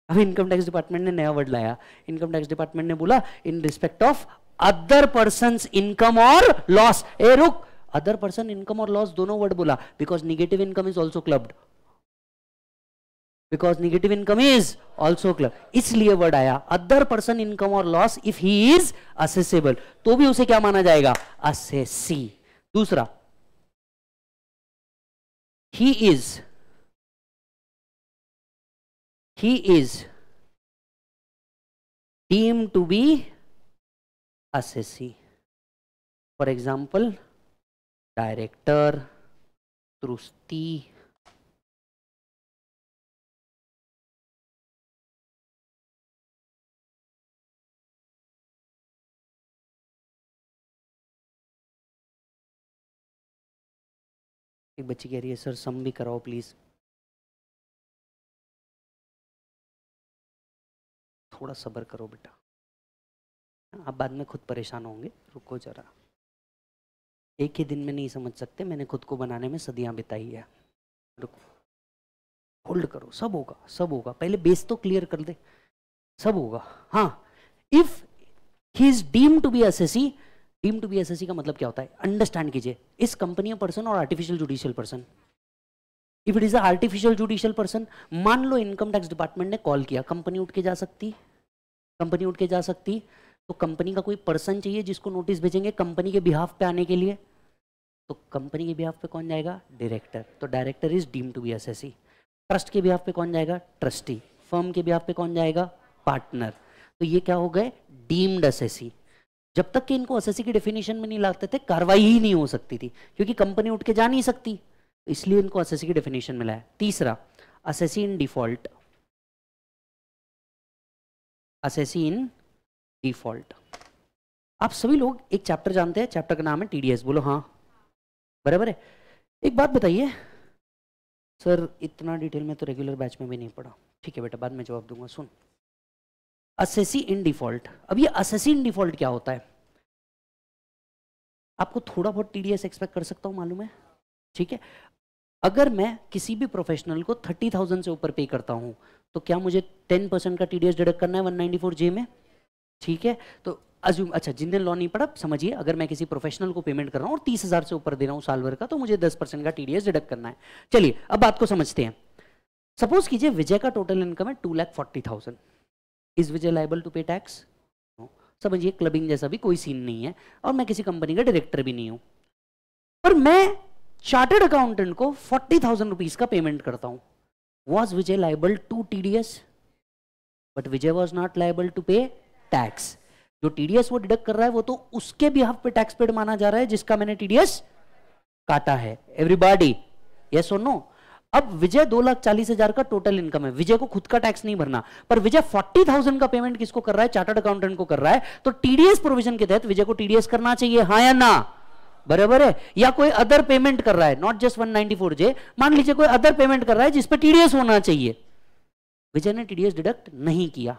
अब इनकम टैक्स डिपार्टमेंट ने नया वर्ड लाया। इनकम टैक्स डिपार्टमेंट ने बोला in respect of other person income और लॉस ए, रुक। अदर पर्सन इनकम और लॉस दोनों वर्ड बोला। Because negative income is also clubbed because negative income is also club इसलिए वर्ड आया अदर पर्सन इनकम और loss if he is assessable तो भी उसे क्या माना जाएगा? असेसी दूसरा ही is he is deemed to be assessee for example director trustee एक बच्ची कह रही है सर सम भी कराओ प्लीज़ थोड़ा सब्र करो बेटा। आप बाद में खुद परेशान होंगे, रुको जरा। एक ही दिन में नहीं समझ सकते, मैंने खुद को बनाने में सदियाँ बिताई है। रुको। होल्ड करो, सब होगा सब होगा। पहले बेस तो क्लियर कर दे। सब होगा। हाँ if he is deem to be assessee deem to be assessee का मतलब क्या होता है? अंडरस्टैंड कीजिए। इस कंपनी पर्सन और artificial judicial person if it is artificial judicial person मान लो इनकम टैक्स डिपार्टमेंट ने कॉल किया कंपनी उठ के जा सकती कंपनी उठ के जा सकती तो कंपनी का कोई पर्सन चाहिए जिसको नोटिस भेजेंगे कंपनी के बिहाफ पे आने के लिए तो कंपनी के बिहाफ पे कौन जाएगा? डायरेक्टर तो director is deem to be as trust के बिहाफ पे कौन जाएगा? ट्रस्टी फर्म के बिहाफ पे कौन जाएगा? पार्टनर तो ये क्या हो गए? डीम्ड एस जब तक कि इनको एस की डेफिनेशन में नहीं लाते थे, कार्रवाई ही नहीं हो सकती थी, क्योंकि कंपनी उठ के जा नहीं सकती। इसलिए इनको एस की डेफिनेशन मिला है। तीसरा assessee in default assessee in default आप सभी लोग एक चैप्टर जानते हैं चैप्टर का नाम है टीडीएस बोलो हाँ। बराबर है? एक बात बताइए। सर, इतना डिटेल में तो रेगुलर बैच में भी नहीं पढ़ा। ठीक है बेटा, बाद में जवाब दूँगा। सुन। असेसी इन डिफ़ॉल्ट अब ये असेसी इन डिफ़ॉल्ट क्या होता है? आपको थोड़ा बहुत टीडीएस एक्सपेक्ट कर सकता हूँ, मालूम है? ठीक है? अगर मैं किसी भी प्रोफेशनल को थर्टी थाउज़ेंड से ऊपर पे करता हूँ तो क्या मुझे टेन परसेंट का टीडीएस डिडक्ट करना है वन नाइनटी फोर जे में? ठीक है? तो अज्यूम अच्छा जिनने लॉ नहीं पढ़ा समझिए, अगर मैं किसी प्रोफेशनल को पेमेंट कर रहा हूँ और तीस हज़ार से ऊपर दे रहा हूँ साल भर का तो मुझे दस परसेंट का टीडीएस डिडक्ट करना है। चलिए, अब बात को समझते हैं। सपोज़ कीजिए विजय का टोटल इनकम है two lakh forty thousand is Vijay liable to pay tax समझिए क्लबिंग जैसा भी कोई सीन नहीं है, और मैं किसी कंपनी का डायरेक्टर भी नहीं हूँ। पर मैं चार्टेड अकाउंटेंट को फोर्टी थाउज़ेंड रुपीज़ का पेमेंट करता हूँ। Was Vijay liable to TDS but Vijay was not liable to pay tax जो टीडीएस वो डिडक्ट कर रहा है, वो तो उसके भी हाफ़ पे टैक्स पेड माना जा रहा है, जिसका मैंने टीडीएस काटा है। एवरीबॉडी यस और नो अब विजय दो लाख चालीस हज़ार का टोटल इनकम है। विजय को खुद का टैक्स नहीं भरना। पर विजय फोर्टी थाउज़ेंड का पेमेंट किसको कर रहा है? चार्टर्ड अकाउंटेंट को कर रहा है। तो टीडीएस प्रोविज़न के तहत विजय को टीडीएस करना चाहिए। हाँ या ना? बराबर है? या कोई अदर पेमेंट कर रहा है? नॉट जस्ट 194 जे मान लीजिए कोई अदर पेमेंट कर रहा है जिसपे टीडीएस होना चाहिए। विजय ने टीडीएस डिडक्ट नहीं किया।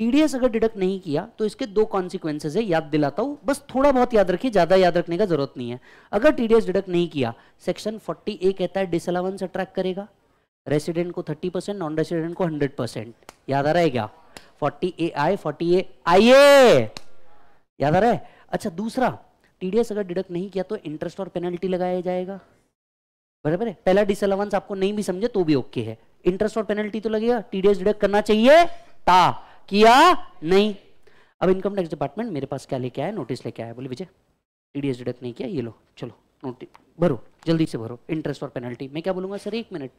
टीडीएस अगर डिडक्ट नहीं किया तो इसके दो कॉन्सिक्वेंसेज है, याद दिलाता हूँ। बस थोड़ा बहुत याद रखिए, ज़्यादा याद रखने का ज़रूरत नहीं है। अगर टीडीएस डिडक्ट नहीं किया सेक्शन 40 ए कहता है डिसअलावेंस अट्रैक्ट करेगा। रेसिडेंट को 30 परसेंट नॉन रेसिडेंट को 100 परसेंट याद आ रहा है क्या? 40 ए आई 40 ए आइए। याद आ रहा है? अच्छा दूसरा टीडीएस अगर डिडक्ट नहीं किया तो इंटरेस्ट और पेनल्टी लगाया जाएगा। बराबर है? पहला डिसअलावेंस आपको नहीं भी समझे तो भी ओके है। इंटरेस्ट और पेनल्टी तो लगेगा टीडीएस डिडक्ट करना चाहिए, ता किया नहीं। अब इनकम टैक्स डिपार्टमेंट मेरे पास क्या लेके आया नोटिस लेके आया बोले, विजय टीडीएस डिडक्ट नहीं किया, ये लो, चलो नोटिस भरो, जल्दी से भरो इंटरेस्ट और पेनल्टी मैं क्या बोलूँगा, सर, एक मिनट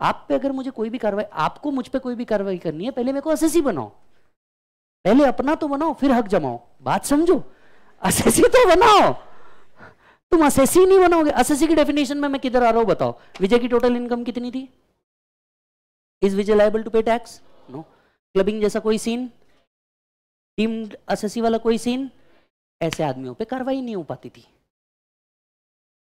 आप पे अगर मुझे कोई भी कार्रवाई, आपको मुझ पे कोई भी कार्रवाई करनी है, पहले मेरे को असेसी बनाओ। पहले अपना तो बनाओ, फिर हक जमाओ। बात समझो असेसी तो बनाओ। तुम असेसी नहीं बनाओगे असेसी की डेफिनेशन में मैं किधर आ रहा हूँ बताओ। विजय की टोटल इनकम कितनी थी? Is Vijay liable to pay tax no clubbing जैसा कोई सीन टीम असेसी वाला कोई सीन ऐसे आदमियों पे कार्रवाई नहीं हो पाती थी।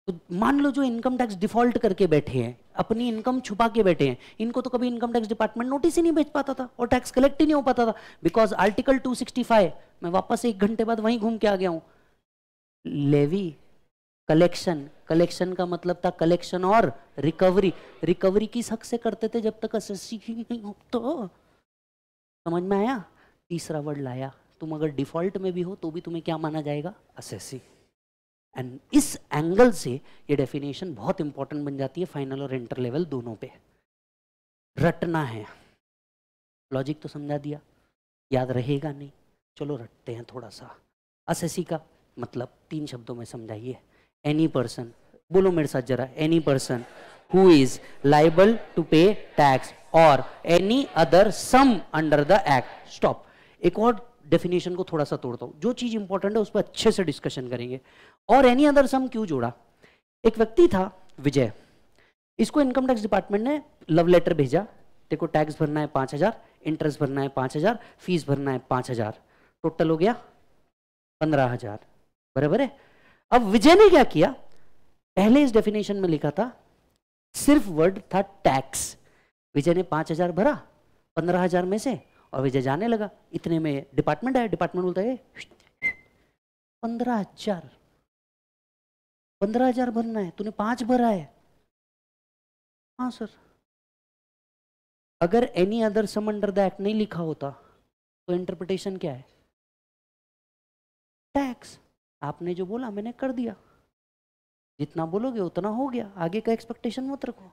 तो मान लो जो इनकम टैक्स डिफ़ॉल्ट करके बैठे हैं, अपनी इनकम छुपा के बैठे हैं, इनको तो कभी इनकम टैक्स डिपार्टमेंट नोटिस ही नहीं भेज पाता था और टैक्स कलेक्ट ही नहीं हो पाता था बिकॉज़ आर्टिकल 265 मैं वापस एक घंटे बाद वहीं घूम के आ गया हूँ। लेवी कलेक्शन कलेक्शन का मतलब था कलेक्शन और रिकवरी रिकवरी किस हक से करते थे जब तक असेसी नहीं तो? समझ में आया? तीसरा वर्ड लाया। तुम अगर डिफ़ॉल्ट में भी हो तो भी तुम्हें क्या माना जाएगा? असेसी एंड इस एंगल से ये डेफिनेशन बहुत इंपॉर्टेंट बन जाती है फाइनल और इंटर लेवल दोनों पे। रटना है। लॉजिक तो समझा दिया। याद रहेगा नहीं। चलो रटते हैं थोड़ा सा असेसी का मतलब तीन शब्दों में समझाइए। एनी पर्सन बोलो मेरे साथ जरा any person who is liable to pay tax or any other sum under the act. Stop. एक और डेफिनेशन को थोड़ा सा तोड़ता हूँ जो चीज़ इंपॉर्टेंट है, उस पर अच्छे से डिस्कशन करेंगे। और एनी अदर सम क्यों जोड़ा एक व्यक्ति था विजय इसको इनकम टैक्स डिपार्टमेंट ने लव लेटर भेजा देखो टैक्स भरना है पाँच हज़ार इंटरेस्ट भरना है पाँच हज़ार फ़ीस भरना है पाँच हज़ार टोटल हो गया पंद्रह हज़ार बराबर है अब विजय ने क्या किया पहले इस डेफिनेशन में लिखा था सिर्फ़ वर्ड था टैक्स विजय ने पाँच हज़ार भरा पंद्रह हज़ार में से और विजय जाने लगा इतने में डिपार्टमेंट आया डिपार्टमेंट बोलता है पंद्रह हज़ार पंद्रह हज़ार भरना है, तूने पाँच भरा है। हाँ सर। अगर any other sum under the act नहीं लिखा होता तो इंटरप्रिटेशन क्या है? टैक्स आपने जो बोला, मैंने कर दिया। जितना बोलोगे, उतना हो गया। आगे का एक्सपेक्टेशन मत रखो।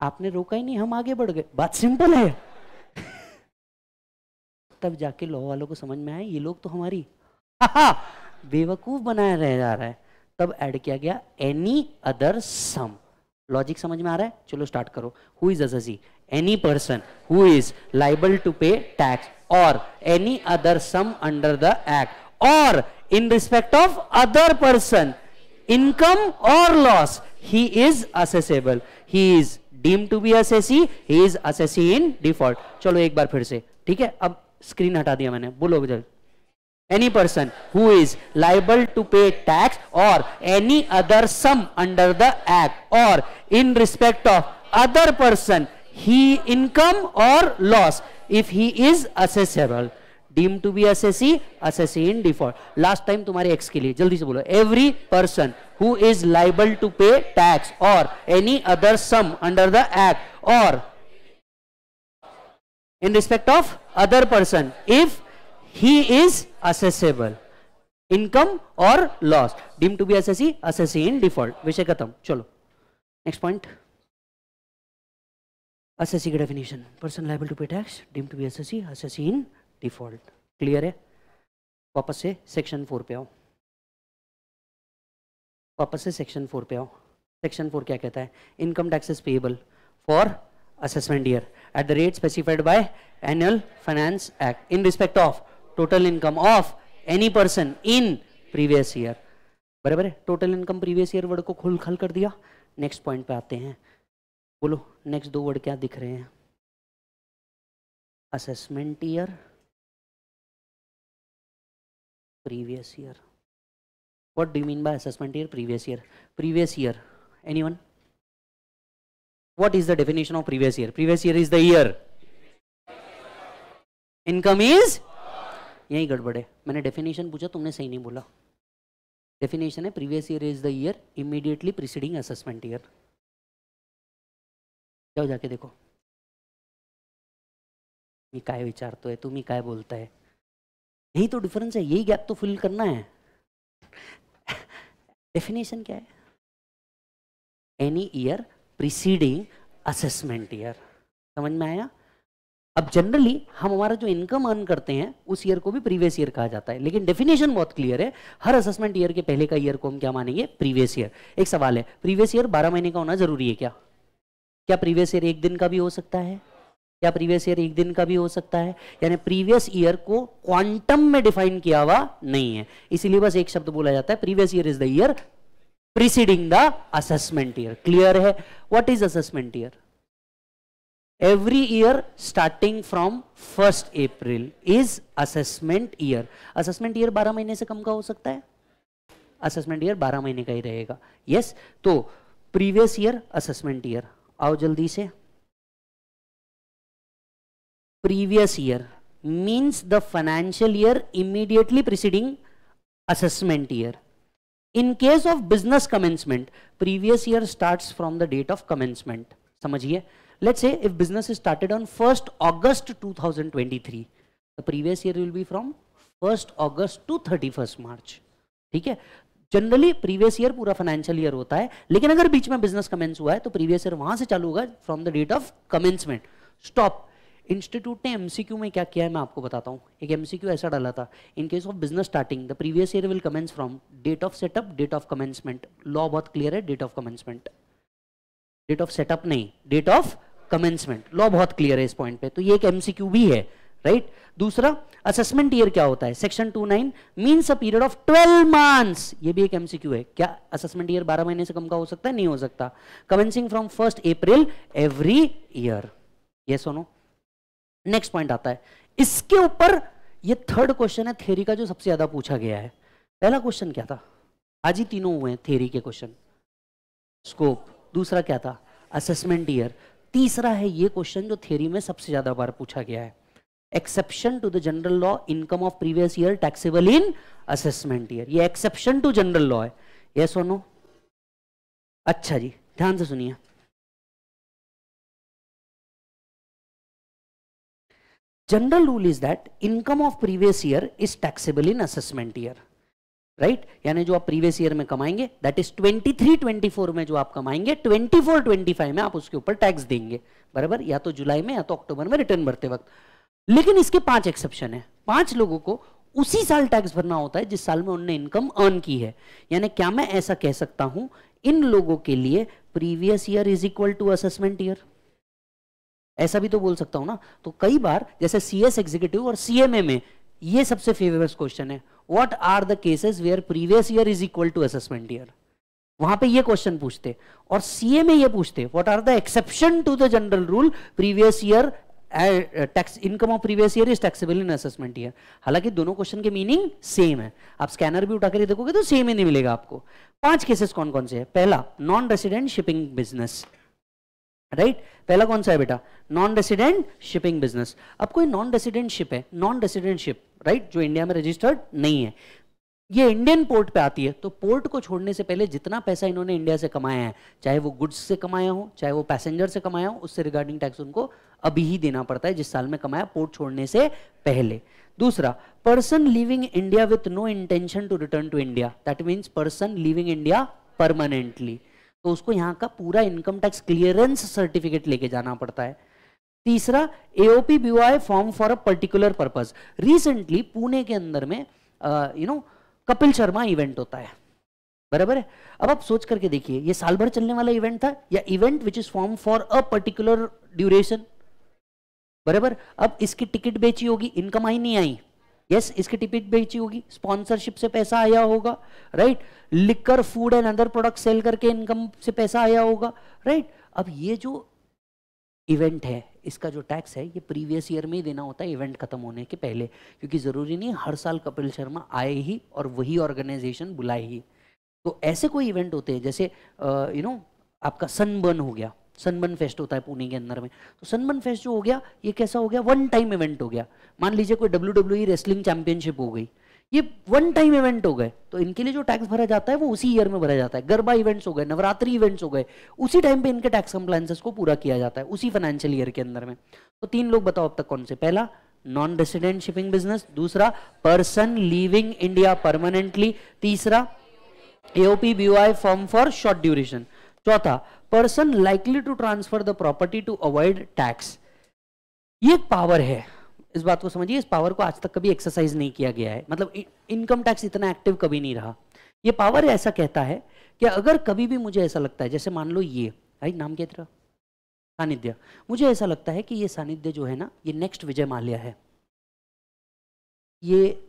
आपने रोका ही नहीं, हम आगे बढ़ गए। बात सिंपल है। तब जाके लॉ वालों को समझ में आया ये लोग तो हमारी। बेवकूफ़ बनाया रह जा रहा है, तब ऐड किया गया एनी अदर सम लॉजिक समझ में आ रहा है? चलो स्टार्ट करो. Who is assessee any person who is liable to pay tax और any other sum under the act और in respect of other person income और loss he is assessable he is deem to be assessee he is assessee in default चलो एक बार फिर से. ठीक है? अब स्क्रीन हटा दिया मैंने. बोलो जल्द. Any person who is liable to pay tax or any other sum under the act or in respect of other person he income or loss if he is assessable deemed to be assessee assessee in default last time तुम्हारे x के लिए जल्दी से बोलो every person who is liable to pay tax or any other sum under the act or in respect of other person if he is assessable income और loss deem to be S S S assessee in default विषय खत्म चलो next point assessee की definition person liable to pay tax deem to be assessee assessee in default clear है वापस से section four पे आओ वापस से सेक्शन फोर पे आओ सेक्शन फोर क्या कहता है income taxes payable for assessment year at the rate specified by annual finance act in respect of total income of any person in previous year. बराबर है? Total income previous year word को खुल खल कर दिया। नेक्स्ट पॉइंट पे आते हैं। बोलो नेक्स्ट दो वर्ड क्या दिख रहे हैं? Assessment year previous year what do mean by assessment year previous year previous year anyone what is the definition of previous year? Previous year is the year. Income is यही गड़बड़े मैंने definition पूछा, तुमने सही नहीं बोला। डेफिनेशन है previous year is the year immediately preceding assessment year जाओ जाके देखो। मी काय विचारतोय तुम्ही काय बोलताय यही तो डिफरेंस है, यही गैप तो फिल करना है। डेफिनेशन क्या है? Any year preceding assessment year समझ में आया? अब जनरली हम हमारा जो इनकम अर्न करते हैं, उस ईयर को भी प्रीवियस ईयर कहा जाता है। लेकिन डेफिनेशन बहुत क्लियर है। हर असेसमेंट ईयर के पहले का ईयर को हम क्या मानेंगे? प्रीवियस ईयर एक सवाल है प्रीवियस ईयर बारह महीने का होना ज़रूरी है क्या? क्या प्रीवियस ईयर एक दिन का भी हो सकता है? क्या प्रीवियस ईयर एक दिन का भी हो सकता है? यानी प्रीवियस ईयर को क्वांटम में डिफाइन किया हुआ नहीं है। इसीलिए बस एक शब्द बोला जाता है previous year is the year preceding the assessment year clear hai what is assessment year? Every year starting from 1st april is assessment year assessment year 12 महीने से कम का हो सकता है असेसमेंट ईयर 12 महीने का ही रहेगा yes? तो प्रीवियस ईयर असेसमेंट ईयर आओ जल्दी से previous year means the financial year immediately preceding assessment year in case of business commencement previous year starts from the date of commencement समझिए let's say if business is started on 1st august 2023 the previous year will be from 1st august to 31st march. ठीक है? Generally previous year पूरा financial year होता है, लेकिन अगर बीच में business commence हुआ है तो प्रीवियस ईयर वहाँ से चालू होगा from the date of commencement stop institute ने एमसीक्यू में क्या किया है मैं आपको बताता हूँ। एक एमसीक्यू ऐसा डाला था in case of business starting the previous year will commence from date of setup date of commencement law बहुत क्लियर है date of commencement date of setup नहीं डेट ऑफ़ कमेंसमेंट लॉ बहुत क्लियर है इस point पे तो ये एक एमसीक्यू भी है राइट right? दूसरा असेसमेंट ईयर क्या होता है? Section two nine means a period of twelve months ये भी एक एमसीक्यू है। क्या असेसमेंट ईयर बारह महीने से कम का हो सकता है? नहीं हो सकता। Commencing from first April every year ये सुनो। नेक्स्ट पॉइंट आता है। इसके ऊपर ये थर्ड क्वेश्चन है थेरी का, जो सबसे ज़्यादा पूछा गया है। पहला क्वेश्चन क्या था? आज ही तीनों हुए हैं थेरी के क्वेश्चन स्कोप दूसरा क्या था? असेसमेंट ईयर तीसरा है ये क्वेश्चन जो थेरी में सबसे ज़्यादा बार पूछा गया है। Exception to the general law income of previous year taxable in assessment year ये एक्सेप्शन टू जनरल लॉ है। ये सुनो। अच्छा जी, ध्यान से सुनिए। General rule is that income of previous year is taxable in assessment year right यानी जो आप प्रीवियस ईयर में कमाएँगे दैट इज़ 23 24 में जो आप कमाएँगे 24 25 में आप उसके ऊपर टैक्स देंगे। बराबर? या तो जुलाई में या तो अक्टूबर में रिटर्न भरते वक्त। लेकिन इसके पाँच एक्सेप्शन है। पाँच लोगों को उसी साल टैक्स भरना होता है जिस साल में उन्होंने इनकम अर्न की है। यानी क्या मैं ऐसा कह सकता हूँ, इन लोगों के लिए previous year is equal to assessment year ऐसा भी तो बोल सकता हूँ ना? तो कई बार, जैसे सी एस एग्जीक्यूटिव और सीएमए में ये सबसे फेवरेट क्वेश्चन है। What are the cases where previous year is equal to assessment year वहाँ पे ये क्वेश्चन पूछते। और सीए में ये पूछते what are the exception to the general rule previous year tax income of previous year is taxable in assessment year हालाँकि दोनों क्वेश्चन के मीनिंग सेम है। आप स्कैनर भी उठाकर देखोगे तो सेम ही नहीं मिलेगा आपको। पाँच केसेस कौन कौन से है? पहला non resident shipping business right पहला कौन सा है बेटा? नॉन रेसिडेंट शिपिंग बिज़नेस अब कोई नॉन रेसिडेंट शिप है नॉन रेसिडेंट शिप राइट जो इंडिया में रजिस्टर्ड नहीं है। ये इंडियन पोर्ट पे आती है तो पोर्ट को छोड़ने से पहले जितना पैसा इन्होंने इंडिया से कमाया है, चाहे वो गुड्स से कमाया हो, चाहे वो पैसेंजर से कमाया हो, उससे रिगार्डिंग टैक्स उनको अभी ही देना पड़ता है, जिस साल में कमाया पोर्ट छोड़ने से पहले। दूसरा person living India with no intention to return to India that means person living India permanently तो उसको यहाँ का पूरा इनकम टैक्स क्लियरेंस सर्टिफिकेट लेके जाना पड़ता है। तीसरा AOP BOI form for a particular purpose recently Pune के अंदर में you know Kapil Sharma event होता है। बराबर है? अब आप सोच करके देखिए, ये साल भर चलने वाला इवेंट था या event which is form for a particular duration बराबर? अब इसकी टिकट बेची होगी इनकम आई नहीं आई? यस इसकी टिकट बेची होगी। स्पॉन्सरशिप से पैसा आया होगा right liquor food and other product sell करके इनकम से पैसा आया होगा राइट अब ये जो इवेंट है, इसका जो टैक्स है, ये प्रीवियस ईयर में ही देना होता है इवेंट खत्म होने के पहले। क्योंकि ज़रूरी नहीं, हर साल कपिल शर्मा आए ही और वही ऑर्गेनाइजेशन बुलाए ही। तो ऐसे कोई इवेंट होते हैं, जैसे यू नो आपका सनबर्न हो गया। सनबर्न फेस्ट होता है पुणे के अंदर में। तो सनबर्न फेस्ट जो हो गया, ये कैसा हो गया? वन टाइम इवेंट हो गया। मान लीजिए कोई डब्ल्यू डब्ल्यू रेसलिंग चैंपियनशिप हो गई। ये वन टाइम इवेंट हो गए। तो इनके लिए जो टैक्स भरा जाता है, वो उसी ईयर में भरा जाता है। गरबा इवेंट्स हो गए, नवरात्रि इवेंट्स हो गए। उसी टाइम पे इनके टैक्स कंप्लायंसेस को पूरा किया जाता है, उसी फाइनेंशियल ईयर के अंदर में। तो तीन लोग बताओ अब तक कौन से। पहला नॉन रेसिडेंट शिपिंग बिज़नेस दूसरा पर्सन लिविंग इंडिया परमानेंटली तीसरा AOP BOI form for short duration चौथा person likely to transfer the property to avoid tax ये पावर है। इस बात को समझिए, इस पावर को आज तक कभी एक्सरसाइज नहीं किया गया है। मतलब इनकम टैक्स इतना एक्टिव कभी नहीं रहा। ये पावर ऐसा कहता है कि अगर कभी भी मुझे ऐसा लगता है, जैसे मान लो ये, भाई नाम क्या तेरा? सानिध्य। मुझे ऐसा लगता है कि ये सानिध्य जो है ना, ये नेक्स्ट विजय माल्या है। ये,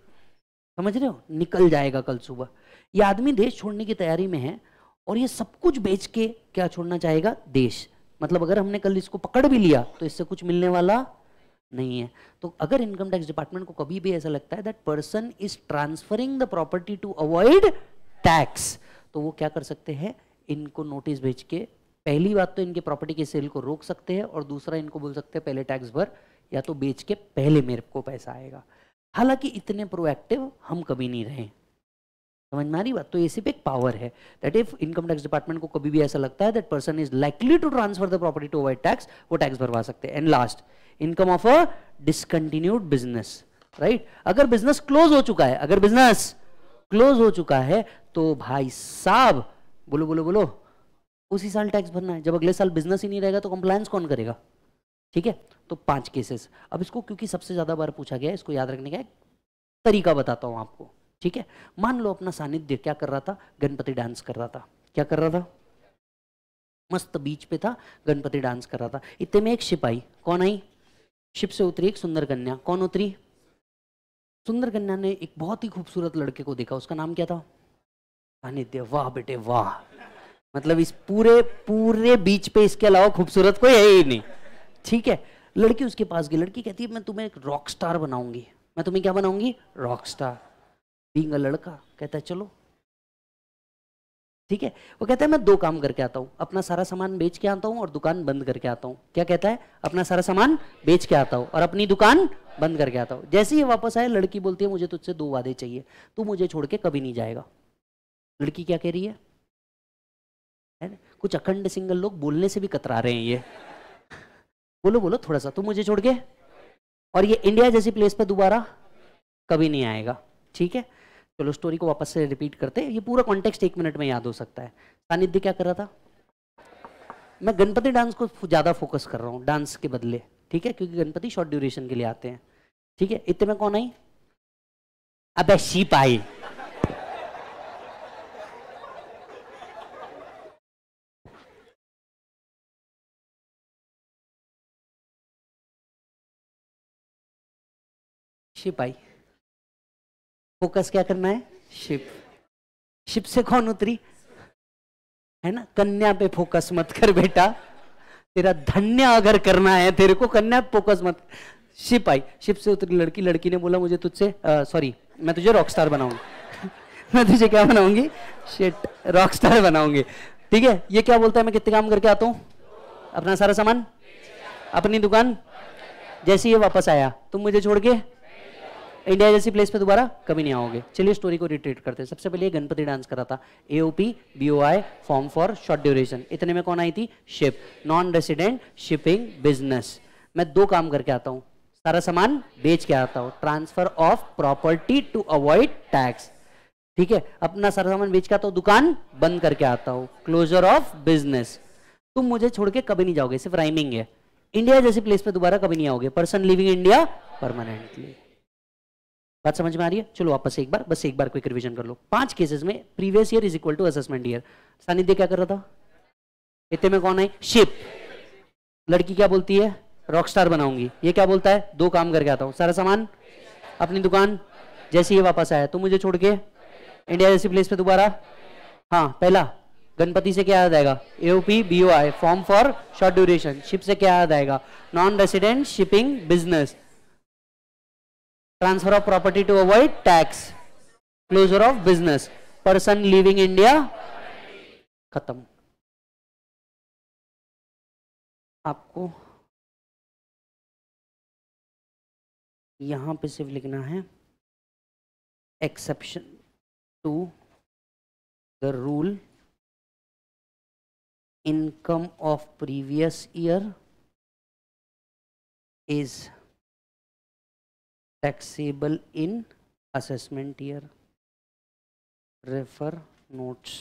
समझ रहे हो? निकल जाएगा कल सुबह। ये आदमी देश छोड़ने की तैयारी में है और ये सब कुछ बेच के क्या छोड़ना चाहेगा? देश। मतलब अगर हमने कल इसको पकड़ भी लिया तो इससे कुछ मिलने वाला नहीं है। तो अगर इनकम टैक्स डिपार्टमेंट को कभी भी ऐसा लगता है that person is transferring the property to avoid tax तो वो क्या कर सकते हैं? इनको नोटिस भेज के पहली बात तो इनके प्रॉपर्टी के सेल को रोक सकते हैं और दूसरा इनको बोल सकते हैं पहले टैक्स भर, या तो बेच के पहले मेरे को पैसा आएगा। हालाँकि इतने प्रोएक्टिव हम कभी नहीं रहे। समझ में आ रही बात? तो ये सिर्फ़ एक पावर है। That if income tax department को कभी भी ऐसा लगता है that person is likely to transfer the property to avoid tax वो टैक्स भरवा सकते हैं। And last income of a discontinued business right अगर बिज़नेस क्लोज हो चुका है, अगर बिज़नेस क्लोज हो चुका है तो भाई साहब, बोलो बोलो बोलो, उसी साल टैक्स भरना है। जब अगले साल बिज़नेस ही नहीं रहेगा तो कंप्लायंस कौन करेगा? ठीक है? तो पाँच केसेस अब इसको क्योंकि सबसे ज़्यादा बार पूछा गया इसको याद रखने का एक तरीका बताता हूँ आपको। ठीक है? मान लो अपना सानिध्य क्या कर रहा था? गणपति डांस कर रहा था। क्या कर रहा था? मस्त बीच पे था, गणपति डांस कर रहा था। इतने में एक शिप आई कौन आई? शिप से उतरी एक सुंदर कन्या। कौन उतरी? सुंदर कन्या ने एक बहुत ही खूबसूरत लड़के को देखा। उसका नाम क्या था? सानिध्य। वाह बेटे, वाह। मतलब इस पूरे पूरे बीच पे इसके अलावा खूबसूरत कोई है ही नहीं। ठीक है? लड़की उसके पास गई। लड़की कहती है, मैं तुम्हें एक रॉक स्टार बनाऊँगी। मैं तुम्हें क्या बनाऊँगी? रॉक स्टार बींग लड़का कहता है, चलो। ठीक है? वो कहता है, मैं दो काम करके आता हूँ, अपना सारा सामान बेच के आता हूँ और दुकान बंद करके आता हूँ। क्या कहता है? अपना सारा सामान बेच के आता हूँ और अपनी दुकान बंद करके आता हूँ। जैसे ही वापस आए, लड़की बोलती है, मुझे तुझसे दो वादे चाहिए, तू मुझे छोड़ के कभी नहीं जाएगा। लड़की क्या कह रही है? है कुछ अखंड सिंगल लोग बोलने से भी कतरा रहे हैं ये। बोलो बोलो, थोड़ा सा तुम मुझे छोड़ के? और ये इंडिया जैसी प्लेस पर दोबारा कभी नहीं आएगा। ठीक है? चलो स्टोरी को वापस से रिपीट करते हैं। ये पूरा कॉन्टेक्स्ट एक मिनट में याद हो सकता है। सानिध्य क्या कर रहा था? मैं गणपति डांस को ज़्यादा फोकस कर रहा हूँ डांस के बदले, ठीक है? क्योंकि गणपति शॉर्ट ड्यूरेशन के लिए आते हैं, ठीक है? इतने में कौन आई? अब शीप आई। शिप आई। फोकस क्या करना है? शिप। शिप से कौन उतरी? है ना? कन्या पे फोकस मत कर बेटा। तेरा धन्य अगर करना है तेरे को कन्या फोकस मत। शिप आई। शिप से उतरी लड़की लड़की ने बोला मुझे तुझसे सॉरी मैं तुझे रॉक स्टार बनाऊँगी। मैं तुझे क्या बनाऊँगी? शिट रॉक स्टार बनाऊँगी। ठीक है? ये क्या बोलता है? मैं कितने काम करके आता हूँ? अपना सारा सामान? अपनी दुकान? जैसे ये वापस आया तुम मुझे छोड़ के इंडिया जैसी प्लेस पे दोबारा कभी नहीं आओगे। चलिए स्टोरी को रिट्रीट करते हैं। सबसे पहले गणपति डांस करा था। AOP BOI form for short duration इतने में कौन आई थी? Ship non resident shipping business मैं दो काम करके आता हूँ। सारा सामान बेच के आता हूँ। Transfer of property to avoid tax ठीक है? अपना सारा सामान बेच के आता हूँ। दुकान बंद करके आता हूँ। क्लोजर ऑफ़ बिज़नेस तुम मुझे छोड़ के कभी नहीं जाओगे। सिर्फ़ राइमिंग है। इंडिया जैसी प्लेस पे दोबारा कभी नहीं आओगे। पर्सन लिविंग इंडिया परमानेंटली बात समझ में आ रही है? चलो वापस एक बार, बस एक बार क्विक रिवीजन कर लो। पाँच केसेस में previous year is equal to assessment year Sanidhya क्या कर रहा था? इतने में कौन है शिप लड़की क्या बोलती है? रॉक स्टार बनाऊँगी। ये क्या बोलता है? दो काम करके आता हूँ। सारा सामान? अपनी दुकान? जैसे ये वापस आया। तो मुझे छोड़ के इंडिया जैसी प्लेस पे दोबारा? हाँ पहला। गणपति से क्या याद आएगा? AOP BOI form for short duration ship से क्या याद आएगा? Non resident shipping business transfer of property to avoid tax closure of business person leaving india खत्म आपको यहाँ पे सिर्फ़ लिखना है exception to the rule income of previous year is taxable in assessment year. Refer notes.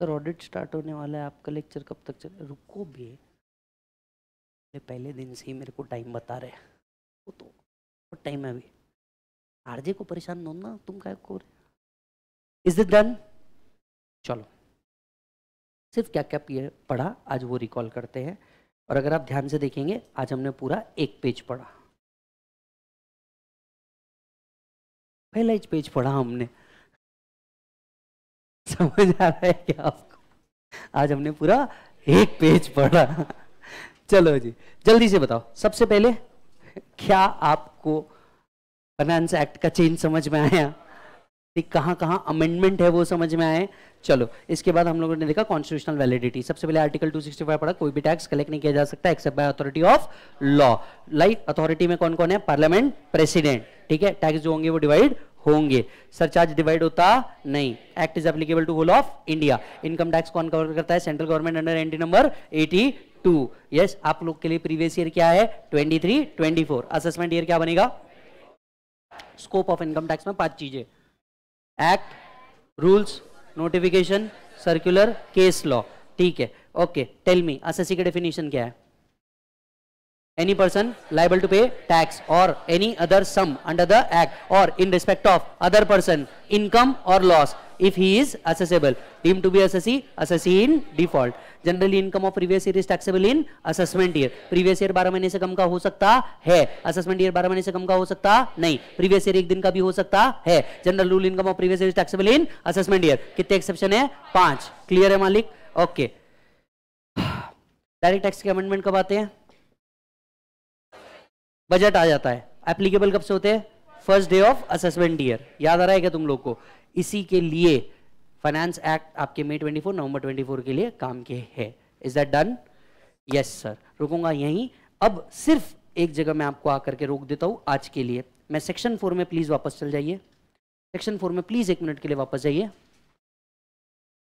Sir audit start होने वाला है। आपका लेक्चर कब तक चले रुको भी। पहले दिन से ही मेरे को टाइम बता रहे हैं। वो तो टाइम है अभी आरजे को परेशान दो ना तुम क्या को इज़ इट डन चलो. सिर्फ़ क्या क्या पढ़ा, आज वो रिकॉल करते हैं। और अगर आप ध्यान से देखेंगे, आज हमने पूरा एक पेज पढ़ा। पहला एक पेज पढ़ा हमने। समझ आ रहा है क्या आपको? आज हमने पूरा एक पेज पढ़ा। चलो जी, जल्दी से बताओ। सबसे पहले क्या आपको फाइनेंस एक्ट का चेंज समझ में आया? कहाँ कहाँ अमेंडमेंट है वो समझ में आए? चलो, इसके बाद हम लोगों ने देखा कॉन्स्टिट्यूशनल वैलिडिटी सबसे पहले आर्टिकल 265 पढ़ा, कोई भी टैक्स कलेक्ट नहीं किया जा सकता except by authority of law like authority में कौन कौन है? पार्लियामेंट प्रेसिडेंट ठीक है? टैक्स जो होंगे वो डिवाइड होंगे। सरचार्ज डिवाइड होता नहीं। Act is applicable to whole of India income tax कौन कवर करता है? Central government under entry number two. Yes आप लोग के लिए प्रीवियस ईयर क्या है? Twenty three twenty four assessment year क्या बनेगा? स्कोप ऑफ़ इनकम टैक्स में पाँच चीज़ें। Act rules notification circular case law ठीक है। ओके टेल मी असेसी का डेफिनेशन क्या है? Any person liable to pay tax और any other sum under the act और in respect of other person income और loss if he is assessable deem to be assessee assessee in default generally income of previous year is taxable in assessment year previous year बारह महीने से कम का हो सकता है। Assessment year बारह महीने से कम का हो सकता नहीं। प्रीवियस ईयर एक दिन का भी हो सकता है। General rule income of previous year is taxable in assessment year कितने एक्सेप्शन है? पाँच। क्लियर है मालिक? ओके डायरेक्ट टैक्स के अमेंडमेंट कब आते हैं? बजट आ जाता है। एप्लीकेबल कब से होते हैं? First day of assessment year याद आ रहा है क्या तुम लोग को? इसी के लिए फाइनेंस एक्ट आपके मई 24 नवंबर 24 के लिए काम के है। Is that done yes sir रुकूँगा यहीं। अब सिर्फ़ एक जगह मैं आपको आकर के रोक देता हूँ आज के लिए। मैं सेक्शन फोर में प्लीज़ वापस चल जाइए। सेक्शन फोर में प्लीज़ एक मिनट के लिए वापस जाइए।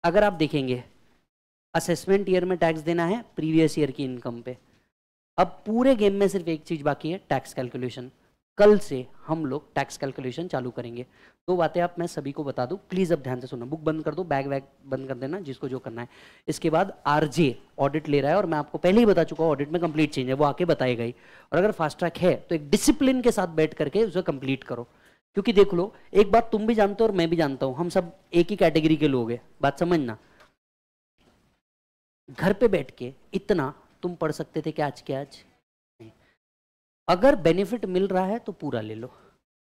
अगर आप देखेंगे असेसमेंट ईयर में टैक्स देना है प्रीवियस ईयर की इनकम पे। अब पूरे गेम में सिर्फ़ एक चीज़ बाकी है टैक्स कैलकुलेशन कल से हम लोग टैक्स कैलकुलेशन चालू करेंगे। दो बातें आप, मैं सभी को बता दूँ। प्लीज़ अब ध्यान से सुनना। बुक बंद कर दो बैग वैग बंद कर देना, जिसको जो करना है। इसके बाद आरजे ऑडिट ले रहा है और मैं आपको पहले ही बता चुका हूँ ऑडिट में कंप्लीट चेंज है, वो आके बताएगा ही और अगर फास्ट ट्रैक है तो एक डिसिप्लिन के साथ बैठ करके उसे कंप्लीट करो। क्योंकि देख लो, एक बात तुम भी जानते हो और मैं भी जानता हूँ। हम सब एक ही कैटेगरी के लोग हैं। बात समझना। घर पे बैठ के इतना तुम पढ़ सकते थे कि आज के आज? अगर बेनिफिट मिल रहा है तो पूरा ले लो,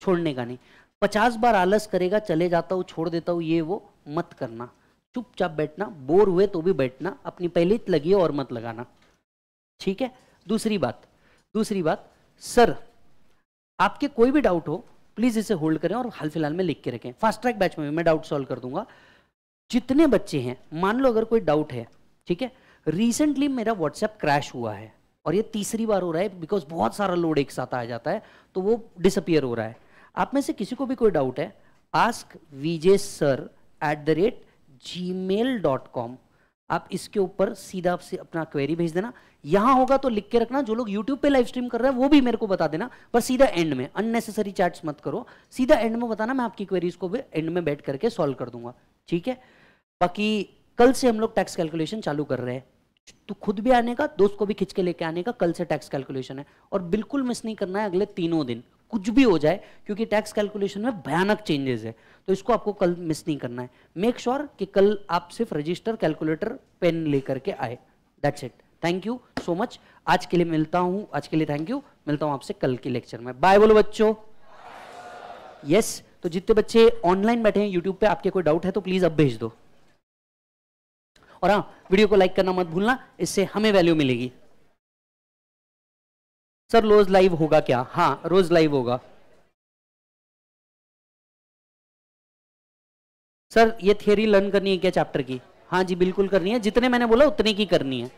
छोड़ने का नहीं। पचास बार आलस करेगा, चले जाता हूँ, छोड़ देता हूँ, ये वो मत करना। चुपचाप बैठना, बोर हुए तो भी बैठना, अपनी पहले लगी और मत लगाना। ठीक है? दूसरी बात दूसरी बात, सर, आपके कोई भी डाउट हो प्लीज़ इसे होल्ड करें और हाल फ़िलहाल में लिख के रखें। फास्ट ट्रैक बैच में भी मैं डाउट सॉल्व कर दूँगा। जितने बच्चे हैं, मान लो अगर कोई डाउट है, ठीक है? रिसेंटली मेरा व्हाट्सएप क्रैश हुआ है। और ये तीसरी बार हो रहा है बिकॉज़ बहुत सारा लोड एक साथ आ जाता है तो वो डिसअपियर हो रहा है। आप में से किसी को भी कोई डाउट है ask Vijay sir at the rate Gmail dot com आप इसके ऊपर सीधा से अपना क्वेरी भेज देना। यहाँ होगा तो लिख के रखना, जो लोग यूट्यूब पे लाइव स्ट्रीम कर रहे हैं, वो भी मेरे को बता देना, पर सीधा एंड में अननेसेसरी चैट्स मत करो। सीधा एंड में बताना, मैं आपकी क्वेरीज को भी एंड में बैठ करके सॉल्व कर दूँगा। ठीक है? बाकी कल से हम लोग टैक्स कैलकुलेशन चालू कर रहे हैं। तो खुद भी आने का दोस्त को भी खिंच के लेके आने का कल से टैक्स कैलकुलेशन है। और बिल्कुल मिस नहीं करना है अगले तीनों दिन कुछ भी हो जाए क्योंकि टैक्स कैलकुलेशन में भयानक चेंजेस है। तो इसको आपको कल मिस नहीं करना है। मेक श्योर sure कि कल आप सिर्फ़ रजिस्टर कैलकुलेटर पेन लेकर के आए। That's it thank you so much आज के लिए मिलता हूँ आज के लिए थैंक यू मिलता हूँ आपसे कल के लेक्चर में। बाय बोलो बच्चों। यस yes, तो जितने बच्चे ऑनलाइन बैठे हैं यूट्यूब पे आपके कोई डाउट है तो प्लीज़ अब भेज दो। और हाँ वीडियो को लाइक करना मत भूलना, इससे हमें वैल्यू मिलेगी। सर, रोज लाइव होगा क्या? हाँ रोज लाइव होगा। सर, ये थियरी लर्न करनी है क्या चैप्टर की? हाँ जी, बिल्कुल करनी है। जितने मैंने बोला, उतने की करनी है।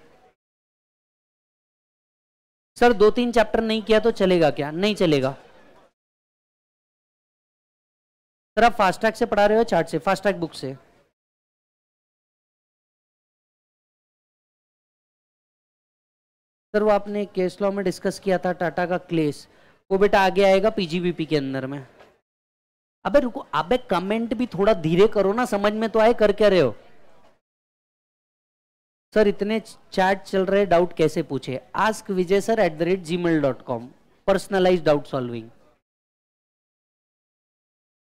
सर दो तीन चैप्टर नहीं किया तो चलेगा क्या? नहीं चलेगा। सर, आप फास्ट ट्रैक से पढ़ा रहे हो चार्ट से? फास्ट ट्रैक बुक से। सर, वो आपने केस लॉ में डिस्कस किया था टाटा का क्लेस वो बेटा आगे आएगा पीजीबीपी के अंदर में। अबे रुको, अबे कमेंट भी थोड़ा धीरे करो ना, समझ में तो आए, कर क्या रहे हो? सर, इतने चैट चल रहे डाउट कैसे पूछे? Ask Vijay sir at the rate Gmail dot com personalize doubt solving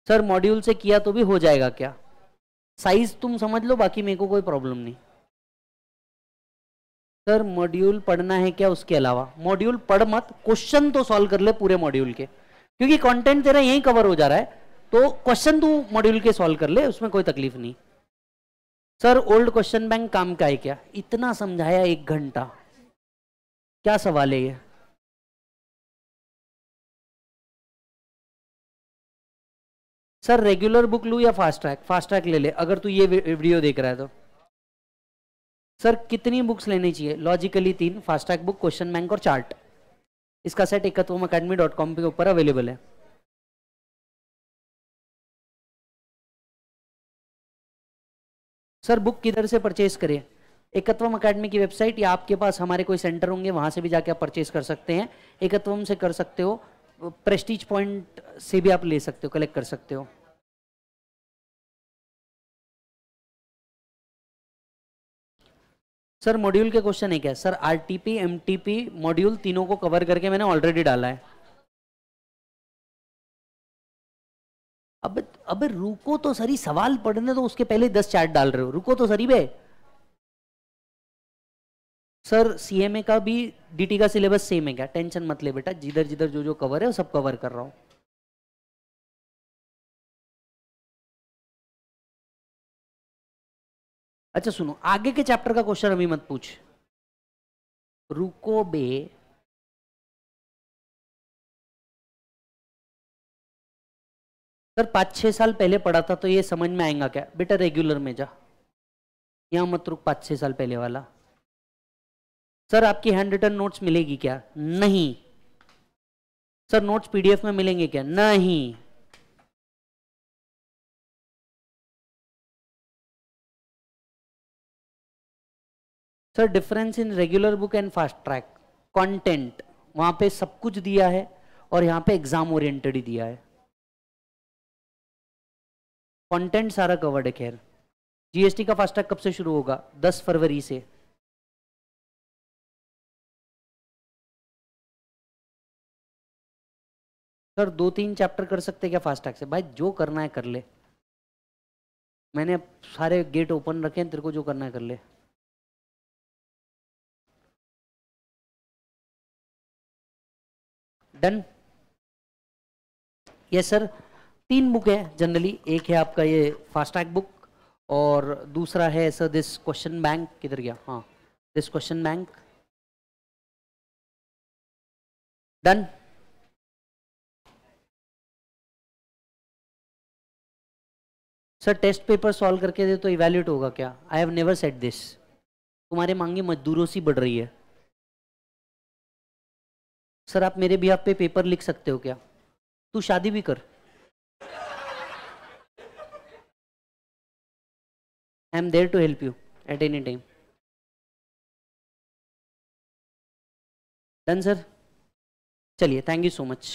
sir module से किया तो भी हो जाएगा क्या? साइज़ तुम समझ लो, बाकी मेरे को कोई प्रॉब्लम नहीं। सर मॉड्यूल पढ़ना है क्या उसके अलावा? मॉड्यूल पढ़ मत क्वेश्चन तो सॉल्व कर ले पूरे मॉड्यूल के। क्योंकि कंटेंट तेरा यही कवर हो जा रहा है तो क्वेश्चन तू मॉड्यूल के सॉल्व कर ले, उसमें कोई तकलीफ़ नहीं। सर ओल्ड क्वेश्चन बैंक काम का है क्या? इतना समझाया एक घंटा। क्या सवाल है ये? सर रेगुलर बुक लू या फास्ट ट्रैक फास्ट ट्रैक ले ले, अगर तू ये वीडियो देख रहा है तो। सर कितनी बुक्स लेनी चाहिए? लॉजिकली तीन fast track book question bank और चार्ट इसका set Ekatvam academy dot com के ऊपर अवेलेबल है. सर बुक किधर से परचेज करें? एकत्वम अकेडमी की वेबसाइट या आपके पास हमारे कोई सेंटर होंगे, वहाँ से भी जाके आप परचेज कर सकते हैं. एकत्वम से कर सकते हो. प्रेस्टीज पॉइंट से भी आप ले सकते हो कलेक्ट कर सकते हो. सर मॉड्यूल के क्वेश्चन है। क्या सर आरटीपी एमटीपी मॉड्यूल तीनों को कवर करके मैंने ऑलरेडी डाला है। अब अब रुको तो सरी, सवाल पढ़ने तो उसके पहले दस चार्ट डाल रहे हो। रुको तो सरी बे। सर सीएमए का भी डीटी का सिलेबस सेम है क्या? टेंशन मत ले बेटा जिधर जिधर जो जो कवर है, वो सब कवर कर रहा हूँ। अच्छा सुनो, आगे के चैप्टर का क्वेश्चन अभी मत पूछ। रुको बे। सर, पाँच छह साल पहले पढ़ा था तो ये समझ में आएगा क्या? बेटा रेगुलर में जा। यहाँ मत रुक, पाँच छह साल पहले वाला। सर, आपकी हैंड रिटर्न नोट्स मिलेगी क्या? नहीं। सर नोट्स पीडीएफ में मिलेंगे क्या? नहीं। Sir difference in regular book and fast track content वहाँ पे सब कुछ दिया है और यहाँ पे एग्ज़ाम ओरिएंटेड ही दिया है। कंटेंट सारा कवर्ड है, खैर। जीएसटी का फास्ट ट्रैक कब से शुरू होगा? 10 फरवरी से। सर, दो तीन चैप्टर कर सकते क्या फास्ट ट्रैक से? भाई, जो करना है कर ले। मैंने सारे गेट ओपन रखे हैं, तेरे को जो करना है कर ले। डन यस सर तीन बुक है जनरली एक है आपका ये फास्ट ट्रैक बुक और दूसरा है सर दिस क्वेश्चन बैंक किधर गया? हाँ this question bank done sir test paper solve करके दे तो इवेल्यूट होगा क्या? I have never set this तुम्हारे मांगे मजदूरों से बढ़ रही है। सर, आप मेरे भी आप पे पेपर लिख सकते हो क्या? तू शादी भी कर। I am there to help you at any time done sir चलिए थैंक यू सो मच